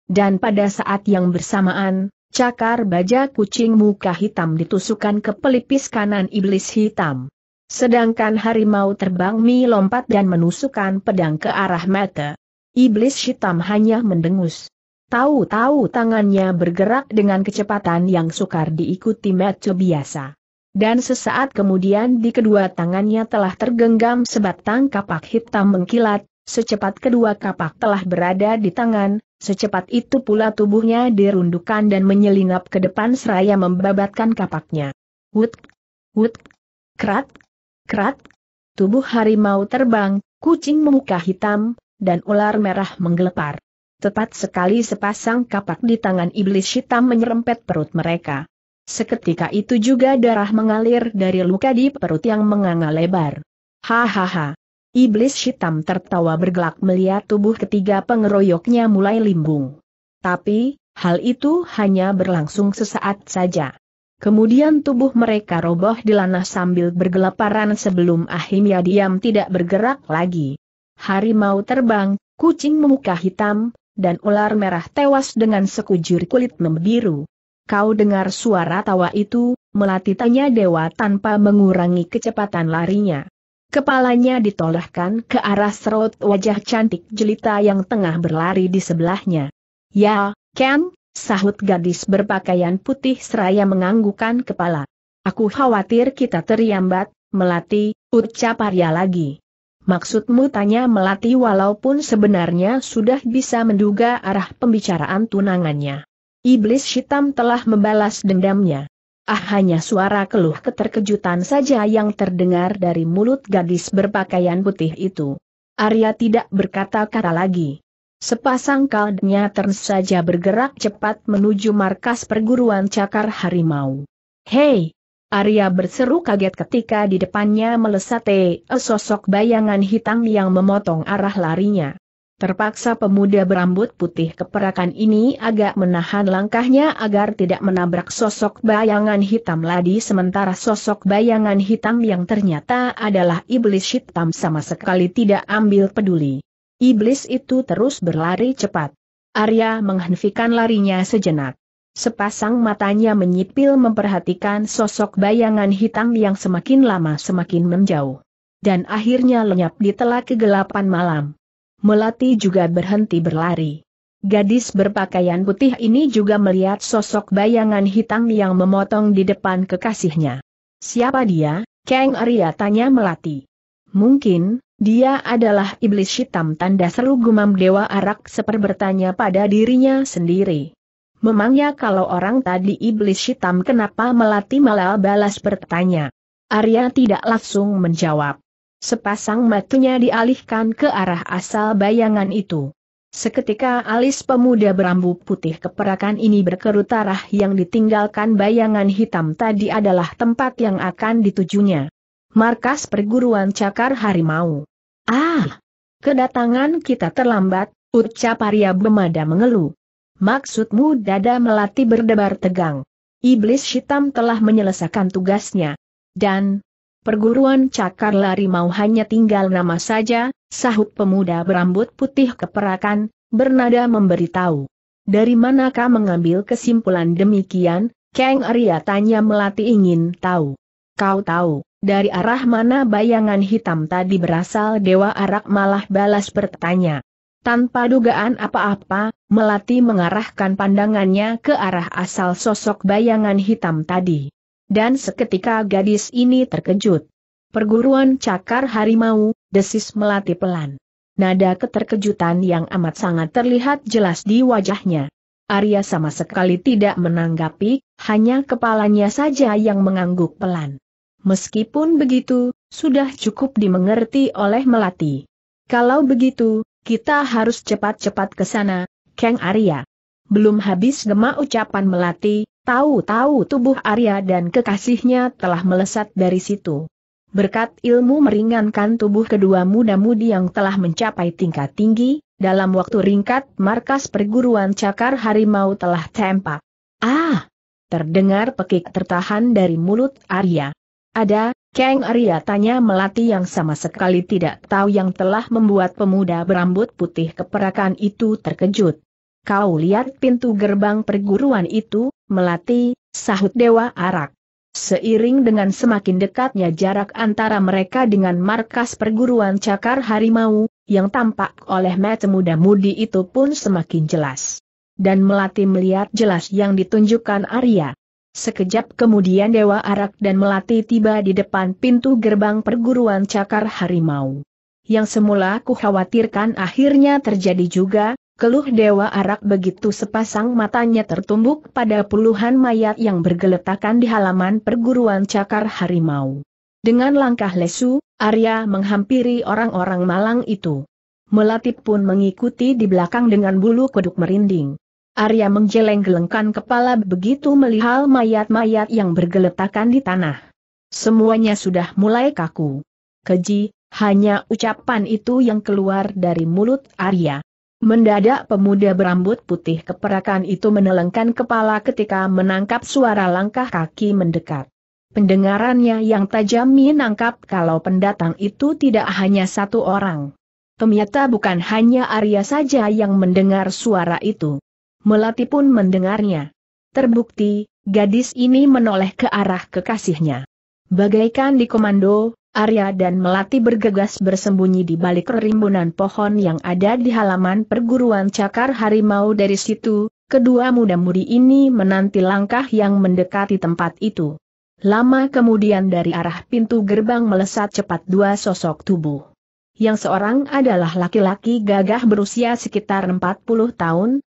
Dan pada saat yang bersamaan, cakar baja kucing muka hitam ditusukkan ke pelipis kanan iblis hitam. Sedangkan harimau terbang mi lompat dan menusukkan pedang ke arah mata. Iblis hitam hanya mendengus. Tahu-tahu tangannya bergerak dengan kecepatan yang sukar diikuti mata biasa. Dan sesaat kemudian di kedua tangannya telah tergenggam sebatang kapak hitam mengkilat, secepat kedua kapak telah berada di tangan, secepat itu pula tubuhnya dirundukkan dan menyelinap ke depan seraya membabatkan kapaknya. Wut, wut, krat, Krat, tubuh harimau terbang, kucing memuka hitam, dan ular merah menggelepar. Tepat sekali sepasang kapak di tangan iblis hitam menyerempet perut mereka. Seketika itu juga darah mengalir dari luka di perut yang menganga lebar. Hahaha. Iblis hitam tertawa bergelak melihat tubuh ketiga pengeroyoknya mulai limbung. Tapi, hal itu hanya berlangsung sesaat saja. Kemudian tubuh mereka roboh di lanah sambil bergelaparan sebelum akhirnya diam tidak bergerak lagi. Harimau terbang, kucing memuka hitam, dan ular merah tewas dengan sekujur kulit membiru. Kau dengar suara tawa itu, melati tanya dewa tanpa mengurangi kecepatan larinya. Kepalanya ditolehkan ke arah serut wajah cantik jelita yang tengah berlari di sebelahnya. Ya, Ken, sahut gadis berpakaian putih seraya menganggukkan kepala. Aku khawatir kita terlambat, Melati, ucap Arya lagi. Maksudmu tanya Melati walaupun sebenarnya sudah bisa menduga arah pembicaraan tunangannya. Iblis hitam telah membalas dendamnya. Ah hanya suara keluh keterkejutan saja yang terdengar dari mulut gadis berpakaian putih itu. Arya tidak berkata-kata lagi. Sepasang kaldenya terus saja bergerak cepat menuju markas perguruan cakar harimau. Hei! Arya berseru kaget ketika di depannya melesat sosok bayangan hitam yang memotong arah larinya. Terpaksa pemuda berambut putih keperakan ini agak menahan langkahnya agar tidak menabrak sosok bayangan hitam ladi sementara sosok bayangan hitam yang ternyata adalah iblis hitam sama sekali tidak ambil peduli. Iblis itu terus berlari cepat. Arya menghentikan larinya sejenak. Sepasang matanya menyipil memperhatikan sosok bayangan hitam yang semakin lama semakin menjauh. Dan akhirnya lenyap di telah kegelapan malam. Melati juga berhenti berlari. Gadis berpakaian putih ini juga melihat sosok bayangan hitam yang memotong di depan kekasihnya. Siapa dia? Kang Arya tanya Melati. Mungkin, dia adalah iblis hitam tanda seru gumam Dewa Arak seper bertanya pada dirinya sendiri. Memangnya kalau orang tadi iblis hitam kenapa melati malah balas bertanya? Arya tidak langsung menjawab. Sepasang matanya dialihkan ke arah asal bayangan itu. Seketika alis pemuda berambu putih keperakan ini berkerut arah yang ditinggalkan bayangan hitam tadi adalah tempat yang akan ditujunya. Markas perguruan cakar harimau. Ah! Kedatangan kita terlambat, ucap Arya Bemada mengeluh. Maksudmu dada melati berdebar tegang. Iblis hitam telah menyelesaikan tugasnya. Dan, Perguruan cakar lari mau hanya tinggal nama saja, sahut pemuda berambut putih keperakan, bernada memberitahu. Dari manakah mengambil kesimpulan demikian, Kang Arya tanya Melati ingin tahu. Kau tahu, dari arah mana bayangan hitam tadi berasal Dewa Arak malah balas bertanya. Tanpa dugaan apa-apa, Melati mengarahkan pandangannya ke arah asal sosok bayangan hitam tadi. Dan seketika gadis ini terkejut. Perguruan cakar harimau, desis Melati pelan. Nada keterkejutan yang amat sangat terlihat jelas di wajahnya. Arya sama sekali tidak menanggapi, hanya kepalanya saja yang mengangguk pelan. Meskipun begitu, sudah cukup dimengerti oleh Melati. Kalau begitu, kita harus cepat-cepat ke sana, Kang Arya. Belum habis gemak ucapan melati, tahu-tahu tubuh Arya dan kekasihnya telah melesat dari situ. Berkat ilmu meringankan tubuh kedua muda-mudi yang telah mencapai tingkat tinggi, dalam waktu ringkat markas perguruan cakar harimau telah tempak. Ah! Terdengar pekik tertahan dari mulut Arya. Ada, Kang Arya tanya Melati yang sama sekali tidak tahu yang telah membuat pemuda berambut putih keperakan itu terkejut. Kau lihat pintu gerbang perguruan itu, Melati, sahut Dewa Arak. Seiring dengan semakin dekatnya jarak antara mereka dengan markas perguruan cakar harimau, yang tampak oleh mata muda-mudi itu pun semakin jelas. Dan Melati melihat jelas yang ditunjukkan Arya. Sekejap kemudian Dewa Arak dan Melati tiba di depan pintu gerbang perguruan cakar harimau. Yang semula ku khawatirkan akhirnya terjadi juga, keluh Dewa Arak begitu sepasang matanya tertumbuk pada puluhan mayat yang bergeletakan di halaman perguruan cakar harimau. Dengan langkah lesu, Arya menghampiri orang-orang malang itu. Melati pun mengikuti di belakang dengan bulu kuduk merinding. Arya menggeleng-gelengkan kepala begitu melihat mayat-mayat yang bergeletakan di tanah. Semuanya sudah mulai kaku. Keji, hanya ucapan itu yang keluar dari mulut Arya. Mendadak pemuda berambut putih keperakan itu menelengkan kepala ketika menangkap suara langkah kaki mendekat. Pendengarannya yang tajam menangkap kalau pendatang itu tidak hanya satu orang. Ternyata bukan hanya Arya saja yang mendengar suara itu. Melati pun mendengarnya. Terbukti, gadis ini menoleh ke arah kekasihnya. Bagaikan di komando, Arya dan Melati bergegas bersembunyi di balik rimbunan pohon yang ada di halaman perguruan cakar harimau dari situ, kedua muda-mudi ini menanti langkah yang mendekati tempat itu. Lama kemudian dari arah pintu gerbang melesat cepat dua sosok tubuh. Yang seorang adalah laki-laki gagah berusia sekitar 40 tahun,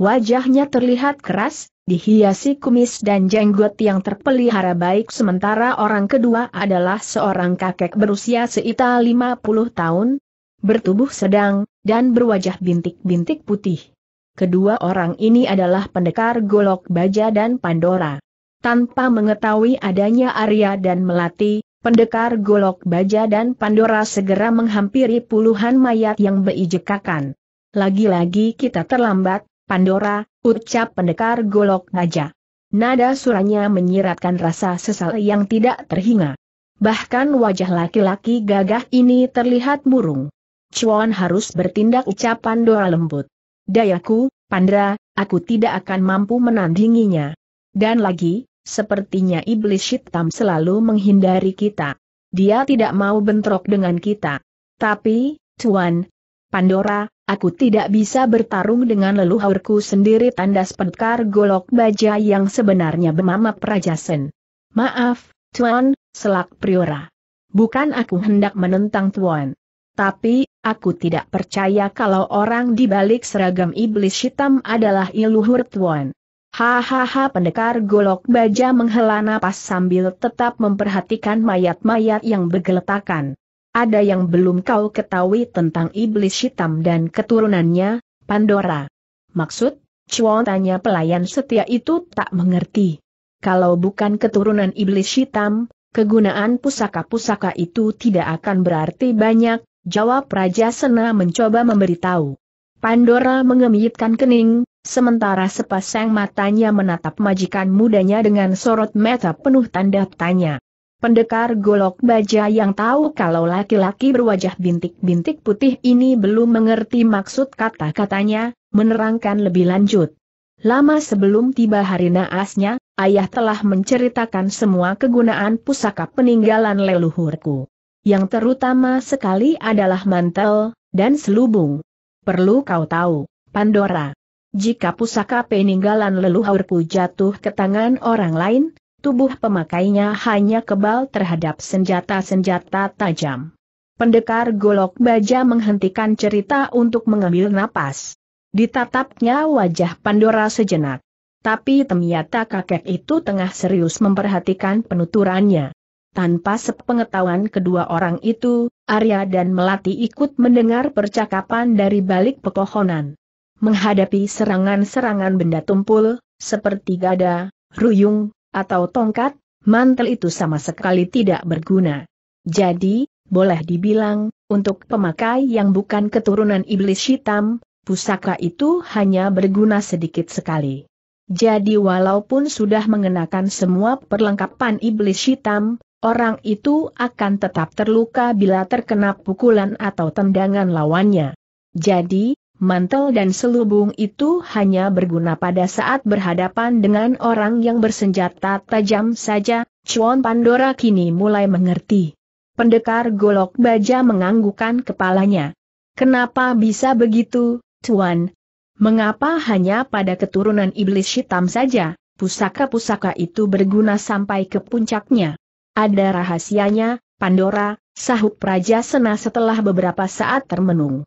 Wajahnya terlihat keras, dihiasi kumis dan jenggot yang terpelihara baik sementara orang kedua adalah seorang kakek berusia seita 50 tahun, bertubuh sedang, dan berwajah bintik-bintik putih. Kedua orang ini adalah pendekar Golok Baja dan Pandora. Tanpa mengetahui adanya Arya dan Melati, pendekar Golok Baja dan Pandora segera menghampiri puluhan mayat yang beijekakan. Lagi-lagi kita terlambat, Pandora, ucap pendekar golok naja. Nada suranya menyiratkan rasa sesal yang tidak terhingga. Bahkan wajah laki-laki gagah ini terlihat murung. Chuan harus bertindak ucap Pandora lembut. Dayaku, Pandra, aku tidak akan mampu menandinginya. Dan lagi, sepertinya iblis hitam selalu menghindari kita. Dia tidak mau bentrok dengan kita. Tapi, Tuan, Pandora, aku tidak bisa bertarung dengan leluhurku sendiri tandas pendekar golok baja yang sebenarnya bernama Prajasen. Maaf, Tuan, selak Priora. Bukan aku hendak menentang Tuan. Tapi, aku tidak percaya kalau orang di balik seragam iblis hitam adalah iluhur Tuan. Hahaha pendekar golok baja menghela napas sambil tetap memperhatikan mayat-mayat yang bergeletakan. Ada yang belum kau ketahui tentang iblis hitam dan keturunannya, Pandora. Maksud, Chuan tanya pelayan setia itu tak mengerti. Kalau bukan keturunan iblis hitam, kegunaan pusaka-pusaka itu tidak akan berarti banyak, jawab Raja Sena mencoba memberitahu. Pandora mengemitkan kening, sementara sepasang matanya menatap majikan mudanya dengan sorot mata penuh tanda tanya. Pendekar golok baja yang tahu kalau laki-laki berwajah bintik-bintik putih ini belum mengerti maksud kata-katanya, menerangkan lebih lanjut. Lama sebelum tiba hari naasnya, ayah telah menceritakan semua kegunaan pusaka peninggalan leluhurku. Yang terutama sekali adalah mantel, dan selubung. Perlu kau tahu, Pandora. Jika pusaka peninggalan leluhurku jatuh ke tangan orang lain, tubuh pemakainya hanya kebal terhadap senjata-senjata tajam. Pendekar golok baja menghentikan cerita untuk mengambil napas. Ditatapnya wajah Pandora sejenak. Tapi ternyata kakek itu tengah serius memperhatikan penuturannya. Tanpa sepengetahuan kedua orang itu, Arya dan Melati ikut mendengar percakapan dari balik pepohonan. Menghadapi serangan-serangan benda tumpul, seperti gada, ruyung, atau tongkat, mantel itu sama sekali tidak berguna. Jadi, boleh dibilang, untuk pemakai yang bukan keturunan iblis hitam, pusaka itu hanya berguna sedikit sekali. Jadi walaupun sudah mengenakan semua perlengkapan iblis hitam, orang itu akan tetap terluka bila terkena pukulan atau tendangan lawannya. Jadi, mantel dan selubung itu hanya berguna pada saat berhadapan dengan orang yang bersenjata tajam saja, Chuan Pandora kini mulai mengerti. Pendekar golok baja menganggukkan kepalanya. Kenapa bisa begitu, Tuan? Mengapa hanya pada keturunan iblis hitam saja, pusaka-pusaka itu berguna sampai ke puncaknya? Ada rahasianya, Pandora, sahut Praja Sena setelah beberapa saat termenung.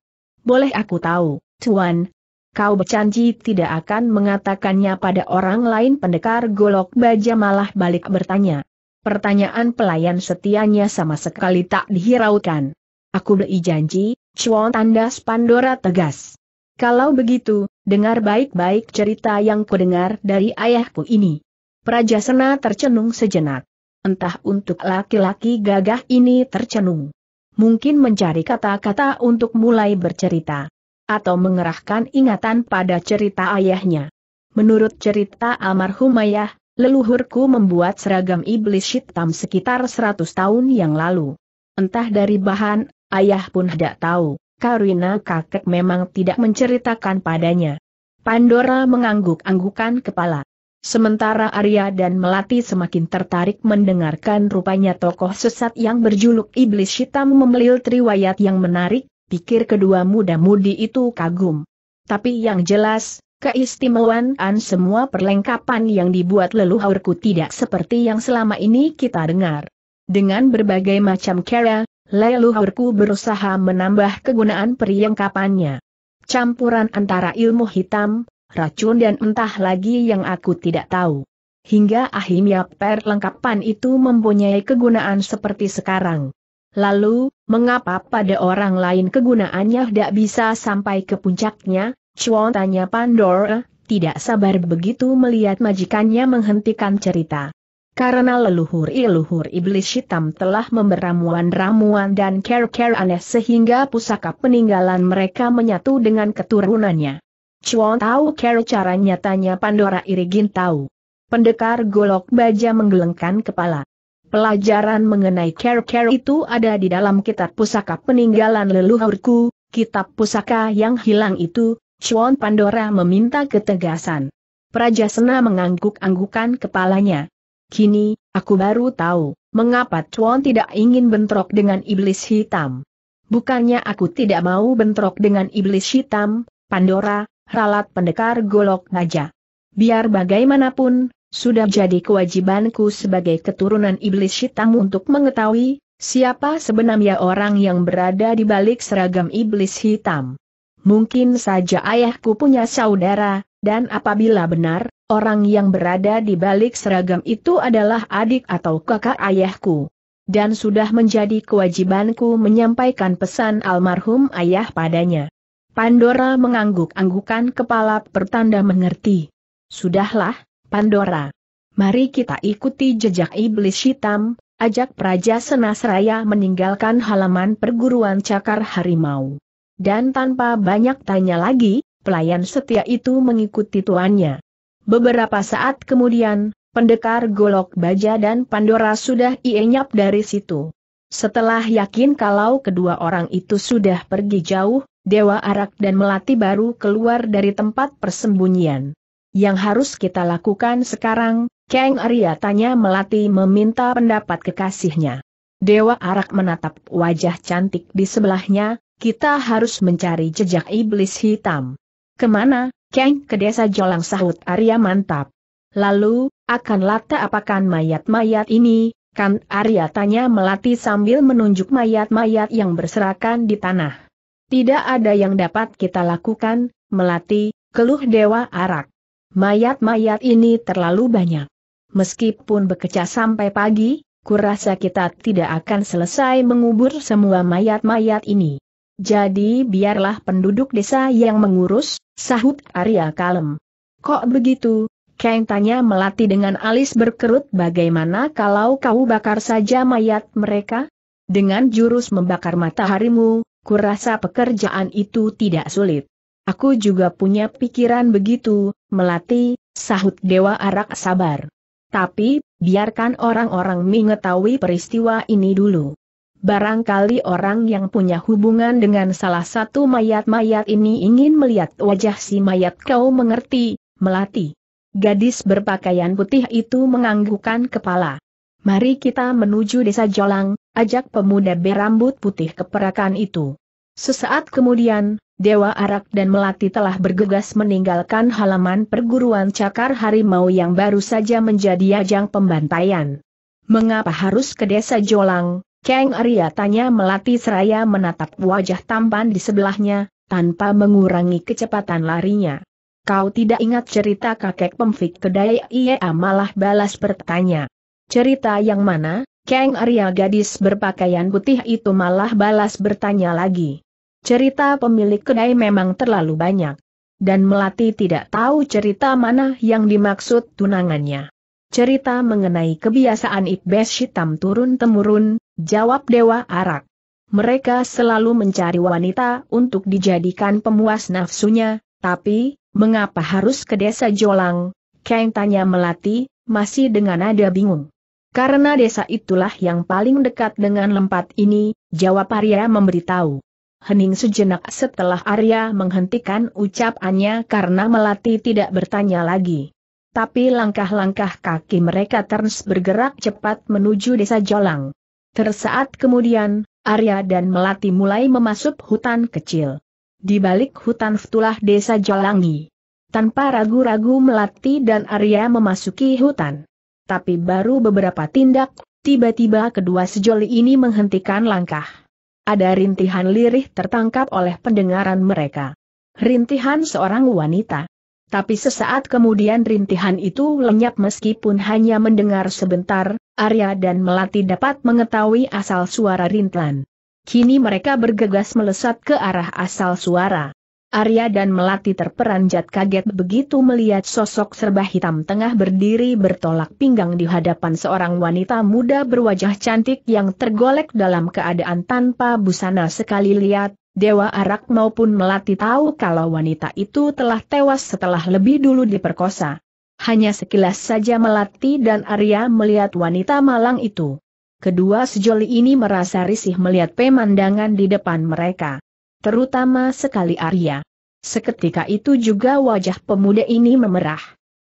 Boleh aku tahu, Tuan, kau berjanji tidak akan mengatakannya pada orang lain pendekar golok baja malah balik bertanya. Pertanyaan pelayan setianya sama sekali tak dihiraukan. Aku beri janji, Chuan tanda Pandora tegas. Kalau begitu, dengar baik-baik cerita yang kudengar dari ayahku ini. Prajasena tercenung sejenak. Entah untuk laki-laki gagah ini tercenung. Mungkin mencari kata-kata untuk mulai bercerita atau mengerahkan ingatan pada cerita ayahnya. Menurut cerita almarhum ayah, leluhurku membuat seragam iblis hitam sekitar 100 tahun yang lalu. Entah dari bahan, ayah pun tidak tahu, karena kakek memang tidak menceritakan padanya. Pandora mengangguk-anggukan kepala. Sementara Arya dan Melati semakin tertarik mendengarkan rupanya tokoh sesat yang berjuluk Iblis Hitam memeliul riwayat yang menarik, pikir kedua muda-mudi itu kagum. Tapi yang jelas, keistimewaan semua perlengkapan yang dibuat leluhurku tidak seperti yang selama ini kita dengar. Dengan berbagai macam cara, leluhurku berusaha menambah kegunaan perlengkapannya. Campuran antara ilmu hitam, racun dan entah lagi yang aku tidak tahu. Hingga akhirnya perlengkapan itu mempunyai kegunaan seperti sekarang. Lalu, mengapa pada orang lain kegunaannya tidak bisa sampai ke puncaknya? Chuan tanya Pandora, tidak sabar begitu melihat majikannya menghentikan cerita. Karena leluhur-leluhur iblis hitam telah memberamuan-ramuan dan care-care aneh sehingga pusaka peninggalan mereka menyatu dengan keturunannya. Chuan tahu care caranya tanya Pandora Irigin tahu. Pendekar golok baja menggelengkan kepala. Pelajaran mengenai care-care itu ada di dalam kitab pusaka peninggalan leluhurku, kitab pusaka yang hilang itu, Chuan Pandora meminta ketegasan. Prajasena mengangguk-anggukan kepalanya. Kini, aku baru tahu, mengapa Chuan tidak ingin bentrok dengan iblis hitam. Bukannya aku tidak mau bentrok dengan iblis hitam, Pandora, ralat pendekar golok naja. Biar bagaimanapun, sudah jadi kewajibanku sebagai keturunan iblis hitam untuk mengetahui, siapa sebenarnya orang yang berada di balik seragam iblis hitam. Mungkin saja ayahku punya saudara, dan apabila benar, orang yang berada di balik seragam itu adalah adik atau kakak ayahku. Dan sudah menjadi kewajibanku menyampaikan pesan almarhum ayah padanya. Pandora mengangguk-anggukan kepala pertanda mengerti. Sudahlah, Pandora. Mari kita ikuti jejak iblis hitam, ajak Praja Senasraya meninggalkan halaman perguruan cakar harimau. Dan tanpa banyak tanya lagi, pelayan setia itu mengikuti tuannya. Beberapa saat kemudian, pendekar golok baja dan Pandora sudah ienyap dari situ. Setelah yakin kalau kedua orang itu sudah pergi jauh, Dewa Arak dan Melati baru keluar dari tempat persembunyian. Yang harus kita lakukan sekarang, Kang Arya tanya Melati meminta pendapat kekasihnya. Dewa Arak menatap wajah cantik di sebelahnya, kita harus mencari jejak iblis hitam. Ke mana, Kang? Ke desa Jolang sahut Arya mantap. Lalu, akan lata apakan mayat-mayat ini, kan Arya tanya Melati sambil menunjuk mayat-mayat yang berserakan di tanah. Tidak ada yang dapat kita lakukan, Melati, keluh Dewa Arak. Mayat-mayat ini terlalu banyak. Meskipun bekerja sampai pagi, kurasa kita tidak akan selesai mengubur semua mayat-mayat ini. Jadi biarlah penduduk desa yang mengurus, sahut Arya kalem. Kok begitu, Kang tanya Melati dengan alis berkerut bagaimana kalau kau bakar saja mayat mereka? Dengan jurus membakar mataharimu, kurasa pekerjaan itu tidak sulit. Aku juga punya pikiran begitu, Melati, sahut Dewa Arak sabar. Tapi, biarkan orang-orang mengetahui peristiwa ini dulu. Barangkali orang yang punya hubungan dengan salah satu mayat-mayat ini ingin melihat wajah si mayat kau mengerti, Melati. Gadis berpakaian putih itu menganggukkan kepala. Mari kita menuju desa Jolang, ajak pemuda berambut putih keperakan itu. Sesaat kemudian, Dewa Arak dan Melati telah bergegas meninggalkan halaman perguruan cakar harimau yang baru saja menjadi ajang pembantaian. Mengapa harus ke desa Jolang? Kang Arya tanya Melati seraya menatap wajah tampan di sebelahnya, tanpa mengurangi kecepatan larinya. Kau tidak ingat cerita kakek pemfik kedai Ia malah balas bertanya. Cerita yang mana? Kang Arya gadis berpakaian putih itu malah balas bertanya lagi. Cerita pemilik kedai memang terlalu banyak. Dan Melati tidak tahu cerita mana yang dimaksud tunangannya. Cerita mengenai kebiasaan Ibes hitam turun-temurun, jawab Dewa Arak. Mereka selalu mencari wanita untuk dijadikan pemuas nafsunya, tapi, Mengapa harus ke desa Jolang? Kang tanya Melati, masih dengan nada bingung. Karena desa itulah yang paling dekat dengan lempat ini, jawab Arya memberitahu. Hening sejenak setelah Arya menghentikan ucapannya karena Melati tidak bertanya lagi. Tapi langkah-langkah kaki mereka terus bergerak cepat menuju desa Jolang. Tersaat kemudian, Arya dan Melati mulai memasuk hutan kecil. Di balik hutan ftulah desa Jolangi. Tanpa ragu-ragu Melati dan Arya memasuki hutan. Tapi baru beberapa tindak, tiba-tiba kedua sejoli ini menghentikan langkah. Ada rintihan lirih tertangkap oleh pendengaran mereka. Rintihan seorang wanita. Tapi sesaat kemudian rintihan itu lenyap meskipun hanya mendengar sebentar, Arya dan Melati dapat mengetahui asal suara rintihan. Kini mereka bergegas melesat ke arah asal suara. Arya dan Melati terperanjat kaget begitu melihat sosok serba hitam tengah berdiri bertolak pinggang di hadapan seorang wanita muda berwajah cantik yang tergolek dalam keadaan tanpa busana sekali lihat, Dewa Arak maupun Melati tahu kalau wanita itu telah tewas setelah lebih dulu diperkosa. Hanya sekilas saja Melati dan Arya melihat wanita malang itu. Kedua sejoli ini merasa risih melihat pemandangan di depan mereka. Terutama sekali Arya. Seketika itu juga wajah pemuda ini memerah.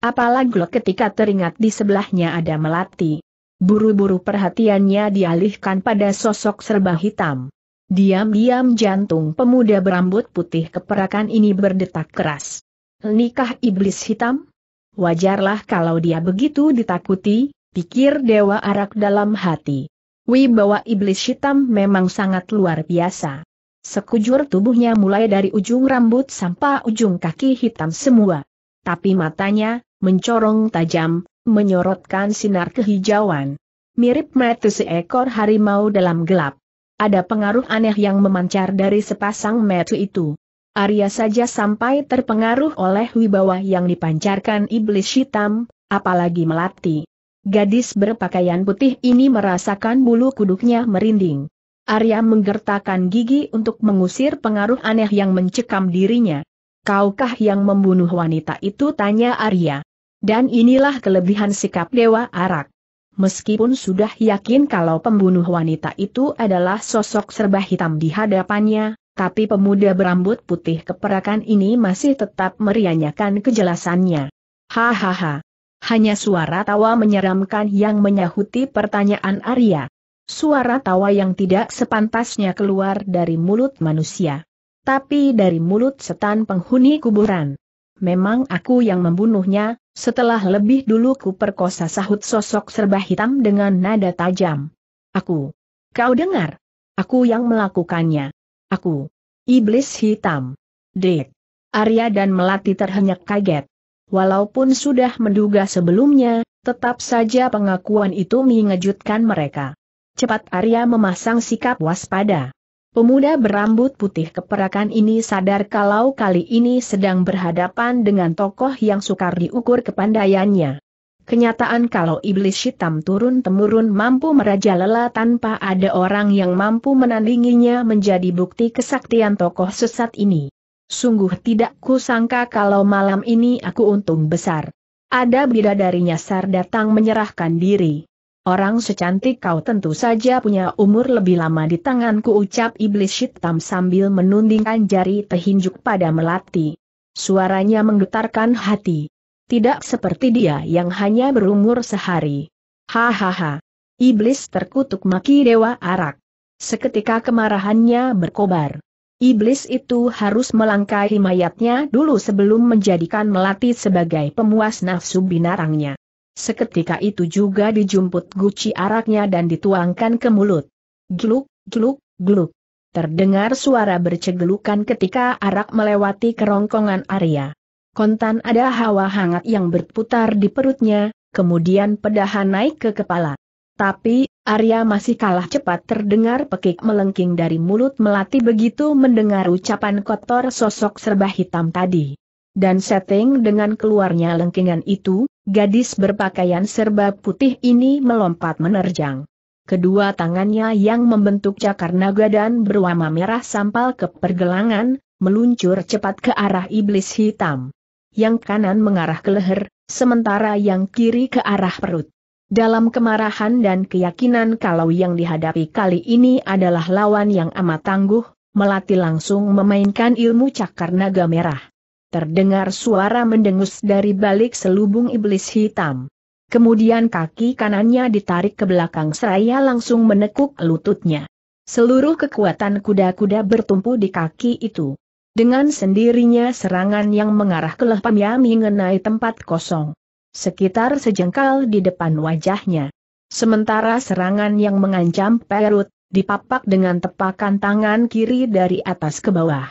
Apalagi ketika teringat di sebelahnya ada melati. Buru-buru perhatiannya dialihkan pada sosok serba hitam. Diam-diam jantung pemuda berambut putih keperakan ini berdetak keras. Nikah iblis hitam? Wajarlah kalau dia begitu ditakuti, pikir Dewa Arak dalam hati. Wibawa iblis hitam memang sangat luar biasa. Sekujur tubuhnya mulai dari ujung rambut sampai ujung kaki hitam semua. Tapi matanya, mencorong tajam, menyorotkan sinar kehijauan. Mirip mata seekor harimau dalam gelap. Ada pengaruh aneh yang memancar dari sepasang mata itu. Arya saja sampai terpengaruh oleh wibawa yang dipancarkan iblis hitam, apalagi melati. Gadis berpakaian putih ini merasakan bulu kuduknya merinding. Arya menggertakkan gigi untuk mengusir pengaruh aneh yang mencekam dirinya. Kaukah yang membunuh wanita itu tanya Arya. Dan inilah kelebihan sikap Dewa Arak. Meskipun sudah yakin kalau pembunuh wanita itu adalah sosok serba hitam di hadapannya, tapi pemuda berambut putih keperakan ini masih tetap merianyakan kejelasannya. Hahaha. Hanya suara tawa menyeramkan yang menyahuti pertanyaan Arya. Suara tawa yang tidak sepantasnya keluar dari mulut manusia. Tapi dari mulut setan penghuni kuburan. Memang aku yang membunuhnya, setelah lebih dulu ku perkosa sahut sosok serba hitam dengan nada tajam. Aku. Kau dengar? Aku yang melakukannya. Aku. Iblis hitam. Dek. Arya dan Melati terhenyak kaget. Walaupun sudah menduga sebelumnya, tetap saja pengakuan itu mengejutkan mereka. Cepat Arya memasang sikap waspada. Pemuda berambut putih keperakan ini sadar kalau kali ini sedang berhadapan dengan tokoh yang sukar diukur kepandaiannya. Kenyataan kalau iblis hitam turun-temurun mampu merajalela tanpa ada orang yang mampu menandinginya menjadi bukti kesaktian tokoh sesat ini. Sungguh tidak kusangka kalau malam ini aku untung besar. Ada bidadari nyasar datang menyerahkan diri. Orang secantik kau tentu saja punya umur lebih lama di tanganku ucap iblis hitam sambil menundingkan jari tehinjuk pada melati. Suaranya menggetarkan hati. Tidak seperti dia yang hanya berumur sehari. Hahaha. Iblis terkutuk maki Dewa Arak. Seketika kemarahannya berkobar. Iblis itu harus melangkahi mayatnya dulu sebelum menjadikan melati sebagai pemuas nafsu binarangnya. Seketika itu juga dijumput guci araknya dan dituangkan ke mulut. Gluk, gluk, gluk. Terdengar suara bercegelukan ketika arak melewati kerongkongan Arya. Kontan ada hawa hangat yang berputar di perutnya, kemudian pedahan naik ke kepala. Tapi, Arya masih kalah cepat terdengar pekik melengking dari mulut melati begitu mendengar ucapan kotor sosok serba hitam tadi. Dan setting dengan keluarnya lengkingan itu, gadis berpakaian serba putih ini melompat menerjang. Kedua tangannya yang membentuk cakar naga dan berwarna merah sampal ke pergelangan, meluncur cepat ke arah iblis hitam. Yang kanan mengarah ke leher, sementara yang kiri ke arah perut. Dalam kemarahan dan keyakinan kalau yang dihadapi kali ini adalah lawan yang amat tangguh, Melati langsung memainkan ilmu cakar naga merah. Terdengar suara mendengus dari balik selubung iblis hitam. Kemudian kaki kanannya ditarik ke belakang seraya langsung menekuk lututnya. Seluruh kekuatan kuda-kuda bertumpu di kaki itu. Dengan sendirinya serangan yang mengarah ke lepamnya mengenai tempat kosong sekitar sejengkal di depan wajahnya. Sementara serangan yang mengancam perut, dipapak dengan tepakan tangan kiri dari atas ke bawah.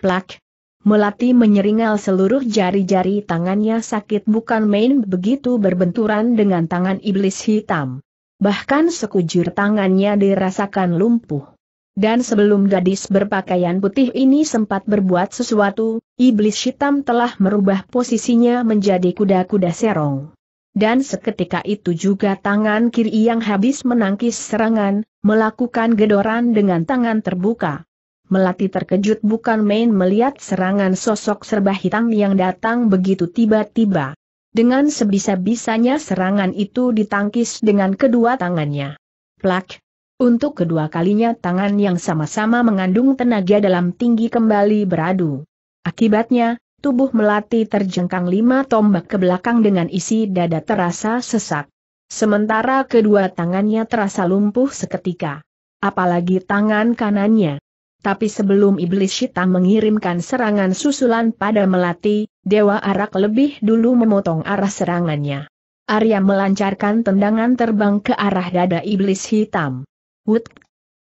Plak! Melati menyeringal seluruh jari-jari tangannya sakit bukan main begitu berbenturan dengan tangan iblis hitam. Bahkan sekujur tangannya dirasakan lumpuh. Dan sebelum gadis berpakaian putih ini sempat berbuat sesuatu, iblis hitam telah merubah posisinya menjadi kuda-kuda serong. Dan seketika itu juga tangan kiri yang habis menangkis serangan, melakukan gedoran dengan tangan terbuka. Melati terkejut bukan main melihat serangan sosok serba hitam yang datang begitu tiba-tiba. Dengan sebisa-bisanya serangan itu ditangkis dengan kedua tangannya. Plak! Untuk kedua kalinya tangan yang sama-sama mengandung tenaga dalam tinggi kembali beradu. Akibatnya, tubuh melati terjengkang lima tombak ke belakang dengan isi dada terasa sesak. Sementara kedua tangannya terasa lumpuh seketika. Apalagi tangan kanannya. Tapi sebelum iblis hitam mengirimkan serangan susulan pada melati, Dewa Arak lebih dulu memotong arah serangannya. Arya melancarkan tendangan terbang ke arah dada iblis hitam. Wut!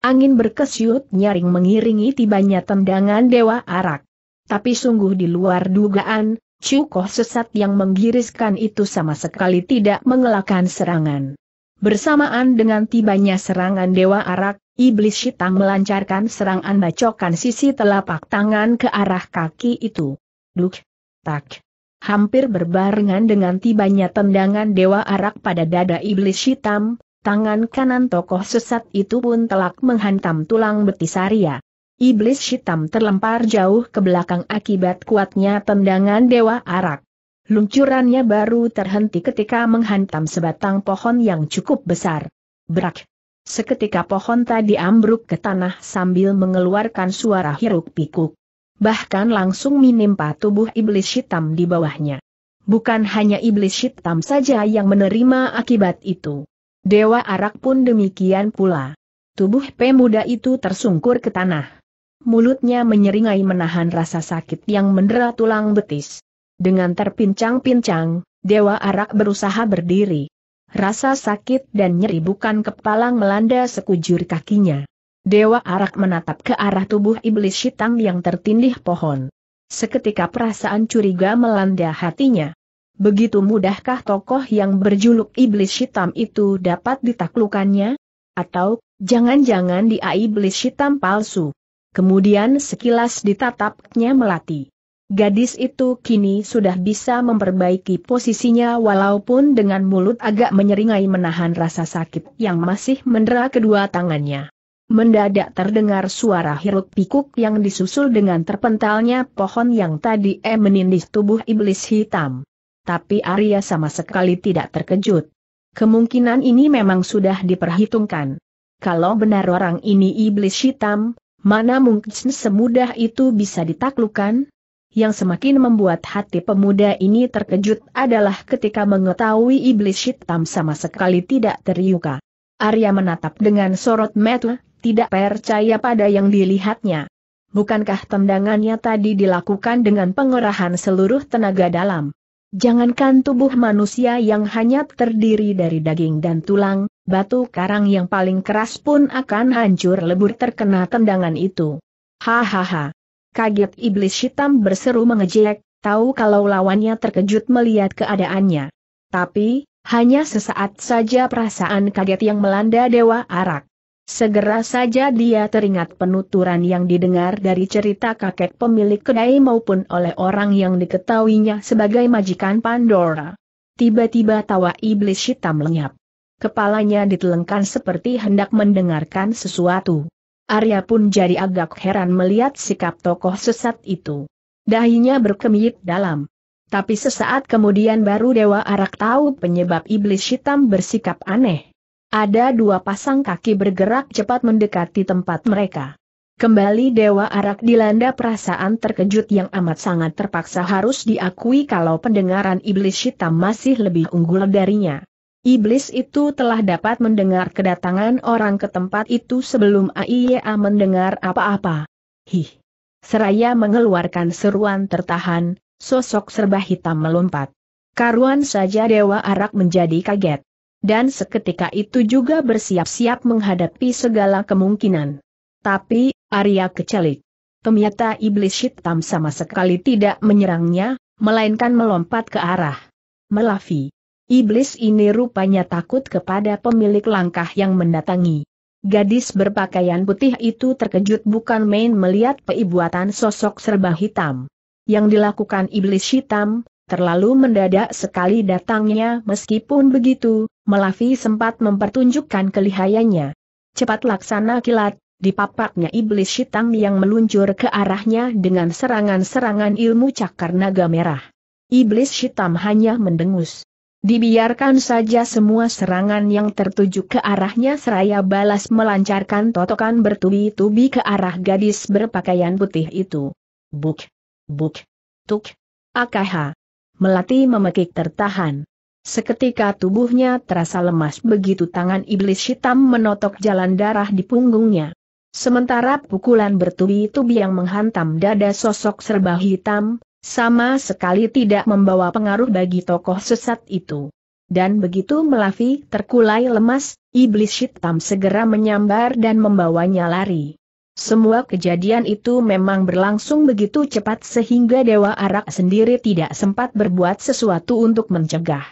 Angin berkesyut nyaring mengiringi tibanya tendangan Dewa Arak. Tapi sungguh di luar dugaan, Cukoh sesat yang menggiriskan itu sama sekali tidak mengelakkan serangan. Bersamaan dengan tibanya serangan Dewa Arak, Iblis Hitam melancarkan serangan bacokan sisi telapak tangan ke arah kaki itu. Duk! Tak! Hampir berbarengan dengan tibanya tendangan Dewa Arak pada dada Iblis Hitam, tangan kanan tokoh sesat itu pun telak menghantam tulang betis Arya. Iblis hitam terlempar jauh ke belakang akibat kuatnya tendangan Dewa Arak. Luncurannya baru terhenti ketika menghantam sebatang pohon yang cukup besar. Berak. Seketika pohon tadi ambruk ke tanah sambil mengeluarkan suara hiruk pikuk. Bahkan langsung menimpa tubuh iblis hitam di bawahnya. Bukan hanya iblis hitam saja yang menerima akibat itu. Dewa Arak pun demikian pula. Tubuh pemuda itu tersungkur ke tanah. Mulutnya menyeringai menahan rasa sakit yang mendera tulang betis. Dengan terpincang-pincang, Dewa Arak berusaha berdiri. Rasa sakit dan nyeri bukan kepala melanda sekujur kakinya. Dewa Arak menatap ke arah tubuh iblis hitam yang tertindih pohon. Seketika perasaan curiga melanda hatinya. Begitu mudahkah tokoh yang berjuluk iblis hitam itu dapat ditaklukannya? Atau, jangan-jangan dia iblis hitam palsu? Kemudian sekilas ditatapnya melati. Gadis itu kini sudah bisa memperbaiki posisinya walaupun dengan mulut agak menyeringai menahan rasa sakit yang masih mendera kedua tangannya. Mendadak terdengar suara hiruk pikuk yang disusul dengan terpentalnya pohon yang tadi eh menindih tubuh iblis hitam tapi Arya sama sekali tidak terkejut. Kemungkinan ini memang sudah diperhitungkan. Kalau benar orang ini iblis hitam, mana mungkin semudah itu bisa ditaklukkan? Yang semakin membuat hati pemuda ini terkejut adalah ketika mengetahui iblis hitam sama sekali tidak teriuka. Arya menatap dengan sorot mata, tidak percaya pada yang dilihatnya. Bukankah tendangannya tadi dilakukan dengan pengerahan seluruh tenaga dalam? Jangankan tubuh manusia yang hanya terdiri dari daging dan tulang, batu karang yang paling keras pun akan hancur lebur terkena tendangan itu. Hahaha. Kaget iblis hitam berseru mengejek, tahu kalau lawannya terkejut melihat keadaannya. Tapi, hanya sesaat saja perasaan kaget yang melanda Dewa Arak. Segera saja dia teringat penuturan yang didengar dari cerita kakek pemilik kedai maupun oleh orang yang diketahuinya sebagai majikan Pandora. Tiba-tiba tawa iblis hitam lenyap. Kepalanya ditelengkan seperti hendak mendengarkan sesuatu. Arya pun jadi agak heran melihat sikap tokoh sesat itu. Dahinya berkemit dalam. Tapi sesaat kemudian baru Dewa Arak tahu penyebab iblis hitam bersikap aneh. Ada dua pasang kaki bergerak cepat mendekati tempat mereka. Kembali Dewa Arak dilanda perasaan terkejut yang amat sangat terpaksa harus diakui kalau pendengaran iblis hitam masih lebih unggul darinya. Iblis itu telah dapat mendengar kedatangan orang ke tempat itu sebelum AIA mendengar apa-apa. Hih! Seraya mengeluarkan seruan tertahan, sosok serba hitam melompat. Karuan saja Dewa Arak menjadi kaget dan seketika itu juga bersiap-siap menghadapi segala kemungkinan. Tapi, Arya kecelik. Ternyata iblis hitam sama sekali tidak menyerangnya, melainkan melompat ke arah Melafi. Iblis ini rupanya takut kepada pemilik langkah yang mendatangi. Gadis berpakaian putih itu terkejut bukan main melihat peibuatan sosok serba hitam. Yang dilakukan iblis hitam, terlalu mendadak sekali datangnya meskipun begitu, Melavi sempat mempertunjukkan kelihayannya. Cepat laksana kilat, dipapaknya iblis hitam yang meluncur ke arahnya dengan serangan-serangan ilmu cakar naga merah. Iblis hitam hanya mendengus. Dibiarkan saja semua serangan yang tertuju ke arahnya seraya balas melancarkan totokan bertubi-tubi ke arah gadis berpakaian putih itu. Buk, buk, tuk, akh. Melati memekik tertahan. Seketika tubuhnya terasa lemas begitu tangan iblis hitam menotok jalan darah di punggungnya. Sementara pukulan bertubi-tubi yang menghantam dada sosok serba hitam, sama sekali tidak membawa pengaruh bagi tokoh sesat itu. Dan begitu Melavi terkulai lemas, iblis hitam segera menyambar dan membawanya lari. Semua kejadian itu memang berlangsung begitu cepat sehingga Dewa Arak sendiri tidak sempat berbuat sesuatu untuk mencegah.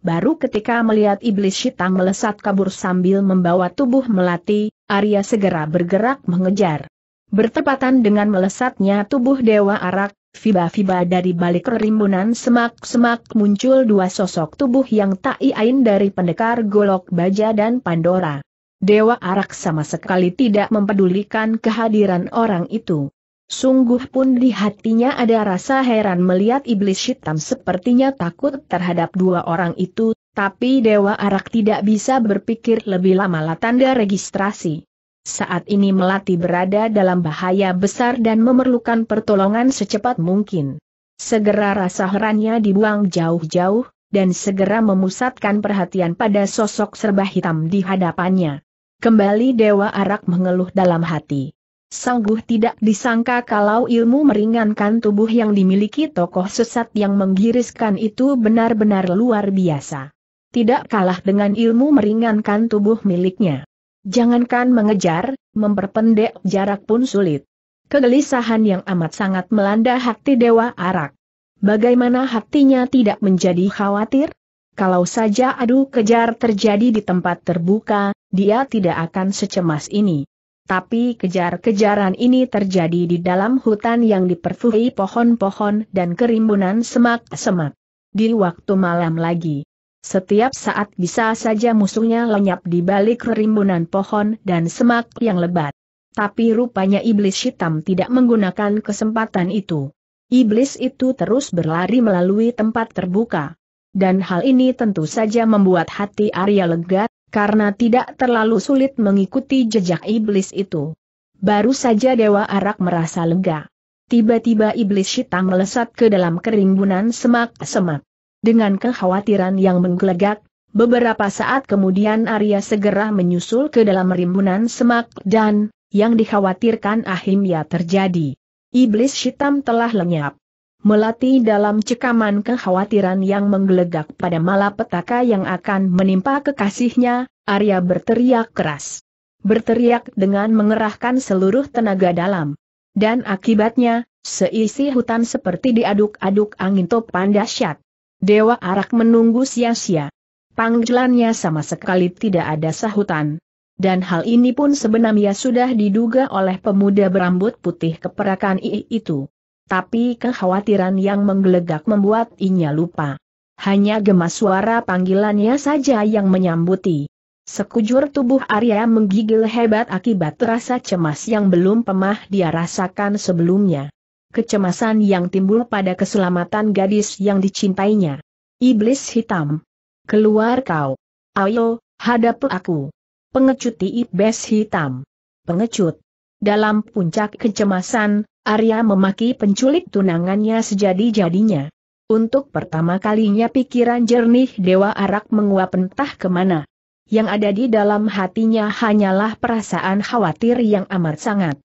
Baru ketika melihat iblis hitam melesat kabur sambil membawa tubuh melati, Arya segera bergerak mengejar. Bertepatan dengan melesatnya tubuh Dewa Arak, Fiba-fiba dari balik rimbunan semak-semak muncul dua sosok tubuh yang tak iain dari pendekar golok baja dan Pandora. Dewa Arak sama sekali tidak mempedulikan kehadiran orang itu. Sungguh pun di hatinya ada rasa heran melihat iblis hitam sepertinya takut terhadap dua orang itu, tapi Dewa Arak tidak bisa berpikir lebih lama lah tanda registrasi. Saat ini Melati berada dalam bahaya besar dan memerlukan pertolongan secepat mungkin. Segera rasa herannya dibuang jauh-jauh, dan segera memusatkan perhatian pada sosok serba hitam di hadapannya. Kembali Dewa Arak mengeluh dalam hati. Sangguh tidak disangka kalau ilmu meringankan tubuh yang dimiliki tokoh sesat yang menggiriskan itu benar-benar luar biasa. Tidak kalah dengan ilmu meringankan tubuh miliknya. Jangankan mengejar, memperpendek jarak pun sulit. Kegelisahan yang amat sangat melanda hati Dewa Arak. Bagaimana hatinya tidak menjadi khawatir? Kalau saja adu kejar terjadi di tempat terbuka, dia tidak akan secemas ini tapi kejar-kejaran ini terjadi di dalam hutan yang diperfuhi pohon-pohon dan kerimbunan semak-semak. Di waktu malam lagi. Setiap saat bisa saja musuhnya lenyap di balik kerimbunan pohon dan semak yang lebat. Tapi rupanya iblis hitam tidak menggunakan kesempatan itu. Iblis itu terus berlari melalui tempat terbuka. Dan hal ini tentu saja membuat hati Arya lega, karena tidak terlalu sulit mengikuti jejak iblis itu. Baru saja Dewa Arak merasa lega. Tiba-tiba iblis hitam melesat ke dalam kerimbunan semak-semak. Dengan kekhawatiran yang menggelegak, beberapa saat kemudian Arya segera menyusul ke dalam rimbunan semak dan, yang dikhawatirkan ya terjadi. Iblis hitam telah lenyap. Melati dalam cekaman kekhawatiran yang menggelegak pada malapetaka yang akan menimpa kekasihnya, Arya berteriak keras. Berteriak dengan mengerahkan seluruh tenaga dalam. Dan akibatnya, seisi hutan seperti diaduk-aduk angin topan dahsyat. Dewa Arak menunggu sia-sia. Panggilannya sama sekali tidak ada sahutan. Dan hal ini pun sebenarnya sudah diduga oleh pemuda berambut putih keperakan I itu tapi kekhawatiran yang menggelegak membuat inya lupa. Hanya gemas suara panggilannya saja yang menyambuti. Sekujur tubuh Arya menggigil hebat akibat rasa cemas yang belum pernah dia rasakan sebelumnya. Kecemasan yang timbul pada keselamatan gadis yang dicintainya. Iblis hitam. Keluar kau. Ayo, hadap aku. Pengecuti iblis hitam. Pengecut. Dalam puncak kecemasan, Arya memaki penculik tunangannya sejadi-jadinya. Untuk pertama kalinya pikiran jernih Dewa Arak menguap entah ke mana. Yang ada di dalam hatinya hanyalah perasaan khawatir yang amat sangat.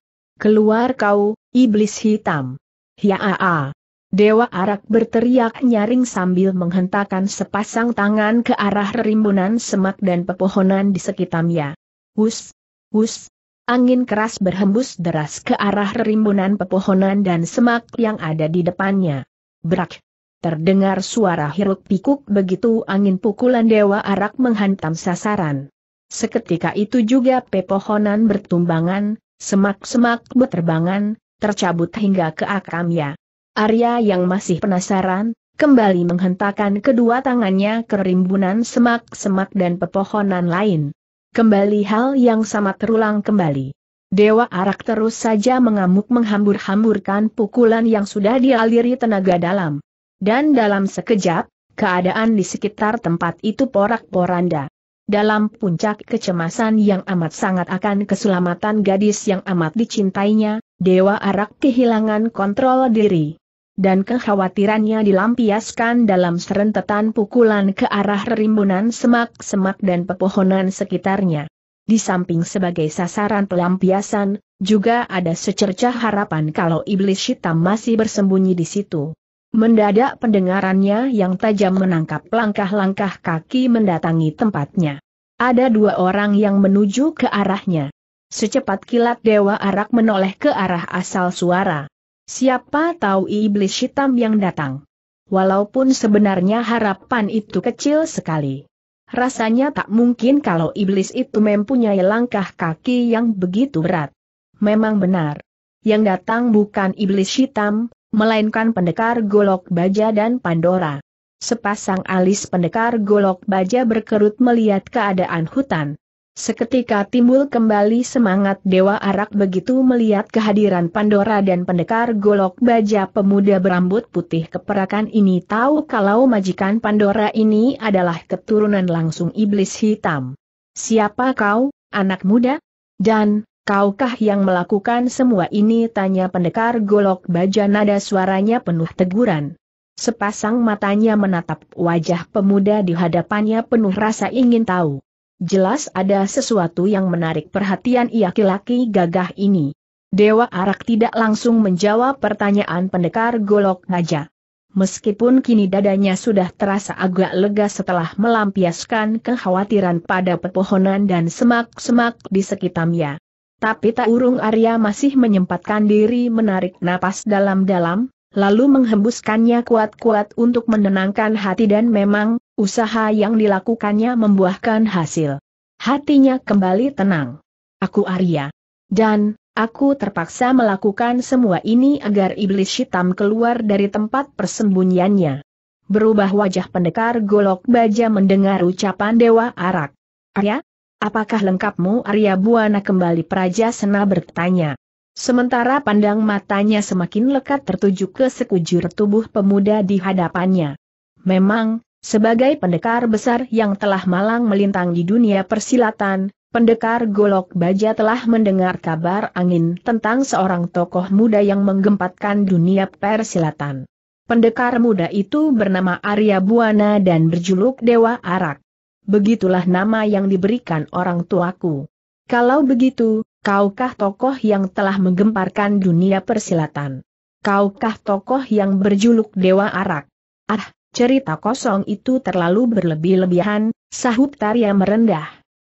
Keluar kau, iblis hitam. Hiaa. Dewa Arak berteriak nyaring sambil menghentakkan sepasang tangan ke arah rimbunan semak dan pepohonan di sekitarnya. Hus, hus, Angin keras berhembus deras ke arah rimbunan pepohonan dan semak yang ada di depannya. Brak! Terdengar suara hiruk pikuk begitu angin pukulan Dewa Arak menghantam sasaran. Seketika itu juga pepohonan bertumbangan, semak-semak berterbangan, tercabut hingga ke akamnya. Arya yang masih penasaran, kembali menghentakkan kedua tangannya ke rimbunan semak-semak dan pepohonan lain. Kembali hal yang sama terulang kembali. Dewa Arak terus saja mengamuk menghambur-hamburkan pukulan yang sudah dialiri tenaga dalam. Dan dalam sekejap, keadaan di sekitar tempat itu porak-poranda. Dalam puncak kecemasan yang amat sangat akan keselamatan gadis yang amat dicintainya, Dewa Arak kehilangan kontrol diri dan kekhawatirannya dilampiaskan dalam serentetan pukulan ke arah rimbunan semak-semak dan pepohonan sekitarnya. Di samping sebagai sasaran pelampiasan, juga ada secercah harapan kalau iblis hitam masih bersembunyi di situ. Mendadak pendengarannya yang tajam menangkap langkah-langkah kaki mendatangi tempatnya. Ada dua orang yang menuju ke arahnya. Secepat kilat Dewa Arak menoleh ke arah asal suara. Siapa tahu iblis hitam yang datang. Walaupun sebenarnya harapan itu kecil sekali. Rasanya tak mungkin kalau iblis itu mempunyai langkah kaki yang begitu berat. Memang benar. Yang datang bukan iblis hitam, melainkan pendekar golok baja dan Pandora. Sepasang alis pendekar golok baja berkerut melihat keadaan hutan. Seketika timbul kembali semangat Dewa Arak begitu melihat kehadiran Pandora dan pendekar golok baja pemuda berambut putih keperakan ini tahu kalau majikan Pandora ini adalah keturunan langsung iblis hitam. Siapa kau, anak muda? Dan, kaukah yang melakukan semua ini tanya pendekar golok baja nada suaranya penuh teguran. Sepasang matanya menatap wajah pemuda di hadapannya penuh rasa ingin tahu. Jelas ada sesuatu yang menarik perhatian ia laki gagah ini. Dewa Arak tidak langsung menjawab pertanyaan pendekar golok naja. Meskipun kini dadanya sudah terasa agak lega setelah melampiaskan kekhawatiran pada pepohonan dan semak-semak di sekitarnya. Tapi tak urung Arya masih menyempatkan diri menarik napas dalam-dalam, lalu menghembuskannya kuat-kuat untuk menenangkan hati dan memang, usaha yang dilakukannya membuahkan hasil. Hatinya kembali tenang. Aku Arya. Dan, aku terpaksa melakukan semua ini agar iblis hitam keluar dari tempat persembunyiannya. Berubah wajah pendekar golok baja mendengar ucapan Dewa Arak. Arya? Apakah lengkapmu Arya Buana kembali Praja Sena bertanya. Sementara pandang matanya semakin lekat tertuju ke sekujur tubuh pemuda di hadapannya. Memang, sebagai pendekar besar yang telah malang melintang di dunia persilatan, pendekar golok baja telah mendengar kabar angin tentang seorang tokoh muda yang menggempatkan dunia persilatan. Pendekar muda itu bernama Arya Buana dan berjuluk Dewa Arak. Begitulah nama yang diberikan orang tuaku. Kalau begitu, kaukah tokoh yang telah menggemparkan dunia persilatan? Kaukah tokoh yang berjuluk Dewa Arak? Ah, Cerita kosong itu terlalu berlebih-lebihan, sahut Tarya merendah.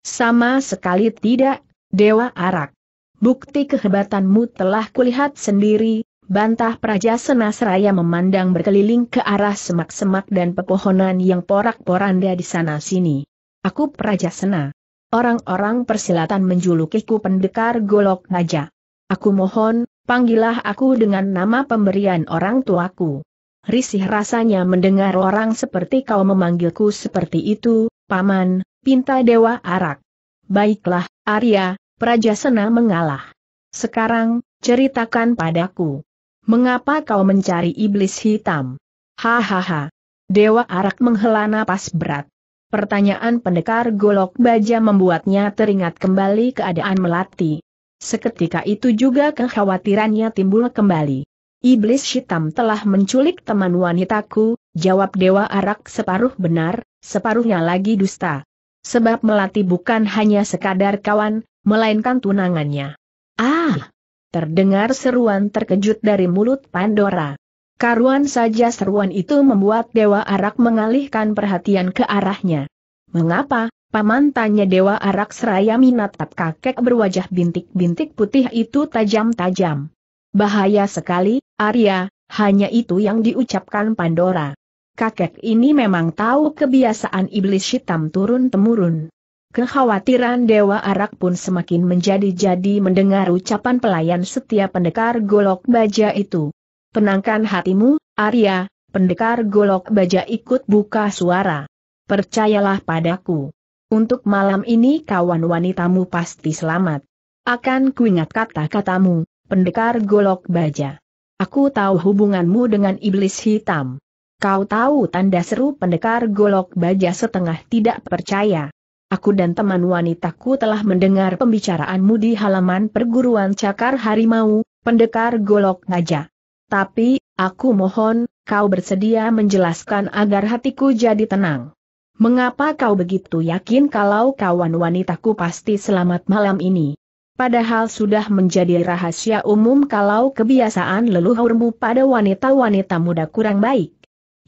Sama sekali tidak, Dewa Arak. Bukti kehebatanmu telah kulihat sendiri, bantah Praja Senasraya memandang berkeliling ke arah semak-semak dan pepohonan yang porak-poranda di sana-sini. Aku Praja Sena. Orang-orang persilatan menjulukiku pendekar golok naja. Aku mohon, panggillah aku dengan nama pemberian orang tuaku risih rasanya mendengar orang seperti kau memanggilku seperti itu, Paman, pinta Dewa Arak. Baiklah, Arya, Prajasena mengalah. Sekarang, ceritakan padaku. Mengapa kau mencari iblis hitam? Hahaha. Dewa Arak menghela napas berat. Pertanyaan pendekar golok baja membuatnya teringat kembali keadaan melati. Seketika itu juga kekhawatirannya timbul kembali. Iblis hitam telah menculik teman wanitaku, jawab Dewa Arak separuh benar, separuhnya lagi dusta. Sebab Melati bukan hanya sekadar kawan, melainkan tunangannya. Ah! Terdengar seruan terkejut dari mulut Pandora. Karuan saja seruan itu membuat Dewa Arak mengalihkan perhatian ke arahnya. Mengapa, Paman tanya Dewa Arak seraya minatap kakek berwajah bintik-bintik putih itu tajam-tajam. Bahaya sekali, Arya, hanya itu yang diucapkan Pandora. Kakek ini memang tahu kebiasaan iblis hitam turun-temurun. Kekhawatiran Dewa Arak pun semakin menjadi-jadi mendengar ucapan pelayan setiap pendekar golok baja itu. Tenangkan hatimu, Arya, pendekar golok baja ikut buka suara. Percayalah padaku. Untuk malam ini kawan wanitamu pasti selamat. Akan kuingat kata-katamu, pendekar golok baja. Aku tahu hubunganmu dengan iblis hitam. Kau tahu tanda seru pendekar golok baja setengah tidak percaya. Aku dan teman wanitaku telah mendengar pembicaraanmu di halaman perguruan cakar harimau, pendekar golok baja. Tapi, aku mohon, kau bersedia menjelaskan agar hatiku jadi tenang. Mengapa kau begitu yakin kalau kawan wanitaku pasti selamat malam ini? Padahal sudah menjadi rahasia umum kalau kebiasaan leluhurmu pada wanita-wanita muda kurang baik.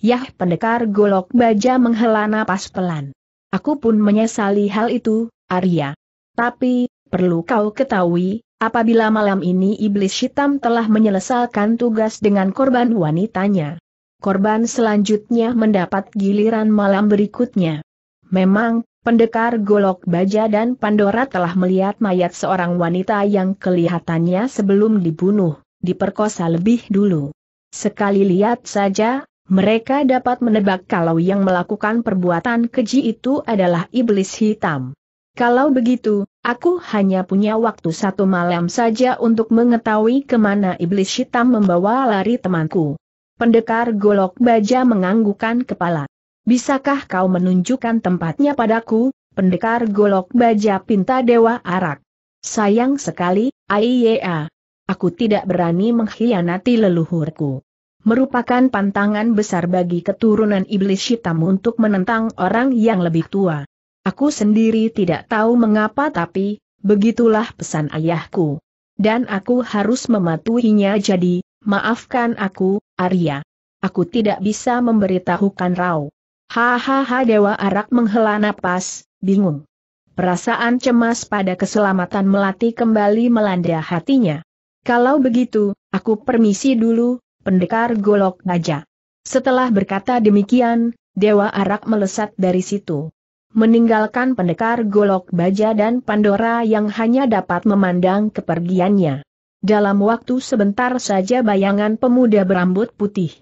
Yah pendekar golok baja menghela napas pelan. Aku pun menyesali hal itu, Arya. Tapi, perlu kau ketahui, apabila malam ini iblis hitam telah menyelesaikan tugas dengan korban wanitanya. Korban selanjutnya mendapat giliran malam berikutnya. Memang, Pendekar Golok Baja dan Pandora telah melihat mayat seorang wanita yang kelihatannya sebelum dibunuh, diperkosa lebih dulu. Sekali lihat saja, mereka dapat menebak kalau yang melakukan perbuatan keji itu adalah iblis hitam. Kalau begitu, aku hanya punya waktu satu malam saja untuk mengetahui ke mana iblis hitam membawa lari temanku. Pendekar golok baja menganggukkan kepala. Bisakah kau menunjukkan tempatnya padaku, pendekar golok baja pinta dewa arak? Sayang sekali, Aiya. Aku tidak berani mengkhianati leluhurku. Merupakan pantangan besar bagi keturunan iblis hitam untuk menentang orang yang lebih tua. Aku sendiri tidak tahu mengapa tapi, begitulah pesan ayahku. Dan aku harus mematuhinya jadi, maafkan aku, Arya. Aku tidak bisa memberitahukan Rao. Hahaha Dewa Arak menghela napas, bingung. Perasaan cemas pada keselamatan Melati kembali melanda hatinya. Kalau begitu, aku permisi dulu, pendekar golok baja. Setelah berkata demikian, Dewa Arak melesat dari situ meninggalkan pendekar golok baja dan Pandora yang hanya dapat memandang kepergiannya. Dalam waktu sebentar saja bayangan pemuda berambut putih.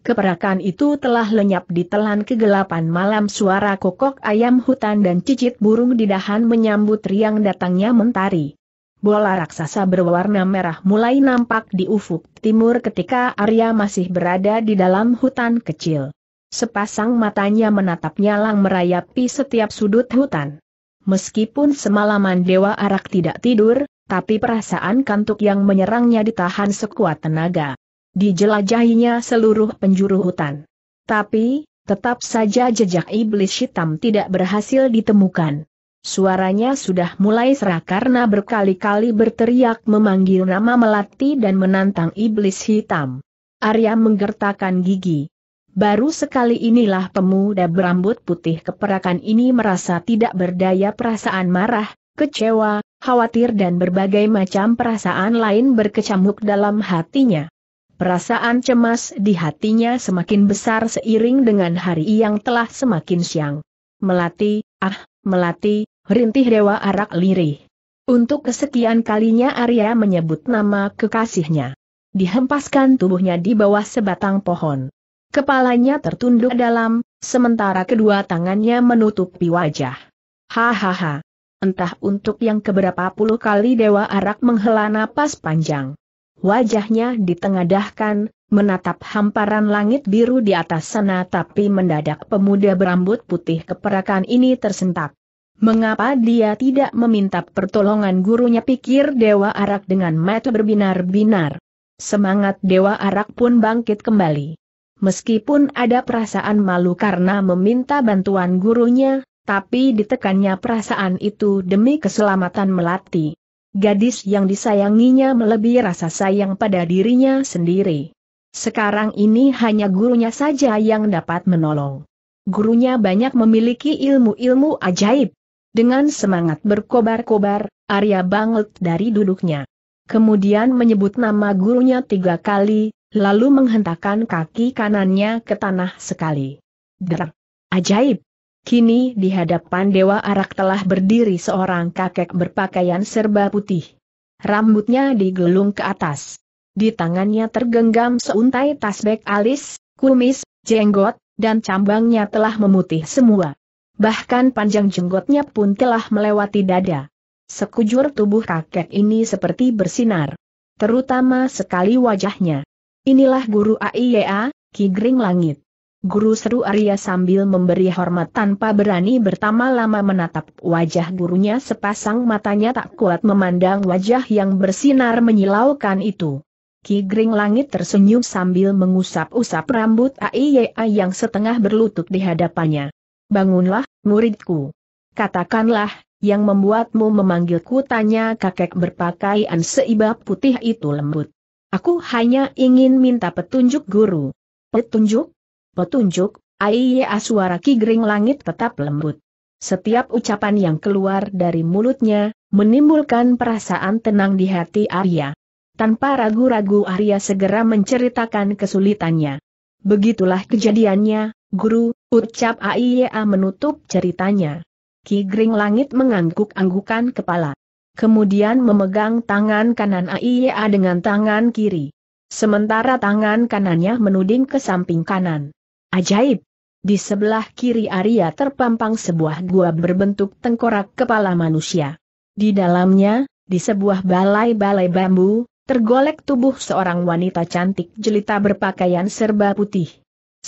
Keperakan itu telah lenyap di telan kegelapan malam suara kokok ayam hutan dan cicit burung di dahan menyambut riang datangnya mentari. Bola raksasa berwarna merah mulai nampak di ufuk timur ketika Arya masih berada di dalam hutan kecil. Sepasang matanya menatap nyalang merayapi setiap sudut hutan. Meskipun semalaman Dewa Arak tidak tidur, tapi perasaan kantuk yang menyerangnya ditahan sekuat tenaga. Dijelajahinya seluruh penjuru hutan. Tapi, tetap saja jejak iblis hitam tidak berhasil ditemukan. Suaranya sudah mulai serak karena berkali-kali berteriak memanggil nama Melati dan menantang iblis hitam. Arya menggertakkan gigi. Baru sekali inilah pemuda berambut putih keperakan ini merasa tidak berdaya perasaan marah, kecewa, khawatir dan berbagai macam perasaan lain berkecamuk dalam hatinya. Perasaan cemas di hatinya semakin besar seiring dengan hari yang telah semakin siang. Melati, ah, melati, rintih dewa arak lirih. Untuk kesekian kalinya Arya menyebut nama kekasihnya. Dihempaskan tubuhnya di bawah sebatang pohon. Kepalanya tertunduk dalam, sementara kedua tangannya menutupi wajah. Hahaha. Entah untuk yang keberapa puluh kali Dewa Arak menghela napas panjang. Wajahnya ditengadahkan, menatap hamparan langit biru di atas sana tapi mendadak pemuda berambut putih keperakan ini tersentak. Mengapa dia tidak meminta pertolongan gurunya pikir Dewa Arak dengan mata berbinar-binar. Semangat Dewa Arak pun bangkit kembali. Meskipun ada perasaan malu karena meminta bantuan gurunya, tapi ditekannya perasaan itu demi keselamatan Melati. Gadis yang disayanginya melebihi rasa sayang pada dirinya sendiri. Sekarang ini hanya gurunya saja yang dapat menolong. Gurunya banyak memiliki ilmu-ilmu ajaib. Dengan semangat berkobar-kobar, Arya banget dari duduknya. Kemudian menyebut nama gurunya tiga kali, lalu menghentakkan kaki kanannya ke tanah sekali. Derak! Ajaib! Kini di hadapan Dewa Arak telah berdiri seorang kakek berpakaian serba putih. Rambutnya digelung ke atas. Di tangannya tergenggam seuntai tasbek alis, kumis, jenggot, dan cambangnya telah memutih semua. Bahkan panjang jenggotnya pun telah melewati dada. Sekujur tubuh kakek ini seperti bersinar. Terutama sekali wajahnya. Inilah guru AIYA, Ki Gring Langit. Guru seru Arya sambil memberi hormat tanpa berani bertama lama menatap wajah gurunya sepasang matanya tak kuat memandang wajah yang bersinar menyilaukan itu. Ki Gring Langit tersenyum sambil mengusap-usap rambut AIYA yang setengah berlutut di hadapannya. Bangunlah, muridku. Katakanlah, yang membuatmu memanggilku tanya kakek berpakaian seibab putih itu lembut. Aku hanya ingin minta petunjuk guru. Petunjuk? Petunjuk, Aiya suara Kigring Langit tetap lembut. Setiap ucapan yang keluar dari mulutnya, menimbulkan perasaan tenang di hati Arya. Tanpa ragu-ragu Arya segera menceritakan kesulitannya. Begitulah kejadiannya, guru, ucap Aiya menutup ceritanya. Kigring Langit mengangguk-anggukan kepala kemudian memegang tangan kanan Aiya dengan tangan kiri. Sementara tangan kanannya menuding ke samping kanan. Ajaib! Di sebelah kiri Arya terpampang sebuah gua berbentuk tengkorak kepala manusia. Di dalamnya, di sebuah balai-balai bambu, tergolek tubuh seorang wanita cantik jelita berpakaian serba putih.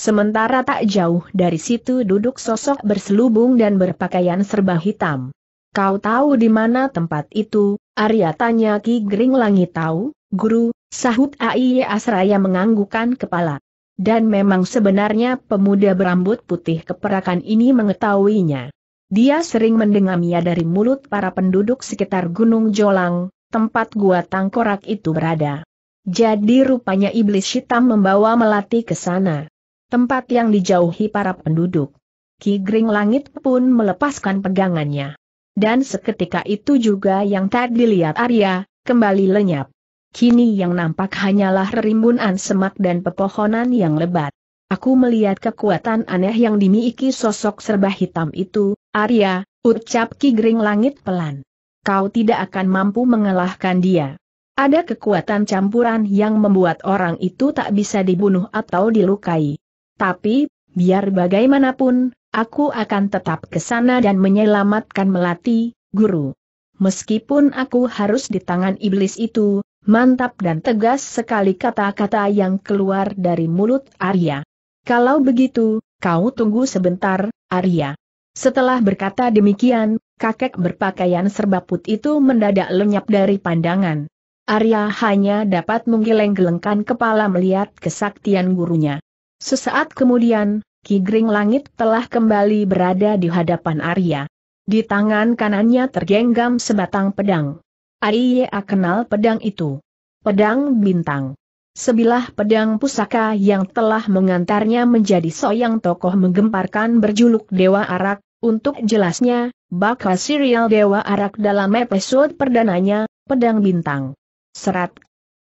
Sementara tak jauh dari situ duduk sosok berselubung dan berpakaian serba hitam. Kau tahu di mana tempat itu? Arya tanya Ki Gering Langit tahu, guru, sahut Aiye Asraya menganggukkan kepala. Dan memang sebenarnya pemuda berambut putih keperakan ini mengetahuinya. Dia sering mendengarnya dari mulut para penduduk sekitar Gunung Jolang, tempat gua tangkorak itu berada. Jadi rupanya iblis hitam membawa melati ke sana. Tempat yang dijauhi para penduduk. Ki Gring Langit pun melepaskan pegangannya. Dan seketika itu juga yang tadi dilihat Arya, kembali lenyap. Kini yang nampak hanyalah rimbunan semak dan pepohonan yang lebat. Aku melihat kekuatan aneh yang dimiliki sosok serba hitam itu, Arya, ucap Ki Gring Langit pelan. Kau tidak akan mampu mengalahkan dia. Ada kekuatan campuran yang membuat orang itu tak bisa dibunuh atau dilukai. Tapi, biar bagaimanapun, aku akan tetap ke sana dan menyelamatkan Melati, Guru. Meskipun aku harus di tangan iblis itu, Mantap dan tegas sekali kata-kata yang keluar dari mulut Arya. Kalau begitu, kau tunggu sebentar, Arya. Setelah berkata demikian, kakek berpakaian serba putih itu mendadak lenyap dari pandangan. Arya hanya dapat menggeleng-gelengkan kepala melihat kesaktian gurunya. Sesaat kemudian, Ki Gring Langit telah kembali berada di hadapan Arya. Di tangan kanannya tergenggam sebatang pedang. Aiya kenal pedang itu. Pedang bintang. Sebilah pedang pusaka yang telah mengantarnya menjadi soyang tokoh menggemparkan berjuluk Dewa Arak, untuk jelasnya, bakal serial Dewa Arak dalam episode perdananya, Pedang Bintang. Serat.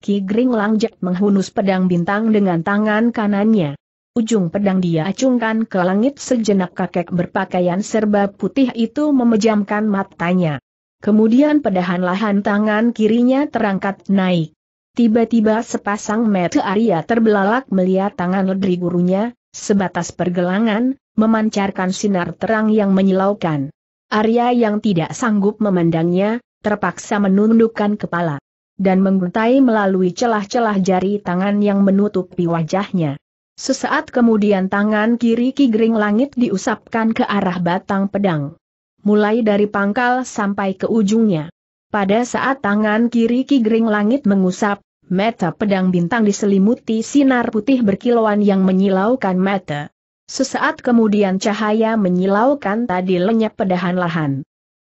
Ki Gring Langjek menghunus pedang bintang dengan tangan kanannya. Ujung pedang dia acungkan ke langit sejenak kakek berpakaian serba putih itu memejamkan matanya. Kemudian pedahan lahan tangan kirinya terangkat naik. Tiba-tiba sepasang mata Arya terbelalak melihat tangan ledri gurunya, sebatas pergelangan, memancarkan sinar terang yang menyilaukan. Arya yang tidak sanggup memandangnya, terpaksa menundukkan kepala. Dan mengguntai melalui celah-celah jari tangan yang menutupi wajahnya. Sesaat kemudian tangan kiri Ki Gring Langit diusapkan ke arah batang pedang mulai dari pangkal sampai ke ujungnya. Pada saat tangan kiri Ki Gring Langit mengusap, mata pedang bintang diselimuti sinar putih berkilauan yang menyilaukan mata. Sesaat kemudian cahaya menyilaukan tadi lenyap pedahan lahan.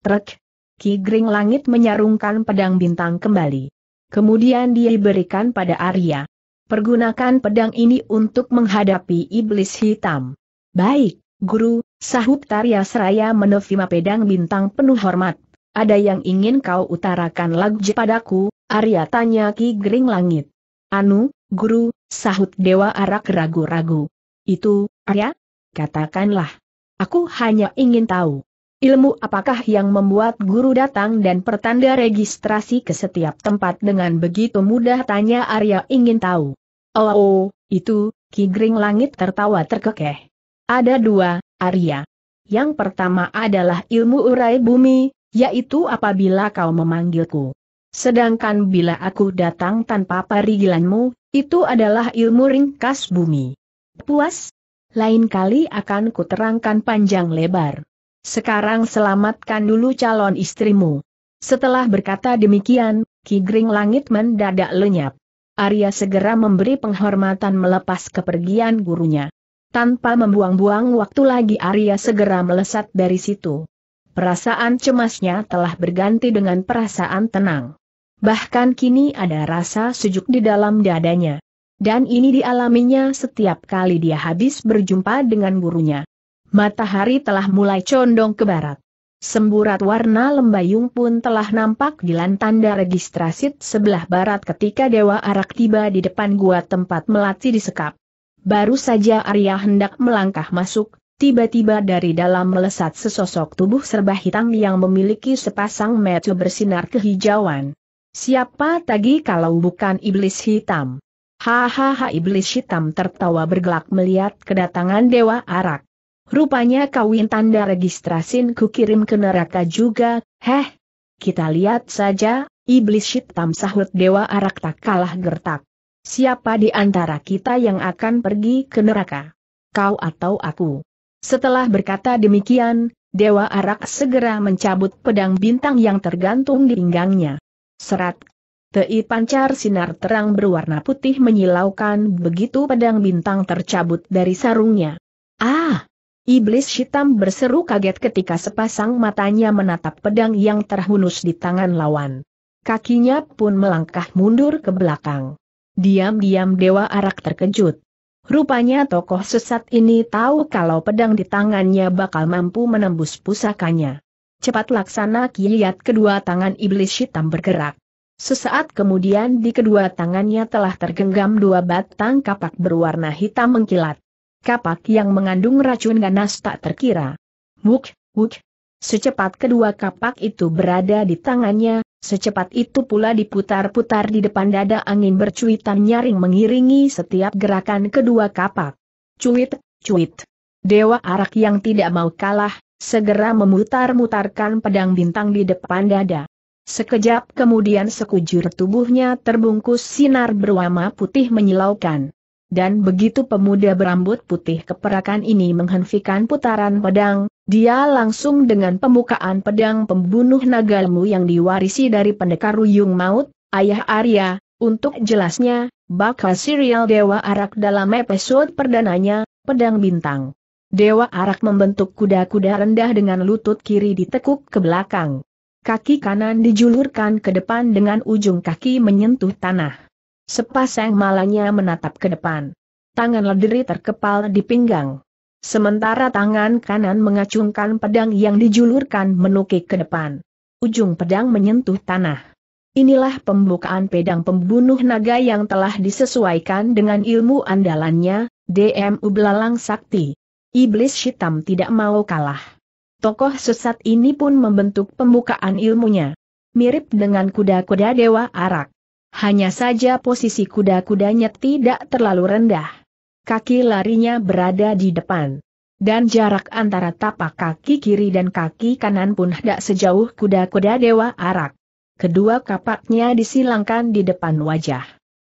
Trek. Ki Gring Langit menyarungkan pedang bintang kembali. Kemudian dia diberikan pada Arya. Pergunakan pedang ini untuk menghadapi iblis hitam. Baik, Guru, Sahut Tarya Seraya menevima pedang bintang penuh hormat. Ada yang ingin kau utarakan lagi padaku, Arya tanya Ki Gering Langit. Anu, guru, sahut Dewa Arak ragu-ragu. Itu, Arya? Katakanlah. Aku hanya ingin tahu. Ilmu apakah yang membuat guru datang dan pertanda registrasi ke setiap tempat dengan begitu mudah tanya Arya ingin tahu. Oh, oh itu, Ki Gering Langit tertawa terkekeh. Ada dua, Arya. Yang pertama adalah ilmu urai bumi, yaitu apabila kau memanggilku. Sedangkan bila aku datang tanpa parigilanmu, itu adalah ilmu ringkas bumi. Puas? Lain kali akan kuterangkan panjang lebar. Sekarang selamatkan dulu calon istrimu. Setelah berkata demikian, Ki Gring Langit mendadak lenyap. Arya segera memberi penghormatan melepas kepergian gurunya. Tanpa membuang-buang waktu lagi Arya segera melesat dari situ. Perasaan cemasnya telah berganti dengan perasaan tenang. Bahkan kini ada rasa sejuk di dalam dadanya. Dan ini dialaminya setiap kali dia habis berjumpa dengan gurunya. Matahari telah mulai condong ke barat. Semburat warna lembayung pun telah nampak di lantanda registrasi sebelah barat ketika Dewa Arak tiba di depan gua tempat melati disekap. Baru saja Arya hendak melangkah masuk, tiba-tiba dari dalam melesat sesosok tubuh serba hitam yang memiliki sepasang mata bersinar kehijauan. Siapa tadi kalau bukan iblis hitam? Hahaha iblis hitam tertawa bergelak melihat kedatangan Dewa Arak. Rupanya kawin tanda registrasin ku kirim ke neraka juga, heh. Kita lihat saja, iblis hitam sahut Dewa Arak tak kalah gertak. Siapa di antara kita yang akan pergi ke neraka? Kau atau aku? Setelah berkata demikian, Dewa Arak segera mencabut pedang bintang yang tergantung di pinggangnya. Serat. Tei pancar sinar terang berwarna putih menyilaukan begitu pedang bintang tercabut dari sarungnya. Ah! Iblis hitam berseru kaget ketika sepasang matanya menatap pedang yang terhunus di tangan lawan. Kakinya pun melangkah mundur ke belakang. Diam-diam Dewa Arak terkejut. Rupanya tokoh sesat ini tahu kalau pedang di tangannya bakal mampu menembus pusakanya. Cepat laksana kiat kedua tangan iblis hitam bergerak. Sesaat kemudian di kedua tangannya telah tergenggam dua batang kapak berwarna hitam mengkilat kapak yang mengandung racun ganas tak terkira. Wuk, wuk. Secepat kedua kapak itu berada di tangannya, secepat itu pula diputar-putar di depan dada angin bercuitan nyaring mengiringi setiap gerakan kedua kapak. Cuit, cuit. Dewa Arak yang tidak mau kalah, segera memutar-mutarkan pedang bintang di depan dada. Sekejap kemudian sekujur tubuhnya terbungkus sinar berwarna putih menyilaukan dan begitu pemuda berambut putih keperakan ini menghentikan putaran pedang, dia langsung dengan pembukaan pedang pembunuh naga lemu yang diwarisi dari pendekar Ruyung Maut, Ayah Arya, untuk jelasnya, bakal serial Dewa Arak dalam episode perdananya, Pedang Bintang. Dewa Arak membentuk kuda-kuda rendah dengan lutut kiri ditekuk ke belakang. Kaki kanan dijulurkan ke depan dengan ujung kaki menyentuh tanah. Sepasang malanya menatap ke depan. Tangan lederi terkepal di pinggang. Sementara tangan kanan mengacungkan pedang yang dijulurkan menukik ke depan. Ujung pedang menyentuh tanah. Inilah pembukaan pedang pembunuh naga yang telah disesuaikan dengan ilmu andalannya, DMU Belalang Sakti. Iblis hitam tidak mau kalah. Tokoh sesat ini pun membentuk pembukaan ilmunya. Mirip dengan kuda-kuda Dewa Arak. Hanya saja posisi kuda-kudanya tidak terlalu rendah. Kaki larinya berada di depan. Dan jarak antara tapak kaki kiri dan kaki kanan pun tidak sejauh kuda-kuda Dewa Arak. Kedua kapaknya disilangkan di depan wajah.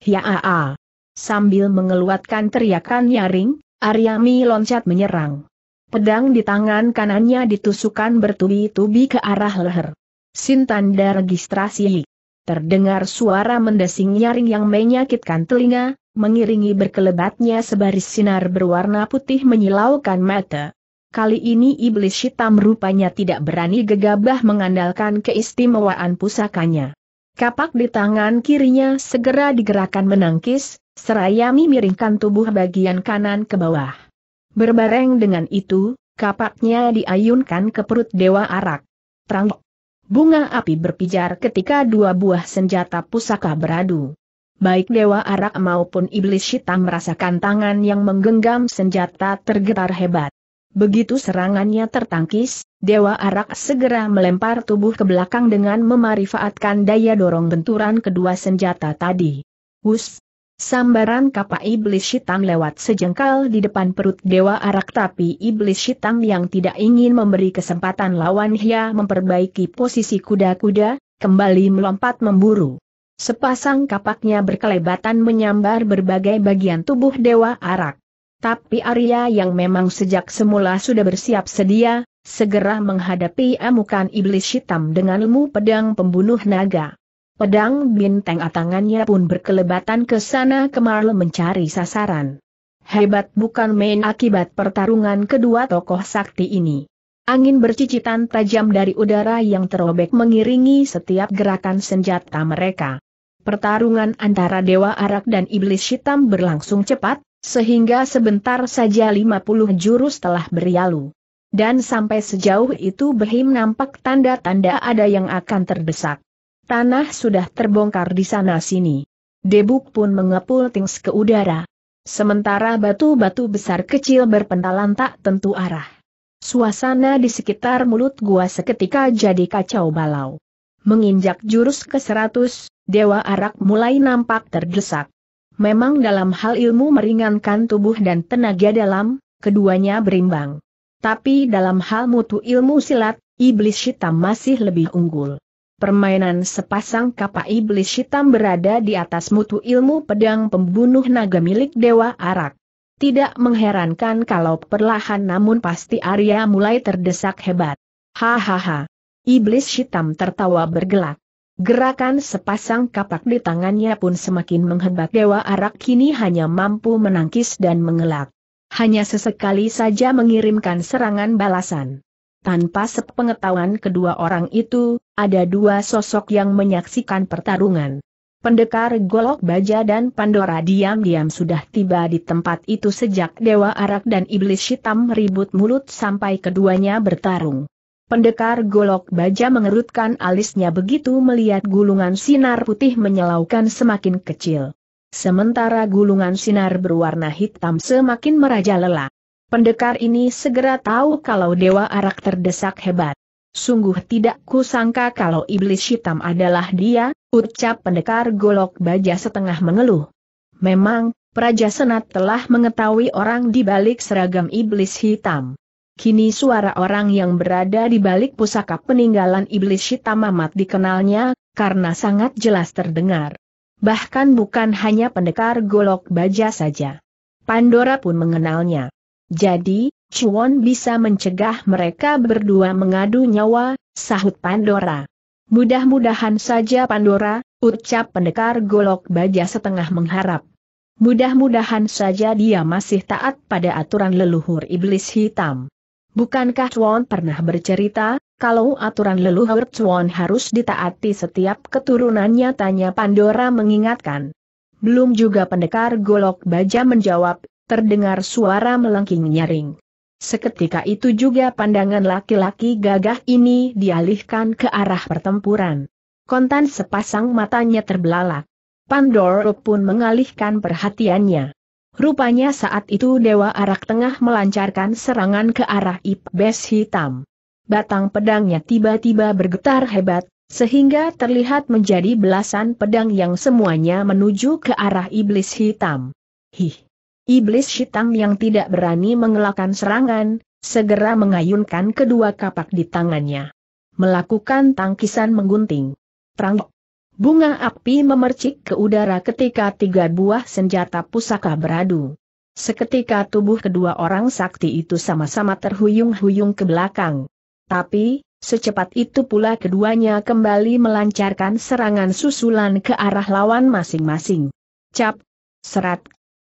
Hiaa! Sambil mengeluarkan teriakan nyaring, Aryami loncat menyerang. Pedang di tangan kanannya ditusukkan bertubi-tubi ke arah leher. Sintanda registrasi. Terdengar suara mendesing nyaring yang menyakitkan telinga, mengiringi berkelebatnya sebaris sinar berwarna putih menyilaukan mata. Kali ini iblis hitam rupanya tidak berani gegabah mengandalkan keistimewaan pusakanya. Kapak di tangan kirinya segera digerakkan menangkis, seraya miringkan tubuh bagian kanan ke bawah. Berbareng dengan itu, kapaknya diayunkan ke perut Dewa Arak. Trang Bunga api berpijar ketika dua buah senjata pusaka beradu. Baik Dewa Arak maupun Iblis Hitam merasakan tangan yang menggenggam senjata tergetar hebat. Begitu serangannya tertangkis, Dewa Arak segera melempar tubuh ke belakang dengan memanfaatkan daya dorong benturan kedua senjata tadi. Wus! Sambaran kapak iblis hitam lewat sejengkal di depan perut Dewa Arak tapi iblis hitam yang tidak ingin memberi kesempatan lawan Hia memperbaiki posisi kuda-kuda, kembali melompat memburu. Sepasang kapaknya berkelebatan menyambar berbagai bagian tubuh Dewa Arak. Tapi Arya yang memang sejak semula sudah bersiap sedia, segera menghadapi amukan iblis hitam dengan ilmu pedang pembunuh naga. Pedang bintang tangannya pun berkelebatan ke sana kemari mencari sasaran. Hebat bukan main akibat pertarungan kedua tokoh sakti ini. Angin bercicitan tajam dari udara yang terobek mengiringi setiap gerakan senjata mereka. Pertarungan antara Dewa Arak dan Iblis Hitam berlangsung cepat, sehingga sebentar saja 50 jurus telah berlalu. Dan sampai sejauh itu Behim nampak tanda-tanda ada yang akan terdesak. Tanah sudah terbongkar di sana-sini. Debu pun mengepul tings ke udara. Sementara batu-batu besar kecil berpentalan tak tentu arah. Suasana di sekitar mulut gua seketika jadi kacau balau. Menginjak jurus ke seratus, Dewa Arak mulai nampak terdesak. Memang dalam hal ilmu meringankan tubuh dan tenaga dalam, keduanya berimbang. Tapi dalam hal mutu ilmu silat, iblis hitam masih lebih unggul. Permainan sepasang kapak iblis hitam berada di atas mutu ilmu pedang pembunuh naga milik Dewa Arak. Tidak mengherankan kalau perlahan namun pasti Arya mulai terdesak hebat. Hahaha. Iblis hitam tertawa bergelak. Gerakan sepasang kapak di tangannya pun semakin menghebat Dewa Arak kini hanya mampu menangkis dan mengelak hanya sesekali saja mengirimkan serangan balasan. Tanpa sepengetahuan kedua orang itu, ada dua sosok yang menyaksikan pertarungan. Pendekar Golok Baja dan Pandora diam-diam sudah tiba di tempat itu sejak Dewa Arak dan Iblis Hitam ribut mulut sampai keduanya bertarung. Pendekar Golok Baja mengerutkan alisnya begitu melihat gulungan sinar putih menyelaukan semakin kecil. Sementara gulungan sinar berwarna hitam semakin merajalela. Pendekar ini segera tahu kalau Dewa Arak terdesak hebat. Sungguh tidak kusangka kalau iblis hitam adalah dia, ucap pendekar golok baja setengah mengeluh. Memang, Praja Senat telah mengetahui orang di balik seragam iblis hitam. Kini suara orang yang berada di balik pusaka peninggalan iblis hitam amat dikenalnya, karena sangat jelas terdengar. Bahkan bukan hanya pendekar golok baja saja. Pandora pun mengenalnya. Jadi, Chuan bisa mencegah mereka berdua mengadu nyawa, sahut Pandora. Mudah-mudahan saja Pandora, ucap pendekar golok baja setengah mengharap. Mudah-mudahan saja dia masih taat pada aturan leluhur iblis hitam. Bukankah Chuan pernah bercerita, kalau aturan leluhur Chuan harus ditaati setiap keturunannya tanya Pandora mengingatkan. Belum juga pendekar golok baja menjawab, terdengar suara melengking nyaring. Seketika itu juga pandangan laki-laki gagah ini dialihkan ke arah pertempuran. Kontan sepasang matanya terbelalak. Pandora pun mengalihkan perhatiannya. Rupanya saat itu Dewa Arak tengah melancarkan serangan ke arah Iblis Hitam batang pedangnya tiba-tiba bergetar hebat, sehingga terlihat menjadi belasan pedang yang semuanya menuju ke arah iblis hitam. Hih! Iblis hitam yang tidak berani mengelakkan serangan, segera mengayunkan kedua kapak di tangannya. Melakukan tangkisan menggunting. Prang! Bunga api memercik ke udara ketika tiga buah senjata pusaka beradu. Seketika tubuh kedua orang sakti itu sama-sama terhuyung-huyung ke belakang. Tapi, secepat itu pula keduanya kembali melancarkan serangan susulan ke arah lawan masing-masing. Cap, serat,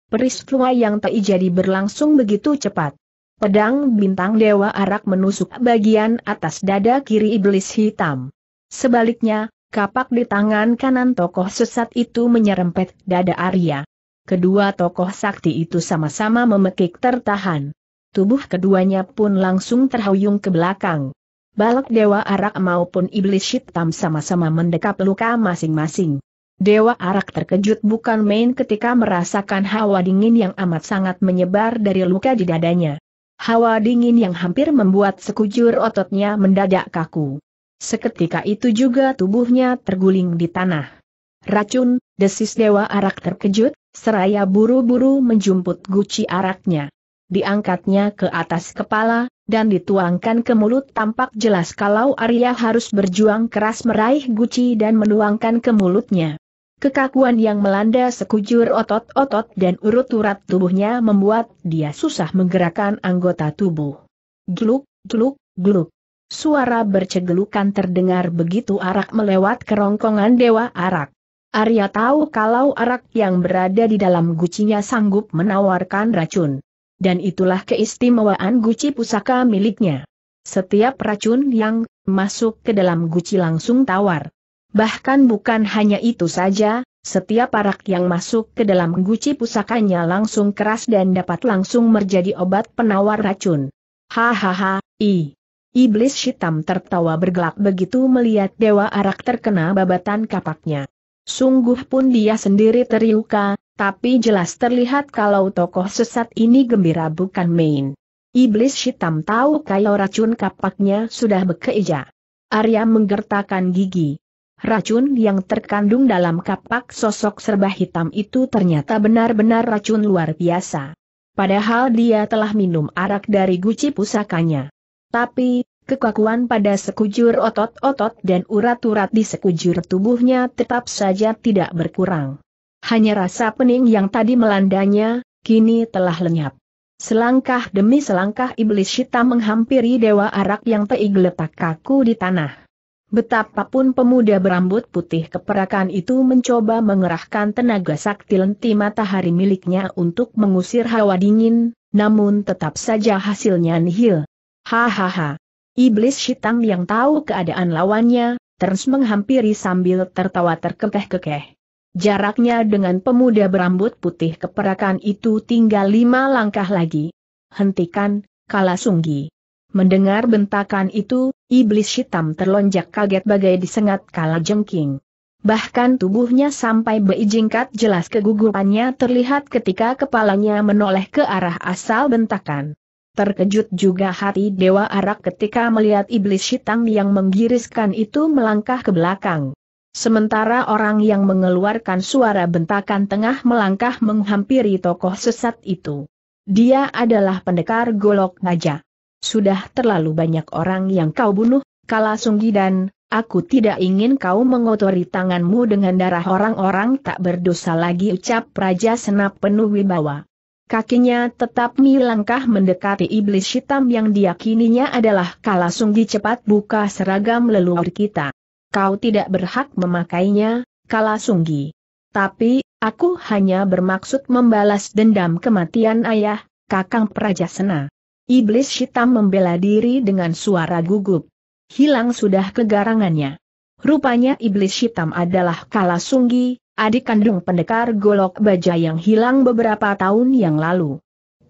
peristiwa yang tak jadi berlangsung begitu cepat. Pedang bintang Dewa Arak menusuk bagian atas dada kiri iblis hitam. Sebaliknya, kapak di tangan kanan tokoh sesat itu menyerempet dada Arya. Kedua tokoh sakti itu sama-sama memekik tertahan tubuh keduanya pun langsung terhuyung ke belakang. Balak Dewa Arak maupun Iblis Hitam sama-sama mendekap luka masing-masing. Dewa Arak terkejut bukan main ketika merasakan hawa dingin yang amat sangat menyebar dari luka di dadanya. Hawa dingin yang hampir membuat sekujur ototnya mendadak kaku. Seketika itu juga tubuhnya terguling di tanah. Racun, desis Dewa Arak terkejut, seraya buru-buru menjumput guci araknya diangkatnya ke atas kepala, dan dituangkan ke mulut tampak jelas kalau Arya harus berjuang keras meraih guci dan menuangkan ke mulutnya. Kekakuan yang melanda sekujur otot-otot dan urut-urat tubuhnya membuat dia susah menggerakkan anggota tubuh. Gluk, gluk, gluk. Suara bercegelukan terdengar begitu arak melewat kerongkongan Dewa Arak. Arya tahu kalau arak yang berada di dalam gucinya sanggup menawarkan racun dan itulah keistimewaan guci pusaka miliknya. Setiap racun yang masuk ke dalam guci langsung tawar. Bahkan bukan hanya itu saja, setiap arak yang masuk ke dalam guci pusakanya langsung keras dan dapat langsung menjadi obat penawar racun. Hahaha, i. Iblis hitam tertawa bergelak begitu melihat Dewa Arak terkena babatan kapaknya. Sungguh pun dia sendiri teriuka, tapi jelas terlihat kalau tokoh sesat ini gembira bukan main. Iblis hitam tahu kalau racun kapaknya sudah bekeja. Arya menggertakkan gigi. Racun yang terkandung dalam kapak sosok serba hitam itu ternyata benar-benar racun luar biasa. Padahal dia telah minum arak dari guci pusakanya. Tapi, kekakuan pada sekujur otot-otot dan urat-urat di sekujur tubuhnya tetap saja tidak berkurang. Hanya rasa pening yang tadi melandanya, kini telah lenyap. Selangkah demi selangkah iblis hitam menghampiri dewa arak yang teig letak kaku di tanah. Betapapun pemuda berambut putih keperakan itu mencoba mengerahkan tenaga sakti lenti matahari miliknya untuk mengusir hawa dingin, namun tetap saja hasilnya nihil. Hahaha. Iblis hitam yang tahu keadaan lawannya, terus menghampiri sambil tertawa terkekeh-kekeh. Jaraknya dengan pemuda berambut putih keperakan itu tinggal lima langkah lagi. Hentikan, Kalasunggi. Mendengar bentakan itu, iblis hitam terlonjak kaget bagai disengat kala jengking. Bahkan tubuhnya sampai beijingkat jelas kegugupannya terlihat ketika kepalanya menoleh ke arah asal bentakan. Terkejut juga hati Dewa Arak ketika melihat iblis hitam yang menggiriskan itu melangkah ke belakang. Sementara orang yang mengeluarkan suara bentakan tengah melangkah menghampiri tokoh sesat itu. Dia adalah pendekar golok naja. Sudah terlalu banyak orang yang kau bunuh, Kala Sunggi dan, aku tidak ingin kau mengotori tanganmu dengan darah orang-orang tak berdosa lagi ucap Raja Senap penuh wibawa. Kakinya tetap milangkah mendekati iblis hitam yang diyakininya adalah Kala Sunggi cepat buka seragam leluhur kita. Kau tidak berhak memakainya, Kala Sunggi. Tapi, aku hanya bermaksud membalas dendam kematian ayah, Kakang Prajasena. Iblis hitam membela diri dengan suara gugup. Hilang sudah kegarangannya. Rupanya iblis hitam adalah Kalasunggi, adik kandung pendekar golok baja yang hilang beberapa tahun yang lalu.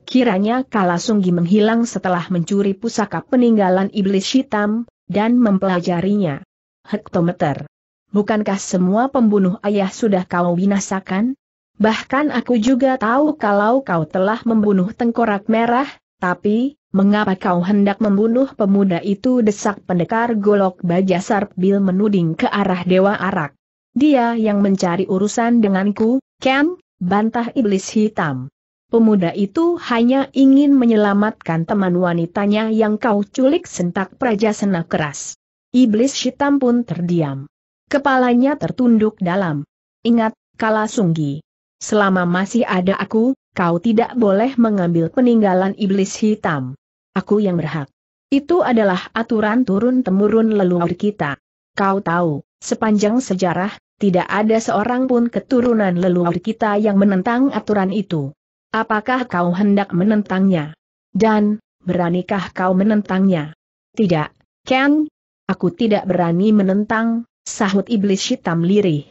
Kiranya Kalasunggi menghilang setelah mencuri pusaka peninggalan iblis hitam, dan mempelajarinya. Hektometer. Bukankah semua pembunuh ayah sudah kau binasakan? Bahkan aku juga tahu kalau kau telah membunuh tengkorak merah, tapi, mengapa kau hendak membunuh pemuda itu desak pendekar golok baja Sarpbil menuding ke arah Dewa Arak. Dia yang mencari urusan denganku, Ken, bantah iblis hitam. Pemuda itu hanya ingin menyelamatkan teman wanitanya yang kau culik sentak praja sena keras. Iblis hitam pun terdiam. Kepalanya tertunduk dalam. Ingat, Kala Sunggi. Selama masih ada aku, kau tidak boleh mengambil peninggalan iblis hitam. Aku yang berhak. Itu adalah aturan turun-temurun leluhur kita. Kau tahu, sepanjang sejarah, tidak ada seorang pun keturunan leluhur kita yang menentang aturan itu. Apakah kau hendak menentangnya? Dan, beranikah kau menentangnya? Tidak, Ken. Aku tidak berani menentang, sahut iblis hitam lirih.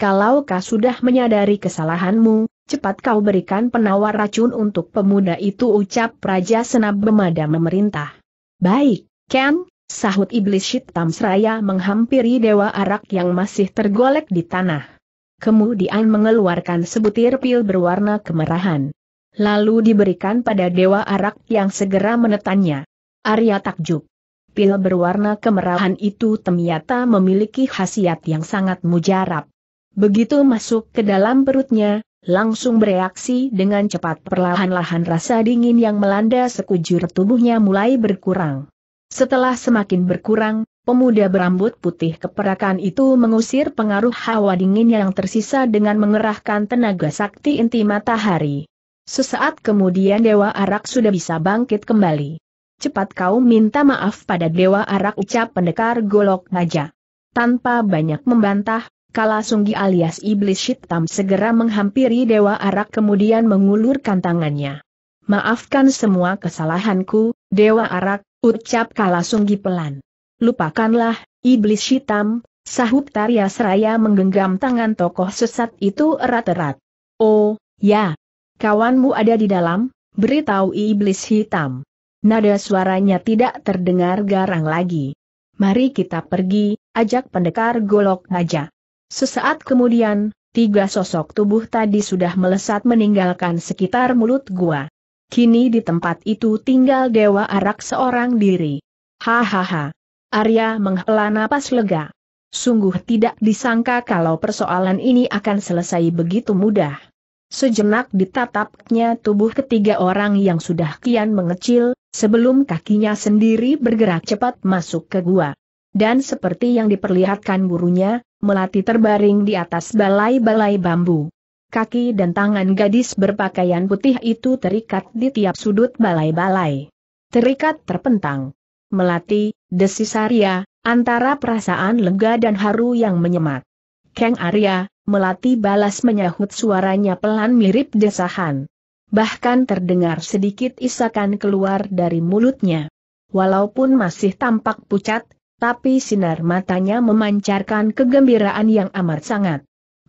Kalau kau sudah menyadari kesalahanmu, cepat kau berikan penawar racun untuk pemuda itu ucap Raja Senab Bemada memerintah. Baik, Ken, sahut iblis hitam seraya menghampiri Dewa Arak yang masih tergolek di tanah. Kemudian mengeluarkan sebutir pil berwarna kemerahan. Lalu diberikan pada Dewa Arak yang segera menetannya. Arya takjub. Pil berwarna kemerahan itu ternyata memiliki khasiat yang sangat mujarab. Begitu masuk ke dalam perutnya, langsung bereaksi dengan cepat perlahan-lahan rasa dingin yang melanda sekujur tubuhnya mulai berkurang. Setelah semakin berkurang, pemuda berambut putih keperakan itu mengusir pengaruh hawa dingin yang tersisa dengan mengerahkan tenaga sakti inti matahari. Sesaat kemudian Dewa Arak sudah bisa bangkit kembali. Cepat kau minta maaf pada Dewa Arak ucap pendekar golok naja. Tanpa banyak membantah, Kala Sunggi alias Iblis Hitam segera menghampiri Dewa Arak kemudian mengulurkan tangannya. Maafkan semua kesalahanku, Dewa Arak, ucap Kala Sunggi pelan. Lupakanlah, Iblis Hitam, sahut Tarya Seraya menggenggam tangan tokoh sesat itu erat-erat. Oh, ya. Kawanmu ada di dalam, beritahu Iblis Hitam. Nada suaranya tidak terdengar garang lagi. Mari kita pergi, ajak pendekar golok ngajak. Sesaat kemudian, tiga sosok tubuh tadi sudah melesat meninggalkan sekitar mulut gua. Kini di tempat itu tinggal Dewa Arak seorang diri. Hahaha. Arya menghela napas lega. Sungguh tidak disangka kalau persoalan ini akan selesai begitu mudah. Sejenak ditatapnya tubuh ketiga orang yang sudah kian mengecil, sebelum kakinya sendiri bergerak cepat masuk ke gua. Dan seperti yang diperlihatkan gurunya, Melati terbaring di atas balai-balai bambu. Kaki dan tangan gadis berpakaian putih itu terikat di tiap sudut balai-balai. Terikat terpentang. Melati, desis Arya, antara perasaan lega dan haru yang menyemat. Kang Arya, Melati balas menyahut suaranya pelan mirip desahan. Bahkan terdengar sedikit isakan keluar dari mulutnya. Walaupun masih tampak pucat, tapi sinar matanya memancarkan kegembiraan yang amat sangat.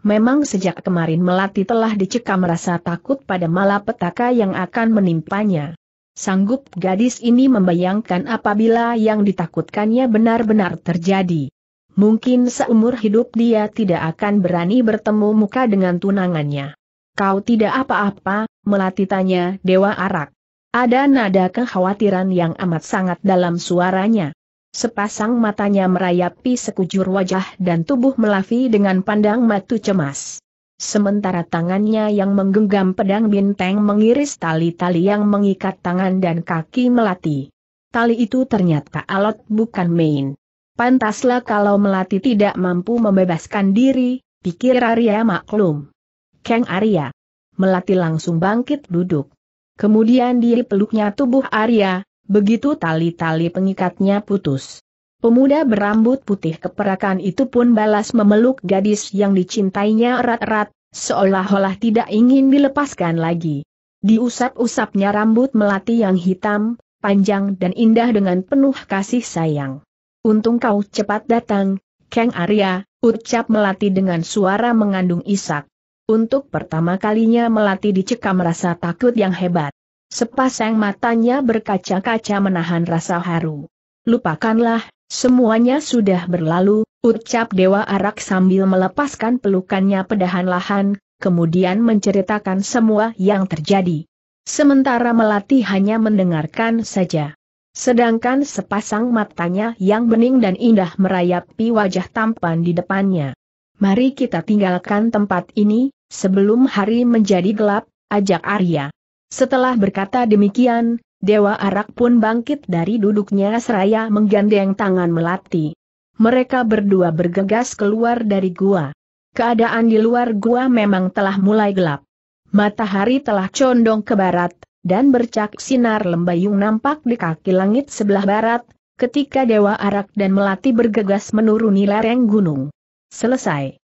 Memang sejak kemarin Melati telah dicekam rasa takut pada malapetaka yang akan menimpanya. Sanggup gadis ini membayangkan apabila yang ditakutkannya benar-benar terjadi. Mungkin seumur hidup dia tidak akan berani bertemu muka dengan tunangannya. Kau tidak apa-apa, melati tanya Dewa Arak. Ada nada kekhawatiran yang amat sangat dalam suaranya. Sepasang matanya merayapi sekujur wajah dan tubuh Melavi dengan pandang matu cemas. Sementara tangannya yang menggenggam pedang bintang mengiris tali-tali yang mengikat tangan dan kaki Melati. Tali itu ternyata alot bukan main. Pantaslah kalau Melati tidak mampu membebaskan diri, pikir Arya maklum. Kang Arya. Melati langsung bangkit duduk. Kemudian dia peluknya tubuh Arya, begitu tali-tali pengikatnya putus. Pemuda berambut putih keperakan itu pun balas memeluk gadis yang dicintainya erat-erat, seolah-olah tidak ingin dilepaskan lagi. Diusap-usapnya rambut melati yang hitam, panjang dan indah dengan penuh kasih sayang. Untung kau cepat datang, Kang Arya, ucap Melati dengan suara mengandung isak. Untuk pertama kalinya Melati dicekam rasa takut yang hebat. Sepasang matanya berkaca-kaca menahan rasa haru. Lupakanlah, semuanya sudah berlalu, ucap Dewa Arak sambil melepaskan pelukannya pedahan-lahan, kemudian menceritakan semua yang terjadi. Sementara Melati hanya mendengarkan saja. Sedangkan sepasang matanya yang bening dan indah merayapi wajah tampan di depannya. Mari kita tinggalkan tempat ini, sebelum hari menjadi gelap, ajak Arya. Setelah berkata demikian, Dewa Arak pun bangkit dari duduknya seraya menggandeng tangan Melati. Mereka berdua bergegas keluar dari gua. Keadaan di luar gua memang telah mulai gelap. Matahari telah condong ke barat, dan bercak sinar lembayung nampak di kaki langit sebelah barat, ketika Dewa Arak dan Melati bergegas menuruni lereng gunung. Selesai.